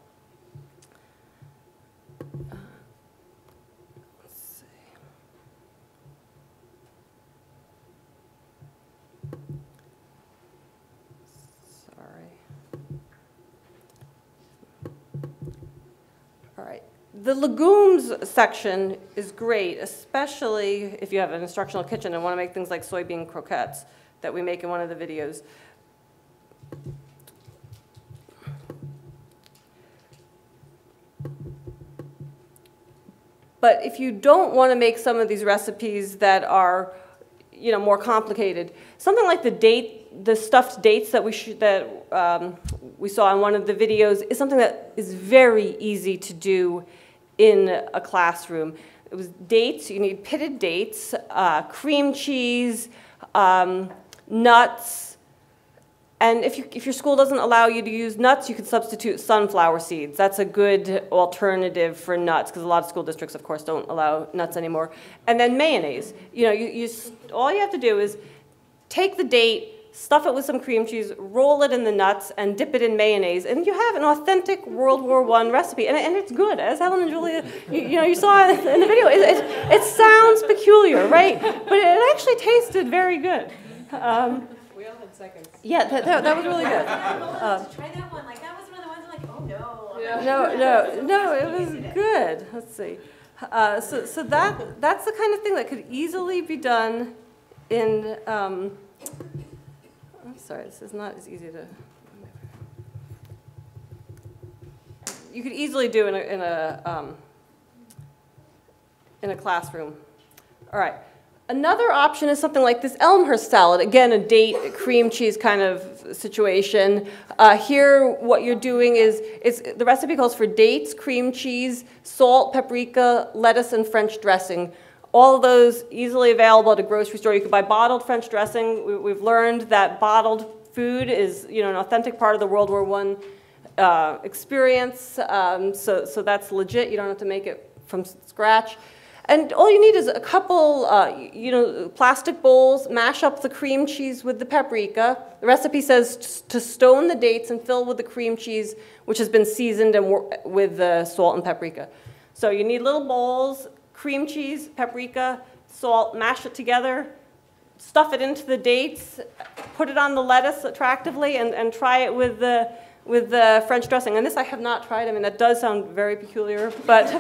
Speaker 6: The legumes section is great, especially if you have an instructional kitchen and want to make things like soybean croquettes that we make in one of the videos. But if you don't want to make some of these recipes that are, you know, more complicated, something like the date, the stuffed dates that we that um, we saw in one of the videos is something that is very easy to do in a classroom. It was dates, you need pitted dates, uh, cream cheese, um, nuts, and if, you, if your school doesn't allow you to use nuts, you can substitute sunflower seeds. That's a good alternative for nuts, because a lot of school districts, of course, don't allow nuts anymore. And then mayonnaise. You know, you, you, all you have to do is take the date, stuff it with some cream cheese, roll it in the nuts, and dip it in mayonnaise, and you have an authentic World War I recipe, and, and it's good. As Helen and Julia, you, you know, you saw in the video, it, it, it, sounds peculiar, right? But it actually tasted very good. Um,
Speaker 3: we all had seconds.
Speaker 6: Yeah, that, that, that was really good.
Speaker 14: Um, Try that one. Like that was one of the ones I'm like, oh no.
Speaker 6: Yeah. No, no, no, it was good. Let's see. Uh, so, so that that's the kind of thing that could easily be done in. Um, sorry, this is not as easy to. You could easily do in a, in a, um, in a classroom. All right. Another option is something like this Elmhurst salad. Again, a date, cream cheese kind of situation. Uh, here, what you're doing is, is the recipe calls for dates, cream cheese, salt, paprika, lettuce, and French dressing. All of those easily available at a grocery store. You can buy bottled French dressing. We, we've learned that bottled food is, you know, an authentic part of the World War One uh, experience. Um, so, so that's legit. You don't have to make it from scratch. And all you need is a couple, uh, you know, plastic bowls, mash up the cream cheese with the paprika. The recipe says to stone the dates and fill with the cream cheese, which has been seasoned and with the salt and paprika. So you need little bowls, cream cheese, paprika, salt, mash it together, stuff it into the dates, put it on the lettuce attractively, and, and try it with the with the French dressing. And this I have not tried. I mean, that does sound very peculiar, but, you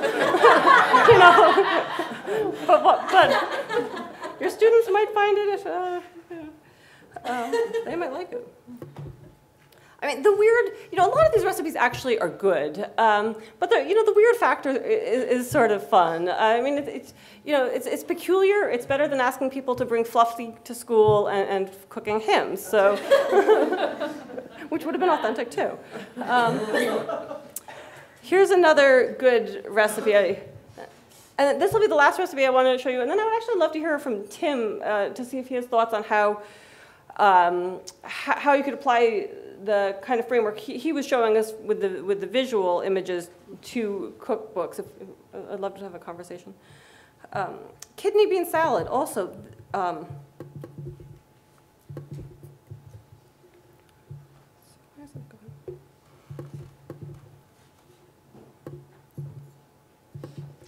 Speaker 6: know, but, but, but, your students might find it if, uh, uh, they might like it. I mean, the weird, you know, a lot of these recipes actually are good, um, but the, you know, the weird factor is, is sort of fun. I mean, it's, it's, you know, it's, it's peculiar. It's better than asking people to bring fluffy to school and, and cooking hymns. So, which would have been authentic too. Um, here's another good recipe. I, and this will be the last recipe I wanted to show you. And then I would actually love to hear from Tim uh, to see if he has thoughts on how, um, how you could apply the kind of framework he, he, was showing us with the, with the visual images to cookbooks. If, I'd love to have a conversation. Um, kidney bean salad, also. Um,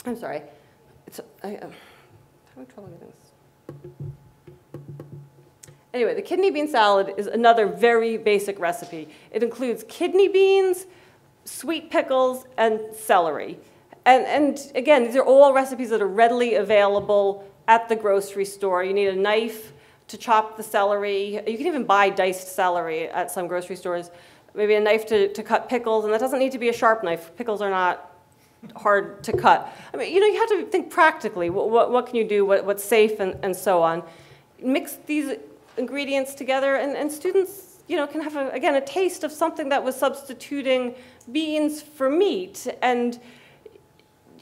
Speaker 6: I'm sorry. It's, I, am having trouble getting. Anyway, the kidney bean salad is another very basic recipe. It includes kidney beans, sweet pickles, and celery. And, and again, these are all recipes that are readily available at the grocery store. You need a knife to chop the celery. You can even buy diced celery at some grocery stores. Maybe a knife to, to cut pickles, and that doesn't need to be a sharp knife. Pickles are not hard to cut. I mean, you know, you have to think practically. What, what, what can you do? What, what's safe, and, and so on. Mix these ingredients together, and, and students, you know, can have, a, again, a taste of something that was substituting beans for meat, and,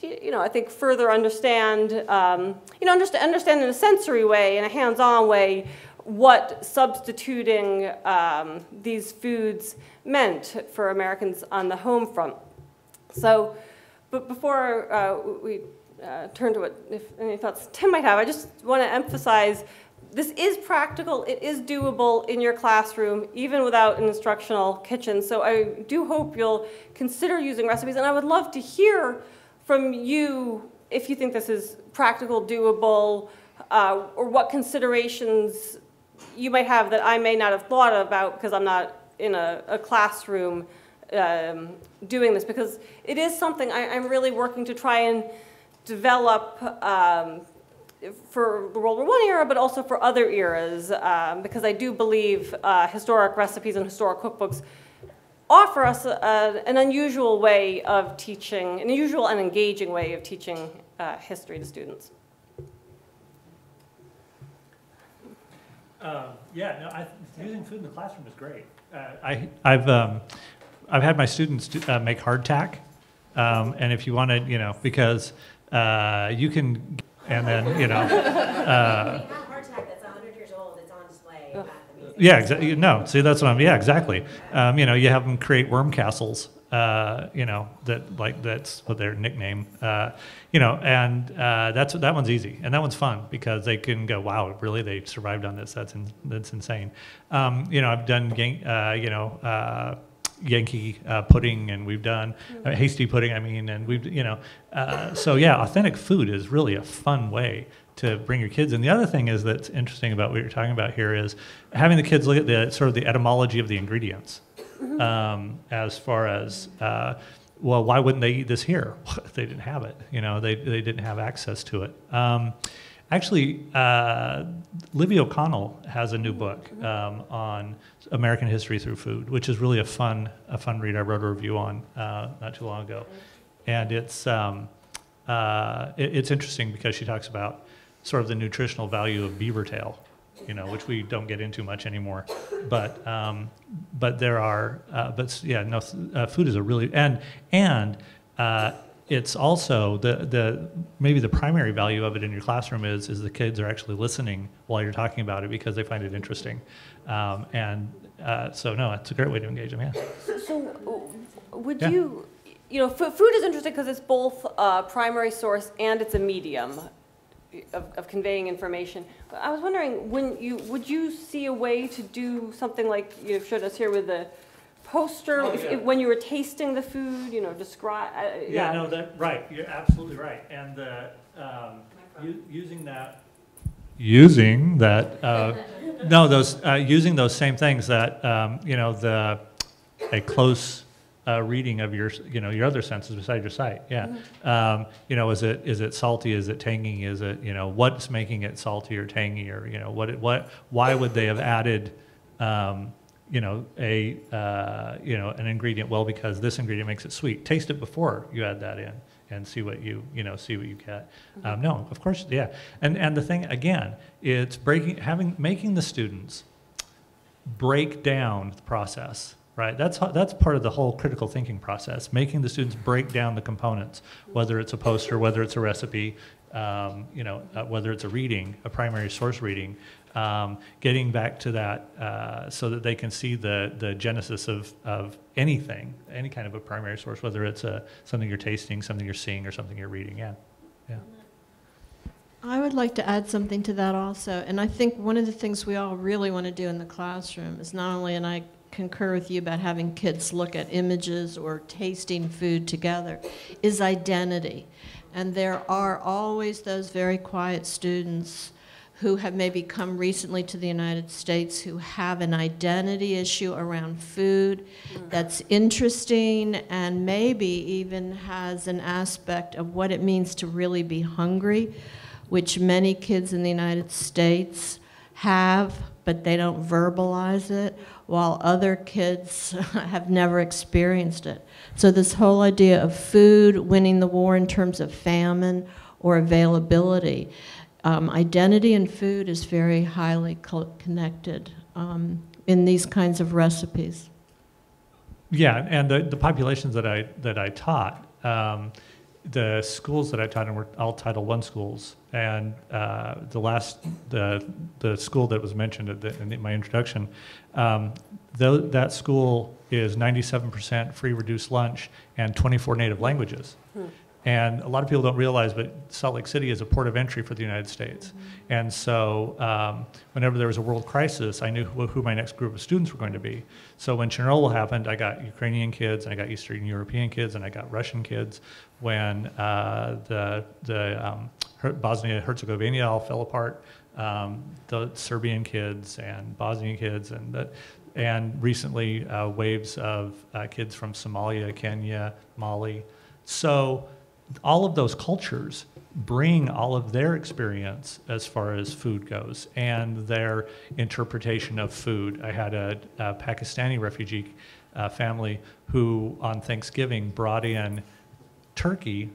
Speaker 6: you know, I think further understand, um, you know, understand in a sensory way, in a hands-on way, what substituting um, these foods meant for Americans on the home front. So, but before uh, we uh, turn to what, if any thoughts Tim might have, I just want to emphasize this is practical, it is doable in your classroom, even without an instructional kitchen. So I do hope you'll consider using recipes, and I would love to hear from you if you think this is practical, doable, uh, or what considerations you might have that I may not have thought about because I'm not in a, a classroom um, doing this, because it is something I, am really working to try and develop um, for the World War I era, but also for other eras, um, because I do believe uh, historic recipes and historic cookbooks offer us a, an unusual way of teaching, an unusual and engaging way of teaching uh, history to students.
Speaker 16: Uh, yeah, no, I, using food in the classroom is great. Uh, I, I've, um, I've had my students do, uh, make hardtack, um, and if you want to, you know, because uh, you can and then you know. Uh, yeah, exactly. No, see, that's what I'm. Yeah, exactly. Um, you know, you have them create worm castles. Uh, you know that like that's what their nickname. Uh, you know, and uh, that's that one's easy and that one's fun because they can go, wow, really they survived on this. That's in, that's insane. Um, you know, I've done uh, you know uh, Yankee uh, pudding, and we've done uh, hasty pudding. I mean, and we've you know, uh, so yeah, authentic food is really a fun way to bring your kids. And the other thing is that's interesting about what you're talking about here is having the kids look at the sort of the etymology of the ingredients, mm-hmm. um, as far as uh, well, why wouldn't they eat this here? they didn't have it. You know, they they didn't have access to it. Um, Actually, uh, Libby O'Connell has a new book um, on American history through food, which is really a fun, a fun read. I wrote a review on uh, not too long ago, and it's um, uh, it, it's interesting because she talks about sort of the nutritional value of beaver tail, you know, which we don't get into much anymore. But um, but there are uh, but yeah, no, uh, food is a really and and uh, it's also the the maybe the primary value of it in your classroom is is the kids are actually listening while you're talking about it because they find it interesting, um, and uh, so no, it's a great way to engage them. Yeah.
Speaker 6: So, so uh, would
Speaker 16: Yeah.
Speaker 6: you, you know, fu- food is interesting because it's both a primary source and it's a medium of, of conveying information. But I was wondering, when you, would you see a way to do something like you showed us here with the poster?
Speaker 16: Oh,
Speaker 6: if-
Speaker 16: yeah.
Speaker 6: if- When you were tasting the food, you know, describe, uh,
Speaker 16: Yeah,
Speaker 6: yeah.
Speaker 16: no, that, right, you're absolutely right. And the, um, u- using that. Using that, uh, no, those, uh, using those same things that, um, you know, the, a close, uh, reading of your, you know, your other senses besides your sight, yeah. Um, you know, is it, is it salty, is it tangy, is it, you know, what's making it salty or tangy, or, you know, what, it- what, why would they have added, um, you know, a, uh, you know, an ingredient, well, because this ingredient makes it sweet. Taste it before you add that in and see what you, you know, see what you get. Um, no, of course, yeah. And, and the thing, again, it's breaking, having, making the students break down the process, right? That's, that's part of the whole critical thinking process, making the students break down the components, whether it's a poster, whether it's a recipe, um, you know, uh, whether it's a reading, a primary source reading, um, getting back to that uh, so that they can see the, the genesis of, of anything, any kind of a primary source, whether it's a, something you're tasting, something you're seeing, or something you're reading, yeah. Yeah.
Speaker 13: I would like to add something to that also. And I think one of the things we all really want to do in the classroom is not only, and I concur with you about having kids look at images or tasting food together, is identity. And there are always those very quiet students who have maybe come recently to the United States who have an identity issue around food that's interesting and maybe even has an aspect of what it means to really be hungry, which many kids in the United States have, but they don't verbalize it, while other kids have never experienced it. So, this whole idea of food winning the war in terms of famine or availability, um, identity and food is very highly co- connected um, in these kinds of recipes.
Speaker 16: Yeah, and the, the populations that I that I taught, um, the schools that I taught in were all Title I schools, and uh, the last the the school that was mentioned at the, in my introduction, um, tho- that school is 97% free reduced lunch and 24 native languages. And a lot of people don't realize, but Salt Lake City is a port of entry for the United States. And so, um, whenever there was a world crisis, I knew who, who my next group of students were going to be. So when Chernobyl happened, I got Ukrainian kids, and I got Eastern European kids, and I got Russian kids. When uh, the the um, Bosnia Herzegovina all fell apart, um, the Serbian kids and Bosnian kids, and the, and recently uh, waves of uh, kids from Somalia, Kenya, Mali. So all of those cultures bring all of their experience as far as food goes and their interpretation of food. I had a, a Pakistani refugee uh, family who on Thanksgiving brought in turkey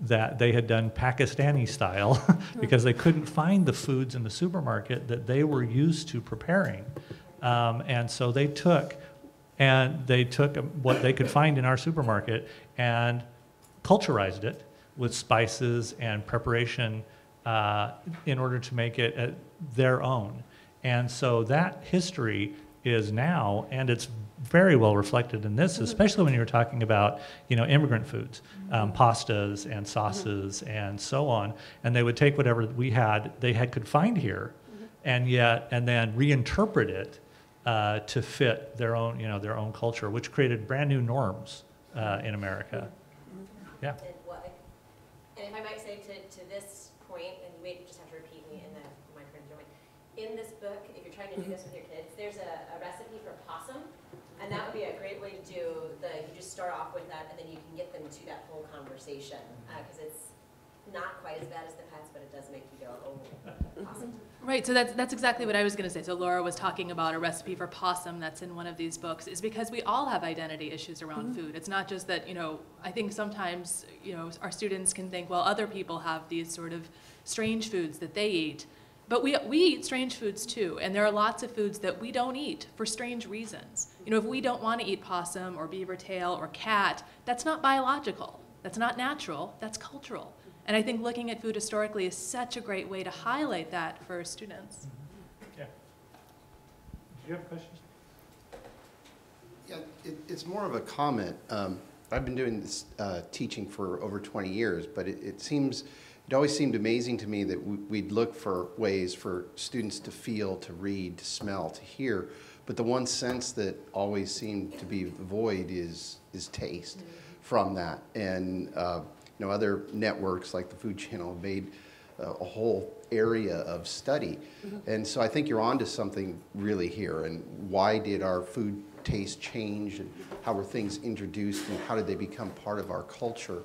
Speaker 16: that they had done Pakistani style because they couldn't find the foods in the supermarket that they were used to preparing. Um, and so they took and they took what they could find in our supermarket and culturized it with spices and preparation uh, in order to make it uh, their own. And so that history is now, and it's very well reflected in this, especially when you're talking about, you know, immigrant foods, um, pastas and sauces and so on. And they would take whatever we had, they had could find here, and yet, and then reinterpret it uh, to fit their own, you know, their own culture, which created brand new norms uh, in America. Yeah.
Speaker 14: And what- and if I might say to, to this point, and you may just have to repeat me in the microphone, in this book, if you're trying to do this with your kids, there's a, a recipe for possum, and that would be a great way to do the, you just start off with that, and then you can get them to that whole conversation, uh, because it's, not quite as bad as the pets, but it does make you go, oh, awesome.
Speaker 4: Right, so that's, that's exactly what I was going to say. So Lora was talking about a recipe for possum that's in one of these books, is because we all have identity issues around mm-hmm. food. It's not just that, you know, I think sometimes, you know, our students can think, well, other people have these sort of strange foods that they eat. But we, we eat strange foods too, and there are lots of foods that we don't eat for strange reasons. You know, if we don't want to eat possum or beaver tail or cat, that's not biological, that's not natural, that's cultural. And I think looking at food historically is such a great way to highlight that for students.
Speaker 16: Yeah. Do you have questions?
Speaker 12: Yeah, it, it's more of a comment. Um, I've been doing this uh, teaching for over 20 years, but it, it seems, it always seemed amazing to me that we- we'd look for ways for students to feel, to read, to smell, to hear. But the one sense that always seemed to be void is, is taste from that. And, uh, you know, other networks like the Food Channel have made uh, a whole area of study. And so I think you're onto something really here. And why did our food taste change? And how were things introduced? And how did they become part of our culture?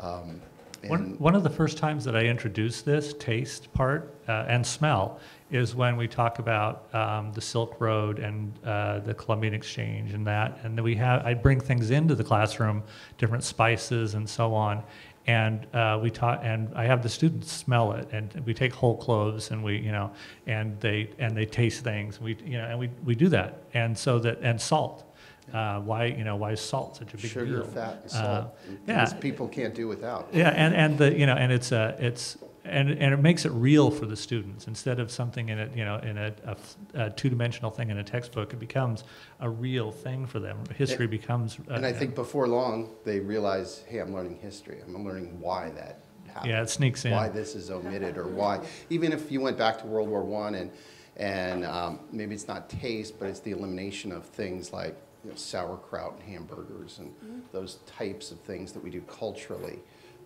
Speaker 12: Um,
Speaker 16: One,
Speaker 12: and
Speaker 16: one of the first times that I introduced this taste part uh, and smell is when we talk about um, the Silk Road and uh, the Columbian Exchange and that. And then we have, I bring things into the classroom, different spices and so on. And uh, we taught, and I have the students smell it, and we take whole cloves, and we, you know, and they and they taste things. We, you know, and we, we do that, and so that and salt. Uh, why, you know, why is salt such a big
Speaker 12: sugar,
Speaker 16: deal?
Speaker 12: fat, and
Speaker 16: Uh,
Speaker 12: salt.
Speaker 16: yeah,
Speaker 12: people can't do without.
Speaker 16: yeah, and, and the, you know, and it's a, it's, and, and it makes it real for the students. Instead of something in a, you know, in a, a f- a two-dimensional thing in a textbook, it becomes a real thing for them. History
Speaker 12: And-
Speaker 16: becomes. uh,
Speaker 12: And I think before long, they realize, hey, I'm learning history. I'm learning why that happened.
Speaker 16: Yeah, it sneaks in.
Speaker 12: Why this is omitted, or why, even if you went back to World War One and, and um, maybe it's not taste, but it's the elimination of things like you know, sauerkraut and hamburgers and those types of things that we do culturally.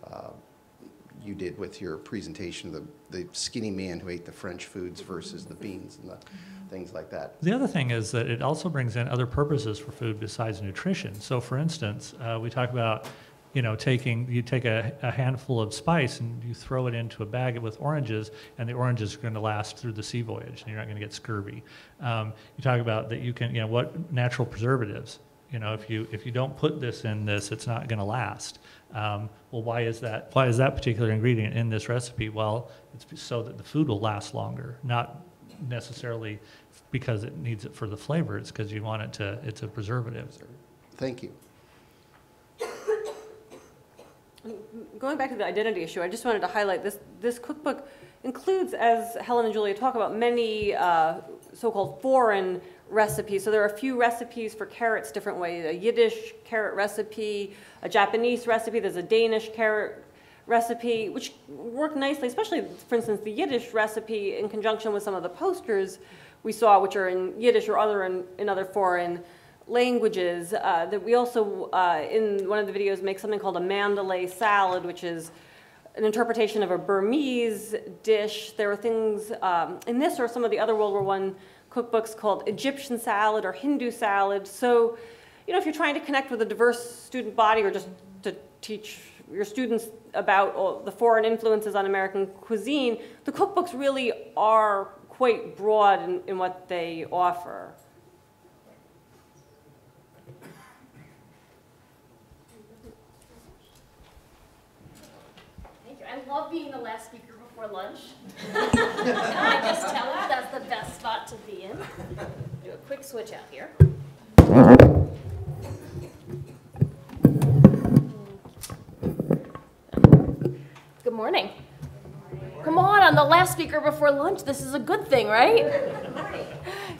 Speaker 12: Uh, You did with your presentation, the, the skinny man who ate the French foods versus the beans and the things like that.
Speaker 16: The other thing is that it also brings in other purposes for food besides nutrition. So, for instance, uh, we talk about, you know, taking you take a, a handful of spice and you throw it into a bag with oranges, and the oranges are going to last through the sea voyage, and you're not going to get scurvy. Um, you talk about that you can, you know, what natural preservatives. You know, if you if you don't put this in this, it's not going to last. Um, well, why is that? Why is that particular ingredient in this recipe? Well, it's so that the food will last longer, not necessarily because it needs it for the flavor. It's because you want it to. It's a preservative.
Speaker 12: Thank you.
Speaker 6: Going back to the identity issue, I just wanted to highlight this, this cookbook includes, as Helen and Julia talk about, many uh, so-called foreign recipes. So there are a few recipes for carrots different ways, a Yiddish carrot recipe, a Japanese recipe, there's a Danish carrot recipe, which work nicely, especially, for instance, the Yiddish recipe in conjunction with some of the posters we saw, which are in Yiddish or other in, in other foreign languages. Uh, that we also, uh, in one of the videos, make something called a Mandalay salad, which is an interpretation of a Burmese dish. There are things um, in this or some of the other World War I cookbooks called Egyptian salad or Hindu salad. So, you know, if you're trying to connect with a diverse student body or just to teach your students about the foreign influences on American cuisine, the cookbooks really are quite broad in, in what they offer.
Speaker 18: Thank you. I love being the last speaker before lunch. Can I just tell you that's the best spot to be in? Do a quick switch out here. Good morning. Come on, I'm the last speaker before lunch. This is a good thing, right?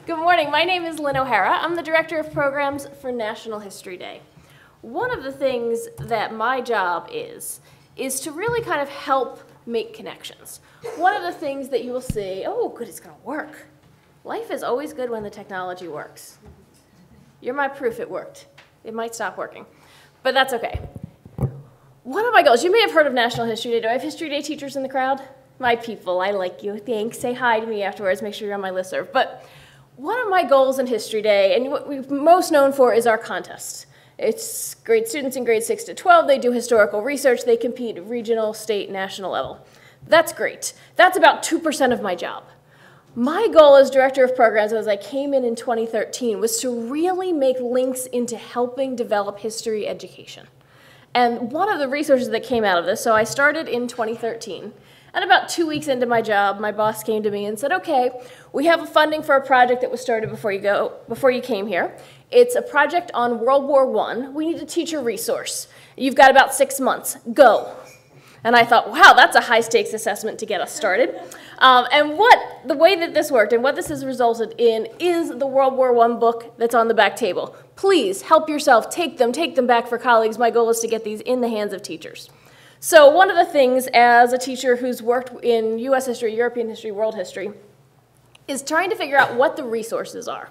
Speaker 18: Good morning. My name is Lynne O'Hara. I'm the Director of Programs for National History Day. One of the things that my job is, is to really kind of help make connections. One of the things that you will see, oh, good, it's going to work. Life is always good when the technology works. You're my proof it worked. It might stop working, but that's okay. One of my goals, you may have heard of National History Day. Do I have History Day teachers in the crowd? My people, I like you. Thanks. Say hi to me afterwards. Make sure you're on my listserv. But one of my goals in History Day, and what we're most known for, is our contest. It's grade students in grade 6 to 12, they do historical research, they compete regional, state, national level. That's great. That's about 2% of my job. My goal as director of programs as I came in in 2013 was to really make links into helping develop history education. And one of the resources that came out of this, so I started in 2013, and about two weeks into my job, my boss came to me and said, okay, we have a funding for a project that was started before you, go, before you came here. It's a project on World War I. We need a teacher resource. You've got about six months. Go. And I thought, wow, that's a high stakes assessment to get us started. Um, and what the way that this worked and what this has resulted in is the World War I book that's on the back table. Please help yourself, take them, take them back for colleagues. My goal is to get these in the hands of teachers. So, one of the things as a teacher who's worked in US history, European history, world history, is trying to figure out what the resources are.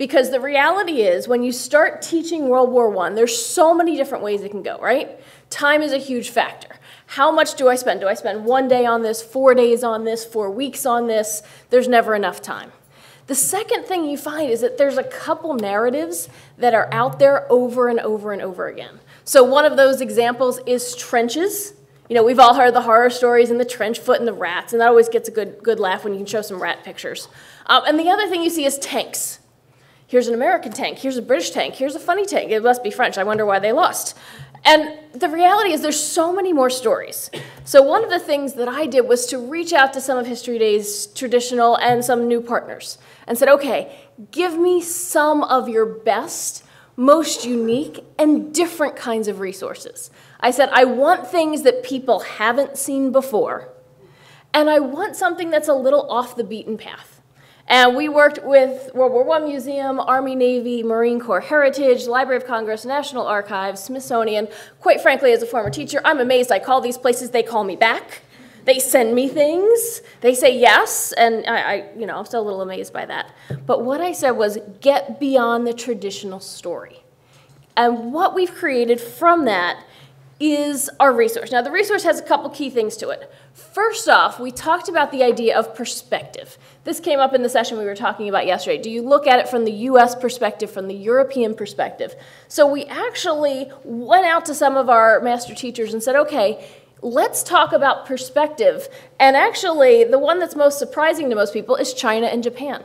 Speaker 18: Because the reality is, when you start teaching World War I, there's so many different ways it can go, right? Time is a huge factor. How much do I spend? Do I spend one day on this, four days on this, four weeks on this? There's never enough time. The second thing you find is that there's a couple narratives that are out there over and over and over again. So one of those examples is trenches. You know, we've all heard the horror stories and the trench foot and the rats, and that always gets a good, good laugh when you can show some rat pictures. Um, and the other thing you see is tanks. Here's an American tank, here's a British tank, here's a funny tank. It must be French. I wonder why they lost. And the reality is there's so many more stories. So one of the things that I did was to reach out to some of History Day's traditional and some new partners and said, okay, give me some of your best, most unique, and different kinds of resources. I said, I want things that people haven't seen before, and I want something that's a little off the beaten path. And we worked with World War I Museum, Army, Navy, Marine Corps Heritage, Library of Congress, National Archives, Smithsonian. Quite frankly, as a former teacher, I'm amazed. I call these places, they call me back. They send me things. They say yes, and I, I, you know, I'm still a little amazed by that. But what I said was get beyond the traditional story. And what we've created from that is our resource. Now, the resource has a couple key things to it. First off, we talked about the idea of perspective. This came up in the session we were talking about yesterday. Do you look at it from the US perspective, from the European perspective? So we actually went out to some of our master teachers and said, okay, let's talk about perspective. And actually, the one that's most surprising to most people is China and Japan.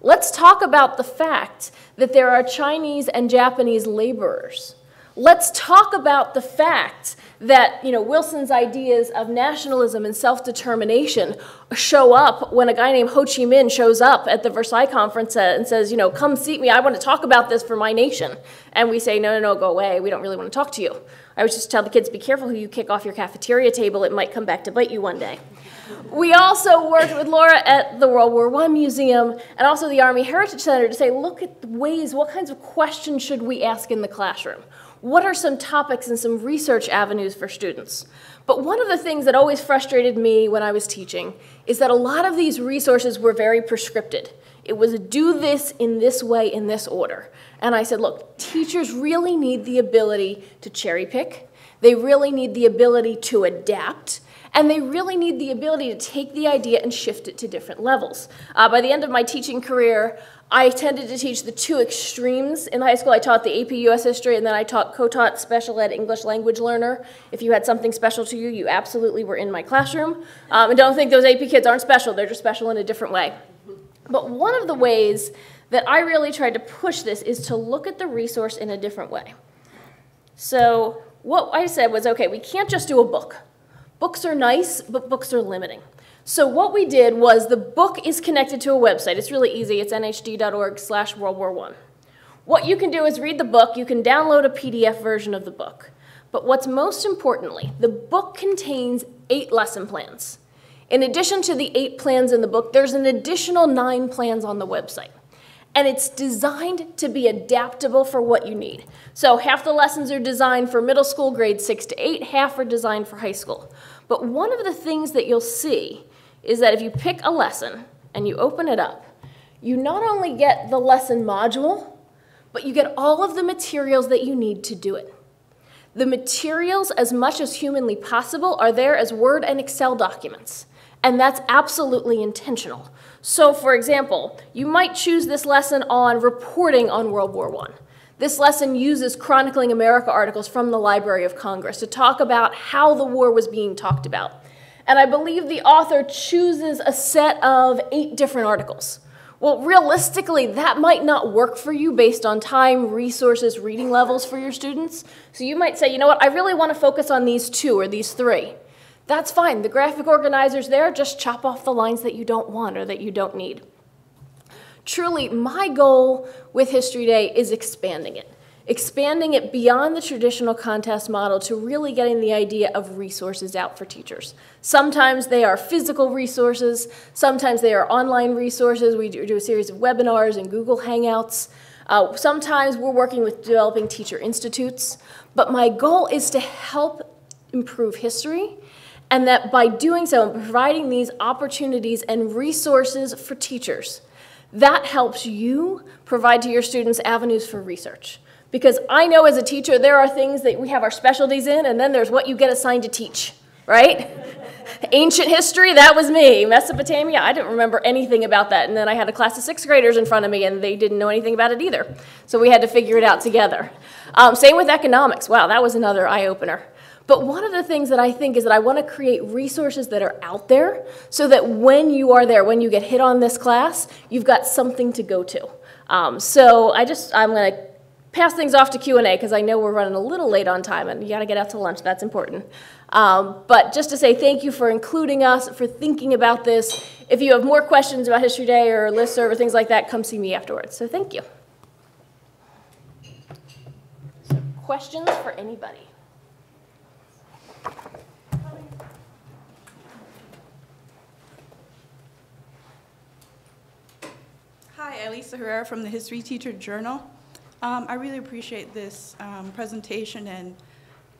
Speaker 18: Let's talk about the fact that there are Chinese and Japanese laborers. Let's talk about the fact that you know Wilson's ideas of nationalism and self-determination show up when a guy named Ho Chi Minh shows up at the Versailles conference and says, you know, come seat me. I want to talk about this for my nation. And we say, no, no, no, go away. We don't really want to talk to you. I would just tell the kids, be careful who you kick off your cafeteria table. It might come back to bite you one day. We also worked with Lora at the World War I Museum and also the Army Heritage Center to say, look at the ways, what kinds of questions should we ask in the classroom? What are some topics and some research avenues for students? But one of the things that always frustrated me when I was teaching is that a lot of these resources were very prescripted. It was do this in this way, in this order. And I said, look, teachers really need the ability to cherry pick. They really need the ability to adapt. And they really need the ability to take the idea and shift it to different levels. Uh, by the end of my teaching career, I tended to teach the two extremes in high school. I taught the AP US History, and then I taught co-taught special ed English language learner. If you had something special to you, you absolutely were in my classroom. Um, and don't think those AP kids aren't special. They're just special in a different way. But one of the ways that I really tried to push this is to look at the resource in a different way. So what I said was, okay, we can't just do a book. Books are nice, but books are limiting. So what we did was the book is connected to a website. It's really easy. It's nhd.org slash World War I. What you can do is read the book. You can download a PDF version of the book. But what's most importantly, the book contains eight lesson plans. In addition to the eight plans in the book, there's an additional nine plans on the website. And it's designed to be adaptable for what you need. So half the lessons are designed for middle school, grades six to eight, half are designed for high school. But one of the things that you'll see is that if you pick a lesson and you open it up, you not only get the lesson module, but you get all of the materials that you need to do it. The materials, as much as humanly possible, are there as Word and Excel documents, and that's absolutely intentional. So, for example, you might choose this lesson on reporting on World War I. This lesson uses Chronicling America articles from the Library of Congress to talk about how the war was being talked about. And I believe the author chooses a set of eight different articles. Well, realistically, that might not work for you based on time, resources, reading levels for your students. So you might say, you know what, I really want to focus on these two or these three. That's fine. The graphic organizer's there. Just chop off the lines that you don't want or that you don't need. Truly, my goal with History Day is expanding it. Expanding it beyond the traditional contest model to really getting the idea of resources out for teachers. Sometimes they are physical resources, sometimes they are online resources. We do a series of webinars and Google Hangouts. Uh, sometimes we're working with developing teacher institutes. But my goal is to help improve history and that by doing so and providing these opportunities and resources for teachers, that helps you provide to your students avenues for research. Because I know as a teacher, there are things that we have our specialties in, and then there's what you get assigned to teach, right? Ancient history, that was me. Mesopotamia, I didn't remember anything about that. And then I had a class of sixth graders in front of me, and they didn't know anything about it either. So we had to figure it out together. Um, same with economics. Wow, that was another eye opener. But one of the things that I think is that I want to create resources that are out there so that when you are there, when you get hit on this class, you've got something to go to. Um, so I just, I'm going to pass things off to Q&A because I know we're running a little late on time and you got to get out to lunch. That's important. Um, but just to say thank you for including us, for thinking about this. If you have more questions about History Day or listserv or things like that, come see me afterwards. So thank you. So questions for anybody?
Speaker 19: Hi, Elisa Herrera from the History Teacher Journal. Um, I really appreciate this um, presentation and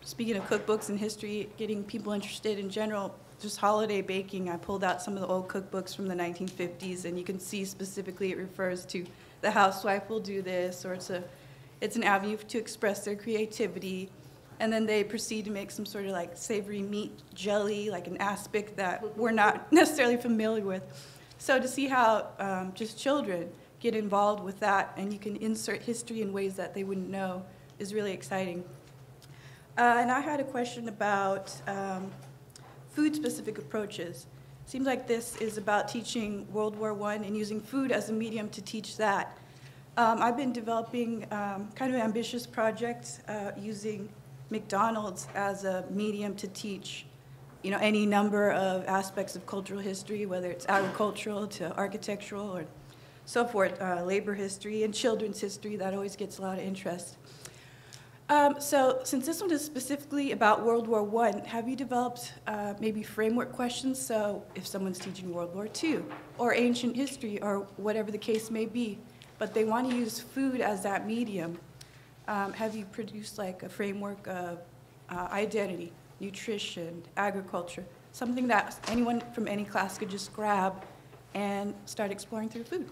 Speaker 19: speaking of cookbooks and history, getting people interested in general, just holiday baking. I pulled out some of the old cookbooks from the 1950s, and you can see specifically it refers to the housewife will do this, or it's a, it's an avenue to express their creativity. And then they proceed to make some sort of like savory meat jelly, like an aspic that we're not necessarily familiar with. So to see how um, just children get involved with that and you can insert history in ways that they wouldn't know is really exciting. Uh, and I had a question about um, food-specific approaches. Seems like this is about teaching World War I and using food as a medium to teach that. Um, I've been developing um, kind of ambitious projects uh, using McDonald's as a medium to teach you know, any number of aspects of cultural history, whether it's agricultural to architectural or so forth, uh, labor history and children's history, that always gets a lot of interest. Um, so since this one is specifically about World War I, have you developed uh, maybe framework questions? So if someone's teaching World War II or ancient history or whatever the case may be, but they want to use food as that medium, um, have you produced like a framework of uh, identity, nutrition, agriculture, something that anyone from any class could just grab and start exploring through food.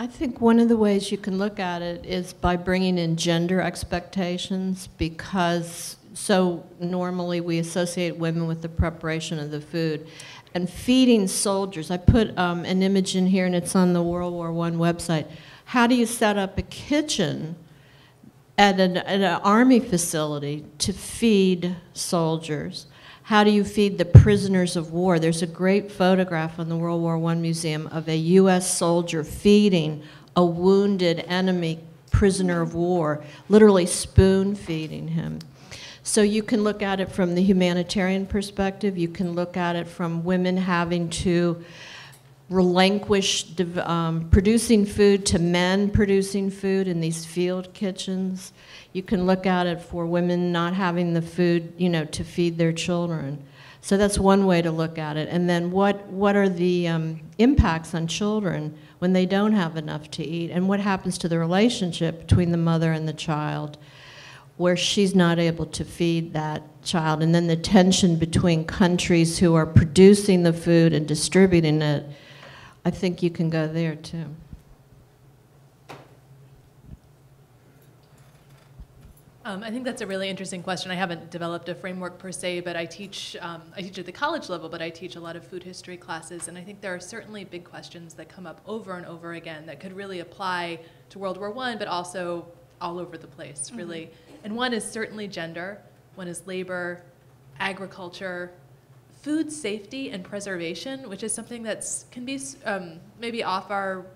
Speaker 13: I think one of the ways you can look at it is by bringing in gender expectations because so normally we associate women with the preparation of the food. And feeding soldiers, I put um, an image in here and it's on the World War I website. How do you set up a kitchen at an, at an army facility to feed soldiers? How do you feed the prisoners of war? There's a great photograph on the World War I Museum of a U.S. soldier feeding a wounded enemy prisoner of war, literally spoon feeding him. So you can look at it from the humanitarian perspective. You can look at it from women having to relinquish um, producing food to men producing food in these field kitchens. You can look at it for women not having the food, you know, to feed their children. So that's one way to look at it. And then what, what are the um, impacts on children when they don't have enough to eat? And what happens to the relationship between the mother and the child where she's not able to feed that child? And then the tension between countries who are producing the food and distributing it I think you can go there too.
Speaker 7: Um, I think that's a really interesting question. I haven't developed a framework per se, but I teach um, I teach at the college level, but I teach a lot of food history classes, and I think there are certainly big questions that come up over and over again that could really apply to World War One, but also all over the place, really. And one is certainly gender, one is labor, agriculture, food safety and preservation, which is something that's can be um, maybe off our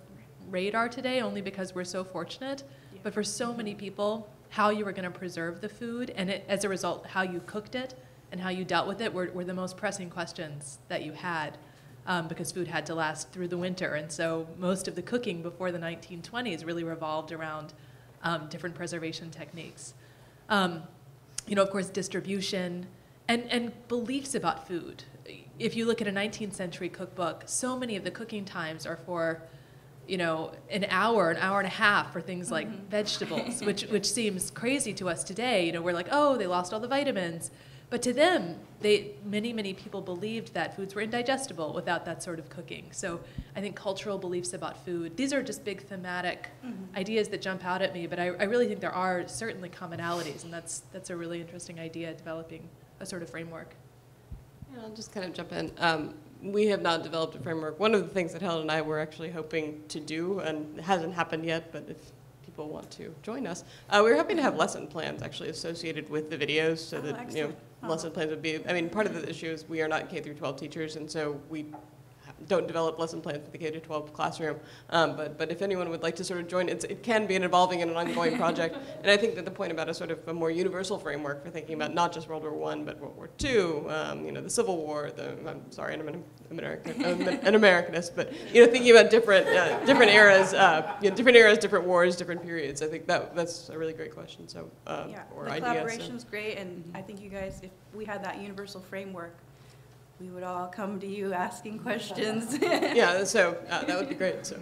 Speaker 7: radar today, only because we're so fortunate. But for so many people, how you were going to preserve the food, and it, as a result, how you cooked it and how you dealt with it were, were the most pressing questions that you had. Um, because food had to last through the winter. And so most of the cooking before the 1920s really revolved around um, different preservation techniques. Um, you know, of course, distribution and, and beliefs about food. If you look at a 19th century cookbook, so many of the cooking times are for, you know, an hour, an hour and a half for things like vegetables, which, which seems crazy to us today. You know, we're like, oh, they lost all the vitamins. But to them, they, many, many people believed that foods were indigestible without that sort of cooking. So I think cultural beliefs about food, these are just big thematic
Speaker 19: Mhm.
Speaker 7: ideas that jump out at me, but I, I really think there are certainly commonalities, and that's, that's a really interesting idea, developing a sort of framework.
Speaker 3: Yeah, I'll just kind of jump in. Um, we have not developed a framework. One of the things that Helen and I were actually hoping to do, and it hasn't happened yet, but if people want to join us, uh, we were hoping to have lesson plans actually associated with the videos, so
Speaker 19: Oh,
Speaker 3: that you know lesson plans would be. I mean, part of the issue is we are not K through 12 teachers, and so we don't develop lesson plans for the K to 12 classroom. Um, but but if anyone would like to sort of join, it's, it can be an evolving and an ongoing project. And I think that the point about a sort of a more universal framework for thinking about not just World War One, but World War Two, um, you know, the Civil War. The I'm sorry, I'm an American, I'm an Americanist, but you know, thinking about different uh, different eras, uh, you know, different eras, different wars, different periods. I think that that's a really great question. So um,
Speaker 19: Yeah,
Speaker 3: or
Speaker 19: the
Speaker 3: idea. so-
Speaker 19: great, and I think you guys, if we had that universal framework, we would all come to you asking questions.
Speaker 3: yeah, so uh, that would be great. So.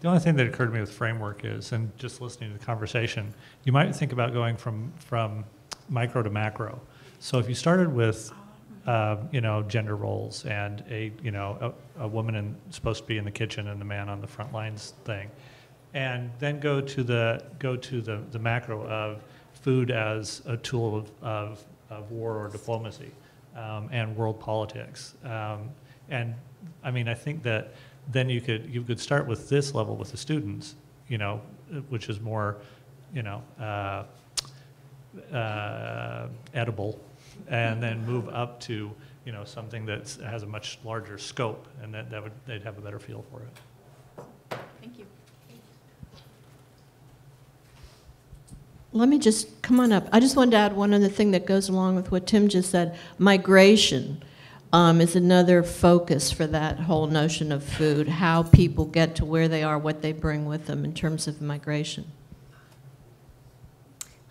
Speaker 16: The only thing that occurred to me with framework is, and just listening to the conversation, you might think about going from, from micro to macro. So if you started with, uh, you know, gender roles and a, you know, a, a woman in, supposed to be in the kitchen and the man on the front lines thing, and then go to the, go to the, the macro of food as a tool of, of, of war or diplomacy um, and world politics. Um, and I mean, I think that then you could you could start with this level with the students, you know, which is more, you know, uh, uh, edible, and then move up to you know something that has a much larger scope, and that, that would they'd have a better feel for it.
Speaker 19: Thank you.
Speaker 13: Let me just come on up. I just wanted to add one other thing that goes along with what Tim just said. Migration um, is another focus for that whole notion of food, how people get to where they are, what they bring with them in terms of migration.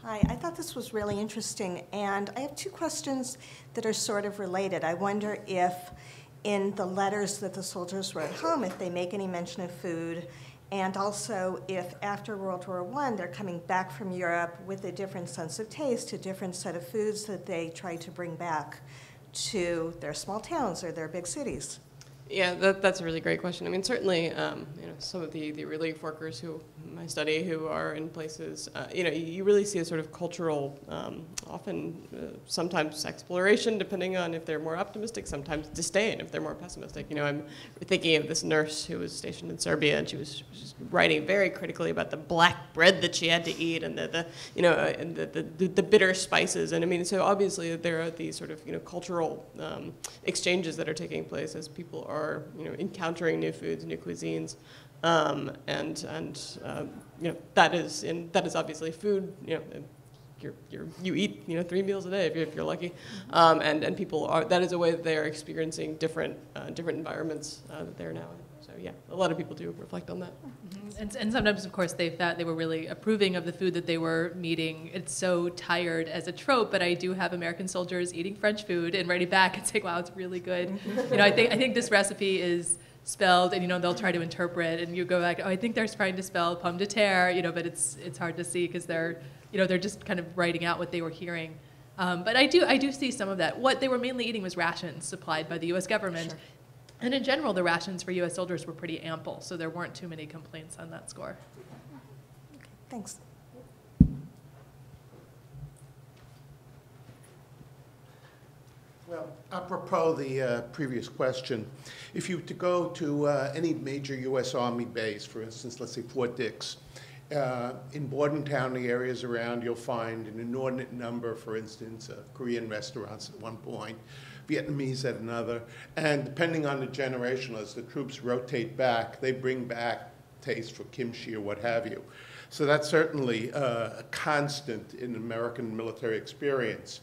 Speaker 20: Hi, I thought this was really interesting, and I have two questions that are sort of related. I wonder if, in the letters that the soldiers wrote home, if they make any mention of food, and also if after World War I they're coming back from Europe with a different sense of taste, a different set of foods that they try to bring back to their small towns or their big cities.
Speaker 3: Yeah, that, that's a really great question. I mean, certainly, um, you know, some of the, the relief workers who I study who are in places, uh, you know, you, really see a sort of cultural, um, often uh, sometimes exploration, depending on if they're more optimistic, sometimes disdain if they're more pessimistic. You know, I'm thinking of this nurse who was stationed in Serbia, and she was writing very critically about the black bread that she had to eat, and the, the you know, uh, and the, the, the bitter spices. And I mean, so obviously there are these sort of, you know, cultural um, exchanges that are taking place as people are are you know encountering new foods, new cuisines, um, and and uh, you know that is in that is obviously food. You know, you're, you're, you eat you know three meals a day if you're, if you're lucky, um, and and people are that is a way that they are experiencing different uh, different environments uh, that they're now in. Yeah, a lot of people do reflect on that.
Speaker 7: And, and sometimes, of course, they thought they were really approving of the food that they were meeting. It's so tired as a trope, but I do have American soldiers eating French food and writing back and saying, "Wow, it's really good." you know, I think I think this recipe is spelled, and you know, they'll try to interpret, and you go back, "Oh, I think they're trying to spell pomme de terre," you know, but it's it's hard to see because they're you know they're just kind of writing out what they were hearing. Um, but I do I do see some of that. What they were mainly eating was rations supplied by the U.S. government.
Speaker 20: Sure.
Speaker 7: And in general, the rations for U.S. soldiers were pretty ample, so there weren't too many complaints on that score.
Speaker 20: Okay, thanks.
Speaker 21: Well, apropos the uh, previous question, if you to go to uh, any major U.S. Army base, for instance, let's say Fort Dix, uh, in Bordentown, the areas around, you'll find an inordinate number, for instance, of Korean restaurants at one point. Vietnamese at another, and depending on the generation, as the troops rotate back, they bring back taste for kimchi or what have you. So that's certainly uh, a constant in American military experience.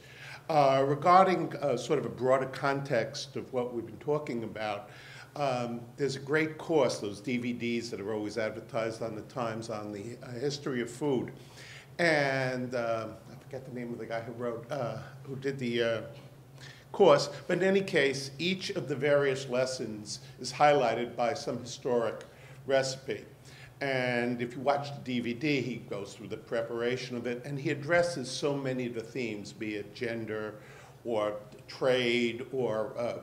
Speaker 21: Uh, regarding uh, sort of a broader context of what we've been talking about, um, there's a great course, those DVDs that are always advertised on the Times on the uh, history of food. And uh, I forget the name of the guy who wrote, uh, who did the uh, course, but in any case, each of the various lessons is highlighted by some historic recipe. And if you watch the DVD, he goes through the preparation of it, and he addresses so many of the themes, be it gender or trade or uh,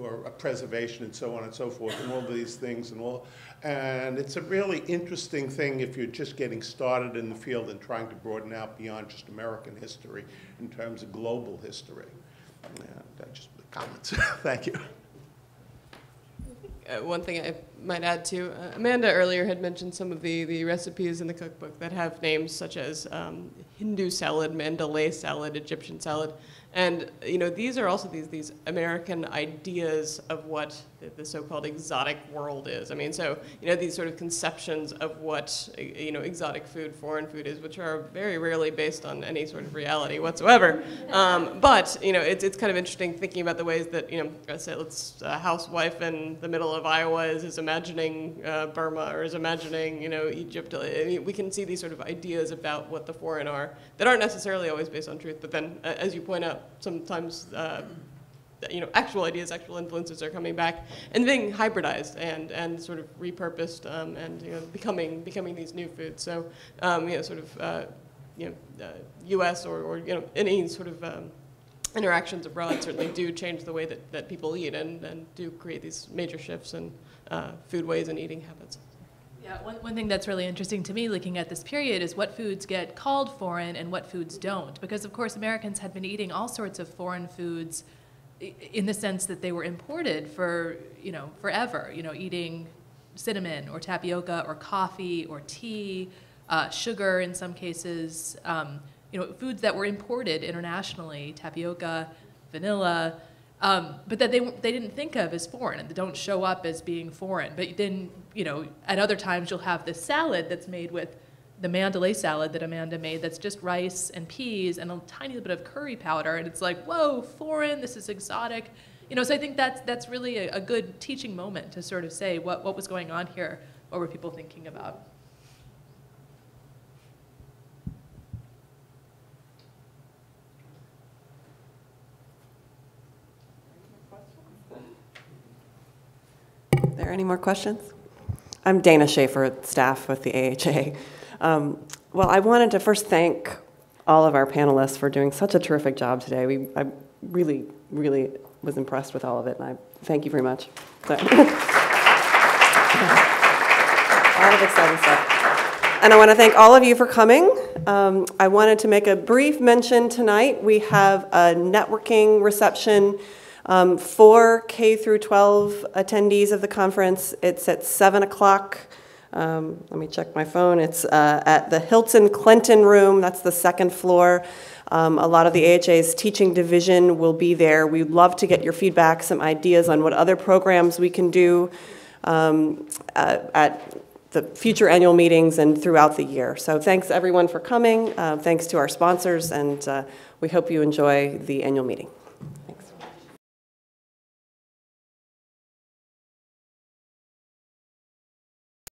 Speaker 21: or preservation and so on and so forth, and all these things and all. And it's a really interesting thing if you're just getting started in the field and trying to broaden out beyond just American history in terms of global history. Yeah, just comments. Thank you.
Speaker 3: Uh, one thing I might add to, uh, Amanda earlier had mentioned some of the, the recipes in the cookbook that have names such as um, Hindu salad, Mandalay salad, Egyptian salad. And you know, these are also these these American ideas of what the, so-called exotic world is. I mean, so you know, these sort of conceptions of what you know exotic food, foreign food is, which are very rarely based on any sort of reality whatsoever. Um, but you know, it's it's kind of interesting thinking about the ways that you know, say let's a housewife in the middle of Iowa is, is imagining uh, Burma or is imagining you know Egypt. I mean, we can see these sort of ideas about what the foreign are that aren't necessarily always based on truth, but then, as you point out sometimes uh, you know, actual ideas, actual influences are coming back and being hybridized and, and sort of repurposed um, and you know, becoming, becoming these new foods. So, um, you know, sort of, uh, you know, uh, U.S. or, or, you know, any sort of um, interactions abroad certainly do change the way that, that people eat and, and do create these major shifts in uh, food ways and eating habits.
Speaker 7: Yeah, one, one thing that's really interesting to me looking at this period is what foods get called foreign and what foods don't. Because, of course, Americans had been eating all sorts of foreign foods in the sense that they were imported for, you know, forever. You know, eating cinnamon or tapioca or coffee or tea, uh, sugar in some cases. Um, you know, foods that were imported internationally, tapioca, vanilla, um, but that they, they didn't think of as foreign and don't show up as being foreign. But then, you know, at other times you'll have this salad that's made with the Mandalay salad that Amanda made that's just rice and peas and a tiny bit of curry powder. And it's like, whoa, foreign, this is exotic. You know, so I think that's, that's really a, a good teaching moment to sort of say what, what was going on here, what were people thinking about.
Speaker 22: Are there any more questions? I'm Dana Schaefer, staff with the AHA. Um, well, I wanted to first thank all of our panelists for doing such a terrific job today. We, I really, really was impressed with all of it, and I thank you very much. So. a lot of exciting stuff. And I want to thank all of you for coming. Um, I wanted to make a brief mention tonight. We have a networking reception um, for K through 12 attendees of the conference, it's at 7 o'clock. Um, let me check my phone. It's uh, at the Hilton Clinton Room. That's the second floor. Um, a lot of the AHA's teaching division will be there. We'd love to get your feedback, some ideas on what other programs we can do um, at, at the future annual meetings and throughout the year. So thanks everyone for coming. Uh, thanks to our sponsors, and uh, we hope you enjoy the annual meeting.